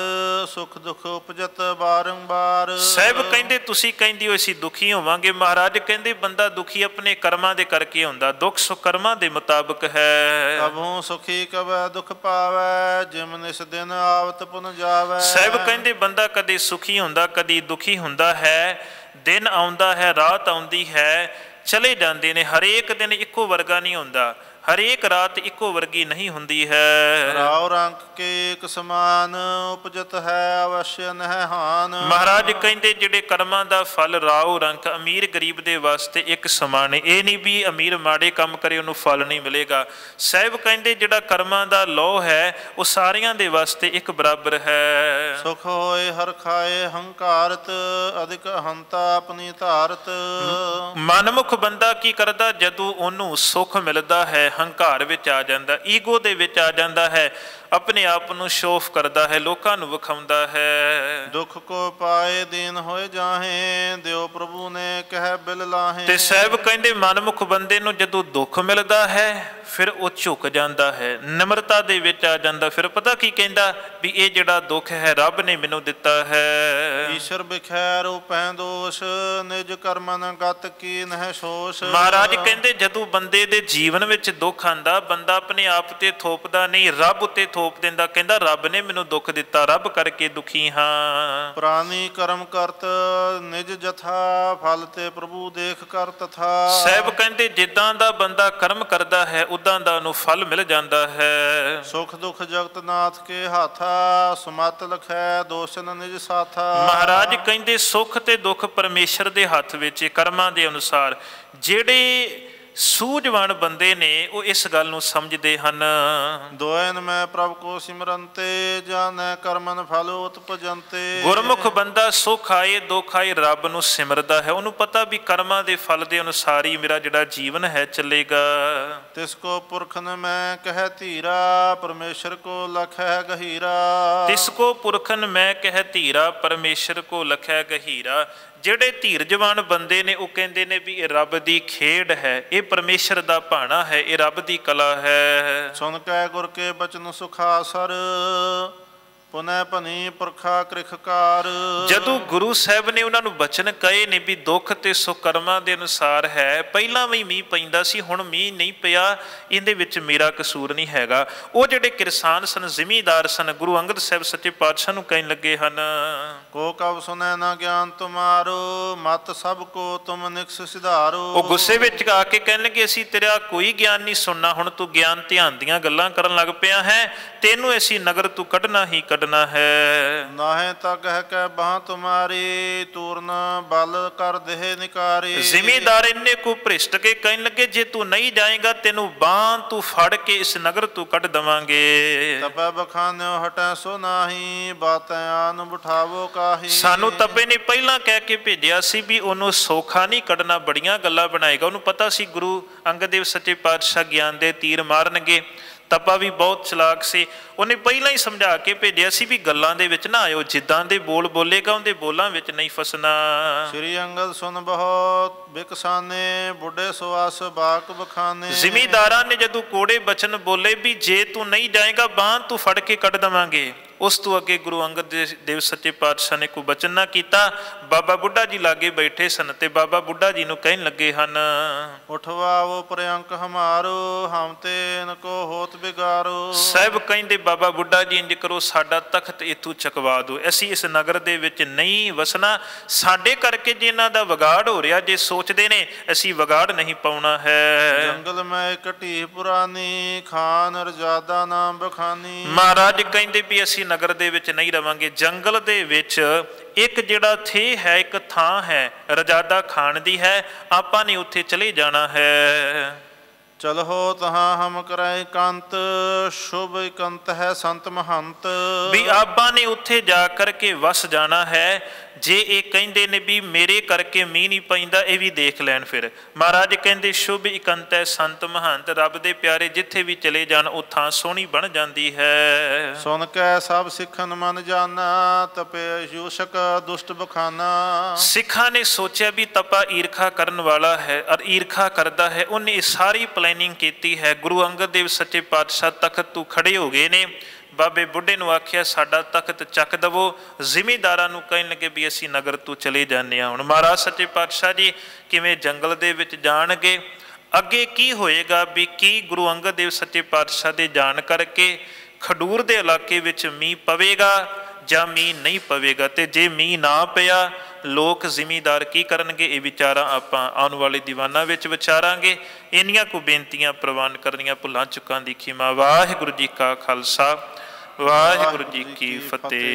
Speaker 2: ਸੁਖ ਦੁਖ ਉਪਜਤ ਬਾਰੰਬਾਰ
Speaker 1: ਸਾਹਿਬ ਕਹਿੰਦੇ ਤੁਸੀਂ ਕਹਿੰਦੇ ਹੋ ਅਸੀਂ ਦੁਖੀ ਹੋਵਾਂਗੇ। ਮਹਾਰਾਜ ਕਹਿੰਦੇ ਬੰਦਾ ਦੁਖੀ ਆਪਣੇ ਕਰਮਾਂ ਦੇ ਕਰਕੇ ਹੁੰਦਾ ਦੁੱਖ ਸੁ ਕਰਮਾਂ ਦੇ ਮੁਤਾਬਕ ਹੈ।
Speaker 2: ਕਬਹੂ ਸੁਖੀ ਕਬੈ ਦੁਖ ਪਾਵੈ ਜਿਮ ਨਿਸ ਦਿਨ ਆਵਤ ਪੁਨ ਜਾਵੈ।
Speaker 1: ਸਾਹਿਬ ਕਹਿੰਦੇ ਬੰਦਾ ਕਦੇ ਸੁਖੀ ਹੁੰਦਾ ਕਦੀ ਦੁਖੀ ਹੁੰਦਾ ਹੈ। ਦਿਨ ਆਉਂਦਾ ਹੈ ਰਾਤ ਆਉਂਦੀ ਹੈ। ਚਲੇ ਜਾਂਦੇ ਨੇ ਹਰੇਕ ਦਿਨ ਇੱਕੋ ਵਰਗਾ ਨਹੀਂ ਹੁੰਦਾ। ਹਰੇਕ ਰਾਤ ਇੱਕੋ ਵਰਗੀ ਨਹੀਂ ਹੁੰਦੀ ਹੈ।
Speaker 2: ਰਾਉ ਰੰਗ ਕੇ ਇੱਕ ਸਮਾਨ ਉਪਜਤ ਹੈ ਅਵਸ਼ਯ ਨਹਿ ਹਾਨ।
Speaker 1: ਮਹਾਰਾਜ ਕਹਿੰਦੇ ਜਿਹੜੇ ਕਰਮਾਂ ਦਾ ਫਲ ਰਾਉ ਰੰਗ ਅਮੀਰ ਗਰੀਬ ਦੇ ਵਾਸਤੇ ਇੱਕ ਸਮਾਨ ਹੈ। ਇਹ ਨਹੀਂ ਵੀ ਅਮੀਰ ਮਾੜੇ ਕੰਮ ਕਰੇ ਉਹਨੂੰ ਫਲ ਨਹੀਂ ਮਿਲੇਗਾ। ਸਾਹਿਬ ਕਹਿੰਦੇ ਜਿਹੜਾ ਕਰਮਾਂ ਦਾ ਲੋ ਹੈ ਉਹ ਸਾਰਿਆਂ ਦੇ ਵਾਸਤੇ ਇੱਕ ਬਰਾਬਰ ਹੈ।
Speaker 2: ਸੁਖ ਹੋਏ ਹਰ ਖਾਏ ਹੰਕਾਰਤ ਅਧਿਕ ਹੰਤਾ ਆਪਣੀ ਧਾਰਤ।
Speaker 1: ਮਨਮੁਖ ਬੰਦਾ ਕੀ ਕਰਦਾ ਜਦੋਂ ਉਹਨੂੰ ਸੁੱਖ ਮਿਲਦਾ ਹੈ? ਹੰਕਾਰ ਵਿੱਚ ਆ ਜਾਂਦਾ ਈਗੋ ਦੇ ਵਿੱਚ ਆ ਜਾਂਦਾ ਹੈ ਆਪਣੇ ਆਪ ਨੂੰ ਸ਼ੋਫ ਕਰਦਾ ਹੈ ਲੋਕਾਂ ਨੂੰ ਵਿਖਾਉਂਦਾ ਹੈ।
Speaker 2: ਦੁਖ ਕੋ ਪਾਏ ਦੀਨ ਹੋਏ ਜਾਹੇ ਦਿਓ ਪ੍ਰਭੂ ਨੇ ਕਹਿ ਬਿਲ ਲਾਹੇ।
Speaker 1: ਤੇ ਸਾਹਿਬ ਕਹਿੰਦੇ ਮਨਮੁਖ ਬੰਦੇ ਨੂੰ ਜਦੋਂ ਦੁੱਖ ਮਿਲਦਾ ਹੈ ਫਿਰ ਉਹ ਝੁਕ ਜਾਂਦਾ ਹੈ ਨਿਮਰਤਾ ਦੇ ਵਿੱਚ ਆ ਜਾਂਦਾ ਫਿਰ ਪਤਾ ਕੀ ਕਹਿੰਦਾ ਵੀ ਇਹ ਜਿਹੜਾ ਦੁੱਖ ਹੈ ਰੱਬ ਨੇ ਮੈਨੂੰ ਦਿੱਤਾ ਹੈ।
Speaker 2: ਈਸ਼ਰ ਬਿਖੈਰ ਉਪੈ ਦੋਸ਼ ਨਿਜ ਕਰਮਨ ਗਤ ਕੀ ਨਹਿ ਸ਼ੋਸ਼।
Speaker 1: ਮਹਾਰਾਜ ਕਹਿੰਦੇ ਜਦੋਂ ਬੰਦੇ ਦੇ ਜੀਵਨ ਵਿੱਚ ਦੁੱਖ ਆਂਦਾ ਬੰਦਾ ਆਪਣੇ ਆਪ ਤੇ ਥੋਪਦਾ ਨਹੀਂ ਰੱਬ ਉੱਤੇ ਥੋਪ ਦਿੰਦਾ ਕਹਿੰਦਾ ਰੱਬ ਨੇ ਮੈਨੂੰ ਦੁੱਖ ਦਿੱਤਾ ਰੱਬ ਕਰਕੇ ਦੁਖੀ ਹਾਂ।
Speaker 2: ਪ੍ਰਾਨੀ ਕਰਮ ਕਰਤ ਨਿਜ ਜਥਾ ਫਲ ਤੇ ਪ੍ਰਭੂ ਦੇਖ ਕਰ ਤਥਾ।
Speaker 1: ਸਾਹਿਬ ਕਹਿੰਦੇ ਜਿੱਦਾਂ ਦਾ ਬੰਦਾ ਕਰਮ ਕਰਦਾ ਹੈ ਉਦਾਂ ਦਾ ਉਹਨੂੰ ਫਲ ਮਿਲ ਜਾਂਦਾ ਹੈ।
Speaker 2: ਸੁਖ ਦੁਖ ਜਗਤ ਨਾਥ ਕੇ ਹਾਥਾ ਸੁਮਤ ਲਖੈ ਦੋਸ਼ਨ ਨਿਜ ਸਾਥਾ।
Speaker 1: ਮਹਾਰਾਜ ਕਹਿੰਦੇ ਸੁੱਖ ਤੇ ਦੁੱਖ ਪਰਮੇਸ਼ਰ ਦੇ ਹੱਥ ਵਿੱਚ ਕਰਮਾਂ ਦੇ ਅਨੁਸਾਰ ਜਿਹੜੇ ਸੂਝਵਾਨ ਬੰਦੇ ਨੇ ਉਹ ਇਸ ਗੱਲ ਨੂੰ ਸਮਝਦੇ ਹਨ।
Speaker 2: ਦੋਇਨ ਮੈਂ ਪ੍ਰਭ ਕੋ ਸਿਮਰਨ ਤੇ ਜਾਣੈ ਕਰਮਨ ਫਲ ਉਤਪਜੰਤੇ।
Speaker 1: ਗੁਰਮੁਖ ਬੰਦਾ ਸੁਖ ਆਏ ਦੁੱਖ ਆਏ ਰੱਬ ਨੂੰ ਸਿਮਰਦਾ ਹੈ। ਉਹਨੂੰ ਪਤਾ ਵੀ ਕਰਮਾਂ ਦੇ ਫਲ ਦੇ ਅਨੁਸਾਰ ਹੀ ਮੇਰਾ ਜਿਹੜਾ ਜੀਵਨ ਹੈ ਚੱਲੇਗਾ।
Speaker 2: ਤਿਸ ਕੋ ਪੁਰਖਨ ਮੈਂ ਕਹਿ ਧੀਰਾ ਪਰਮੇਸ਼ਰ ਕੋ ਲਖ ਗਹੀਰਾ।
Speaker 1: ਤਿਸ ਕੋ ਪੁਰਖਨ ਮੈਂ ਕਹਿ ਧੀਰਾ ਪਰਮੇਸ਼ਰ ਕੋ ਲਖੈ ਗਹੀਰਾ। ਜਿਹੜੇ ਧੀਰਜਵਾਨ ਬੰਦੇ ਨੇ, ਉਹ ਕਹਿੰਦੇ ਨੇ ਵੀ ਇਹ ਰੱਬ ਦੀ ਖੇਡ ਹੈ, ਇਹ ਪਰਮੇਸ਼ਰ ਦਾ ਭਾਣਾ ਹੈ, ਇਹ ਰੱਬ ਦੀ ਕਲਾ ਹੈ।
Speaker 2: ਸੁਣ ਕੈ ਗੁਰ ਕੇ ਬਚਨ ਸੁਖਾਸਰ ਪੁਨੈ ਭਨੀ ਪੁਰਖਾ ਕ੍ਰਿਖਕਾਰ।
Speaker 1: ਜਦੋਂ ਗੁਰੂ ਸਾਹਿਬ ਨੇ ਉਹਨਾਂ ਨੂੰ ਬਚਨ ਕਹੇ ਨੇ ਵੀ ਦੁੱਖ ਤੇ ਸੁੱਖ ਕਰਮਾਂ ਦੇ ਅਨੁਸਾਰ ਹੈ ਪਹਿਲਾਂ ਵੀ ਮੀਂਹ ਪੈਂਦਾ ਸੀ ਹੁਣ ਮੀਂਹ ਨਹੀਂ ਪਿਆ ਇਹਦੇ ਵਿੱਚ ਮੇਰਾ ਕਸੂਰ ਨਹੀਂ ਹੈਗਾ। ਉਹ ਜਿਹੜੇ ਕਿਰਸਾਨ ਸਨ ਜ਼ਿਮੀਦਾਰ ਸਨ ਗੁਰੂ ਅੰਗਦ ਸਾਹਿਬ ਸੱਚੇ ਪਾਤਸ਼ਾਹ ਨੂੰ ਕਹਿਣ ਲੱਗੇ ਹਨ
Speaker 2: ਕੋ ਕਬ ਸੁਨੈ ਨਾ ਗਿਆਨ ਤੁਮਾਰੋ ਮਤ ਸਭ ਕੋ ਤੁਮ ਨਿਕਸ ਸਿਧਾਰੋ।
Speaker 1: ਉਹ ਗੁੱਸੇ ਵਿੱਚ ਆ ਕੇ ਕਹਿਣ ਲੱਗੇ ਅਸੀਂ ਤੇਰਾ ਕੋਈ ਗਿਆਨ ਨਹੀਂ ਸੁਣਨਾ ਹੁਣ ਤੂੰ ਗਿਆਨ ਧਿਆਨ ਦੀਆਂ ਗੱਲਾਂ ਕਰਨ ਲੱਗ ਪਿਆ ਹੈ ਤੈਨੂੰ ਅਸੀਂ ਨਗਰ ਤੂੰ ਕੱਢਣਾ ਹੀ ਕੱਢਣਾ ਹੈ
Speaker 2: ਨਾਹੇ ਤਾਂ ਕਹਿ ਕੇ ਬਾਹ ਤੁਮਾਰੀ ਤੂਰਨ ਬਲ ਕਰ ਦੇਹ ਨਿਕਾਰੀ।
Speaker 1: ਜ਼ਿਮੀਦਾਰ ਇੰਨੇ ਕੋ ਭ੍ਰਿਸ਼ਟ ਕੇ ਕਹਿਣ ਲੱਗੇ ਜੇ ਤੂੰ ਨਹੀਂ ਜਾਏਗਾ ਤੈਨੂੰ ਬਾਹ ਤੂੰ ਫੜ ਕੇ ਇਸ ਨਗਰ ਤੂੰ ਕੱਢ ਦਵਾਂਗੇ।
Speaker 2: ਤਪੈ ਬਖਾਨਿਓ ਹਟੈ ਸੋ ਨਾਹੀ ਬਾਤੈ ਆਨ ਬਿਠਾਵੋ ਕਾਹੀ।
Speaker 1: ਸਾਨੂੰ ਤੱਬੇ ਨੇ ਪਹਿਲਾਂ ਕਹਿ ਕੇ ਭੇਜਿਆ ਸੀ ਵੀ ਉਹਨੂੰ ਸੌਖਾ ਨਹੀਂ ਕੱਢਣਾ ਬੜੀਆਂ ਗੱਲਾਂ ਬਣਾਏਗਾ। ਉਹਨੂੰ ਪਤਾ ਸੀ ਗੁਰੂ ਅੰਗਦ ਦੇਵ ਸੱਚੇ ਪਾਤਸ਼ਾਹ ਗਿਆਨ ਦੇ ਤੀਰ ਮਾਰਨਗੇ। ਤੱਬਾ ਵੀ ਬਹੁਤ ਚਲਾਕ ਸੀ। ਉਹਨੇ ਪਹਿਲਾਂ ਹੀ ਸਮਝਾ ਕੇ ਭੇਜਿਆ ਸੀ ਵੀ ਗੱਲਾਂ ਦੇ ਵਿੱਚ ਨਾ ਆਇਓ ਜਿੱਦਾਂ ਦੇ ਬੋਲ ਬੋਲੇਗਾ ਉਹਦੇ ਬੋਲਾਂ ਵਿੱਚ ਨਹੀਂ ਫਸਣਾ।
Speaker 2: ਸ੍ਰੀ ਅੰਗਦ ਸੁਨ ਬਹੁਤ ਬਿਕਸਾਨੇ ਬੁੱਢੇ ਸੁਆਸ ਬਾਕ ਬਖਾਨੇ।
Speaker 1: ਜ਼ਿਮੀਦਾਰਾਂ ਨੇ ਜਦੋਂ ਕੋੜੇ ਬਚਨ ਬੋਲੇ ਵੀ ਜੇ ਤੂੰ ਨਹੀਂ ਜਾਏਗਾ ਬਾਹ ਤੂੰ ਫੜ ਕੇ ਕੱਢ ਦਵਾਂਗੇ। ਉਸ ਤੋਂ ਅੱਗੇ ਗੁਰੂ ਅੰਗਦ ਦੇਵ ਸੱਚੇ ਪਾਤਸ਼ਾਹ ਨੇ ਕੋਈ ਬਚਨ ਨਾ ਕੀਤਾ। ਬਾਬਾ ਬੁੱਢਾ ਜੀ ਲਾਗੇ ਬੈਠੇ ਸਨ ਤੇ ਬਾਬਾ ਬੁੱਢਾ ਜੀ ਨੂੰ ਕਹਿਣ ਲੱਗੇ ਹਨ
Speaker 2: ਉਠਵਾਵੋ ਪ੍ਰਿਅੰਕ ਹਮਾਰੋ ਹਮ ਤੇ ਇਨਕੋ ਹੋਤ ਬਿਗਾਰੋ।
Speaker 1: ਸਾਹਿਬ ਕਹਿੰਦੇ ਬਾਬਾ ਬੁੱਢਾ ਜੀ ਇੰਜ ਕਰੋ ਸਾਡਾ ਤਖਤ ਇਥੋਂ ਚਕਵਾ ਦਿਓ। ਅਸੀਂ ਇਸ ਨਗਰ ਦੇ ਵਿੱਚ ਨਹੀਂ ਵਸਣਾ। ਸਾਡੇ ਕਰਕੇ ਜੇ ਇਹਨਾਂ ਦਾ ਵਿਗਾੜ ਹੋ ਰਿਹਾ ਜੇ ਸੋਚਦੇ ਨੇ ਅਸੀਂ ਵਿਗਾੜ ਨਹੀਂ ਪਾਉਣਾ ਹੈ।
Speaker 2: ਜੰਗਲ ਮੈਂ ਢੀਹ ਪੁਰਾਨੀ ਖਾਨ ਰਜਾਦਾ ਨਾਮ ਬਖਾਨੀ।
Speaker 1: ਮਹਾਰਾਜ ਕਹਿੰਦੇ ਵੀ ਅਸੀਂ ਨਗਰ ਦੇ ਵਿੱਚ ਨਹੀਂ ਰਵਾਂਗੇ। ਜੰਗਲ ਦੇ ਵਿੱਚ ਇੱਕ ਜਿਹੜਾ ਥੇ ਹੈ ਇੱਕ ਥਾਂ ਹੈ ਰਜਾਦਾ ਖਾਨ ਦੀ ਹੈ ਆਪਾਂ ਨੇ ਉੱਥੇ ਚਲੇ ਜਾਣਾ ਹੈ।
Speaker 2: ਚਲੋ ਤਹਾਂ ਹਮ ਕਰੈ ਕੰਤ ਸ਼ੁਭ ਕੰਤ ਹੈ ਸੰਤ ਮਹੰਤ।
Speaker 1: ਵੀ ਆਪਾਂ ਨੇ ਉੱਥੇ ਜਾ ਕਰਕੇ ਵਸ ਜਾਣਾ ਹੈ ਜੇ ਇਹ ਕਹਿੰਦੇ ਨੇ ਵੀ ਮੇਰੇ ਕਰਕੇ ਮੀਂਹ ਨਹੀਂ ਪੈਂਦਾ ਇਹ ਵੀ ਦੇਖ ਲੈਣ ਫਿਰ। ਮਹਾਰਾਜ ਕਹਿੰਦੇ ਸ਼ੁਭ ਇਕੰਤ ਸੰਤ ਮਹੰਤ ਰੱਬ ਦੇ ਪਿਆਰੇ ਜਿੱਥੇ ਵੀ ਚਲੇ ਜਾਣ ਉਹ ਥਾਂ ਸੋਹਣੀ ਬਣ ਜਾਂਦੀ ਹੈ।
Speaker 2: ਸੁਨ ਕੈ ਸਭ ਸਿੱਖਨ ਮਨ ਜਾਣਾ ਤਪੇ ਯੂਸ਼ਕ ਦੁਸ਼ਟ ਬਖਾਨਾ।
Speaker 1: ਸਿੱਖਾਂ ਨੇ ਸੋਚਿਆ ਵੀ ਤਪਾ ਈਰਖਾ ਕਰਨ ਵਾਲਾ ਹੈ ਔਰ ਈਰਖਾ ਕਰਦਾ ਹੈ। ਉਹਨੇ ਇਹ ਸਾਰੀ ਪਲੈਨਿੰਗ ਕੀਤੀ ਹੈ। ਗੁਰੂ ਅੰਗਦ ਦੇਵ ਸੱਚੇ ਪਾਤਸ਼ਾਹ ਤਖਤ ਤੋਂ ਖੜੇ ਹੋ ਗਏ ਨੇ। ਬਾਬੇ ਬੁੱਢੇ ਨੂੰ ਆਖਿਆ, ਸਾਡਾ ਤਖਤ ਚੱਕ ਦਵੋ, ਜ਼ਿਮੀਦਾਰਾਂ ਨੂੰ ਕਹਿਣ ਲੱਗੇ ਵੀ ਅਸੀਂ ਨਗਰ ਤੋਂ ਚਲੇ ਜਾਂਦੇ ਹਾਂ। ਹੁਣ ਮਹਾਰਾਜ ਸੱਚੇ ਪਾਤਸ਼ਾਹ ਜੀ ਕਿਵੇਂ ਜੰਗਲ ਦੇ ਵਿੱਚ ਜਾਣਗੇ? ਅੱਗੇ ਕੀ ਹੋਏਗਾ ਵੀ ਕੀ ਗੁਰੂ ਅੰਗਦ ਦੇਵ ਸੱਚੇ ਪਾਤਸ਼ਾਹ ਦੇ ਜਾਣ ਕਰਕੇ ਖਡੂਰ ਦੇ ਇਲਾਕੇ ਵਿੱਚ ਮੀਂਹ ਪਵੇਗਾ? ਜਾਂ ਮੀਂਹ ਨਹੀਂ ਪਵੇਗਾ ਤੇ ਜੇ ਮੀਂਹ ਨਾ ਪਿਆ ਲੋਕ ਜ਼ਿਮੀਦਾਰ ਕੀ ਕਰਨਗੇ? ਇਹ ਵਿਚਾਰਾਂ ਆਪਾਂ ਆਉਣ ਵਾਲੇ ਦੀਵਾਨਾਂ ਵਿੱਚ ਵਿਚਾਰਾਂਗੇ। ਇੰਨੀਆਂ ਕੁ ਬੇਨਤੀਆਂ ਪ੍ਰਵਾਨ ਕਰਨੀਆਂ ਭੁੱਲਾਂ ਚੁੱਕਾਂ ਦੀ ਖਿਮਾ। ਵਾਹਿਗੁਰੂ ਜੀ ਕਾ ਖਾਲਸਾ ਵਾਹਿਗੁਰੂ ਜੀ ਕੀ ਫਤਿਹ।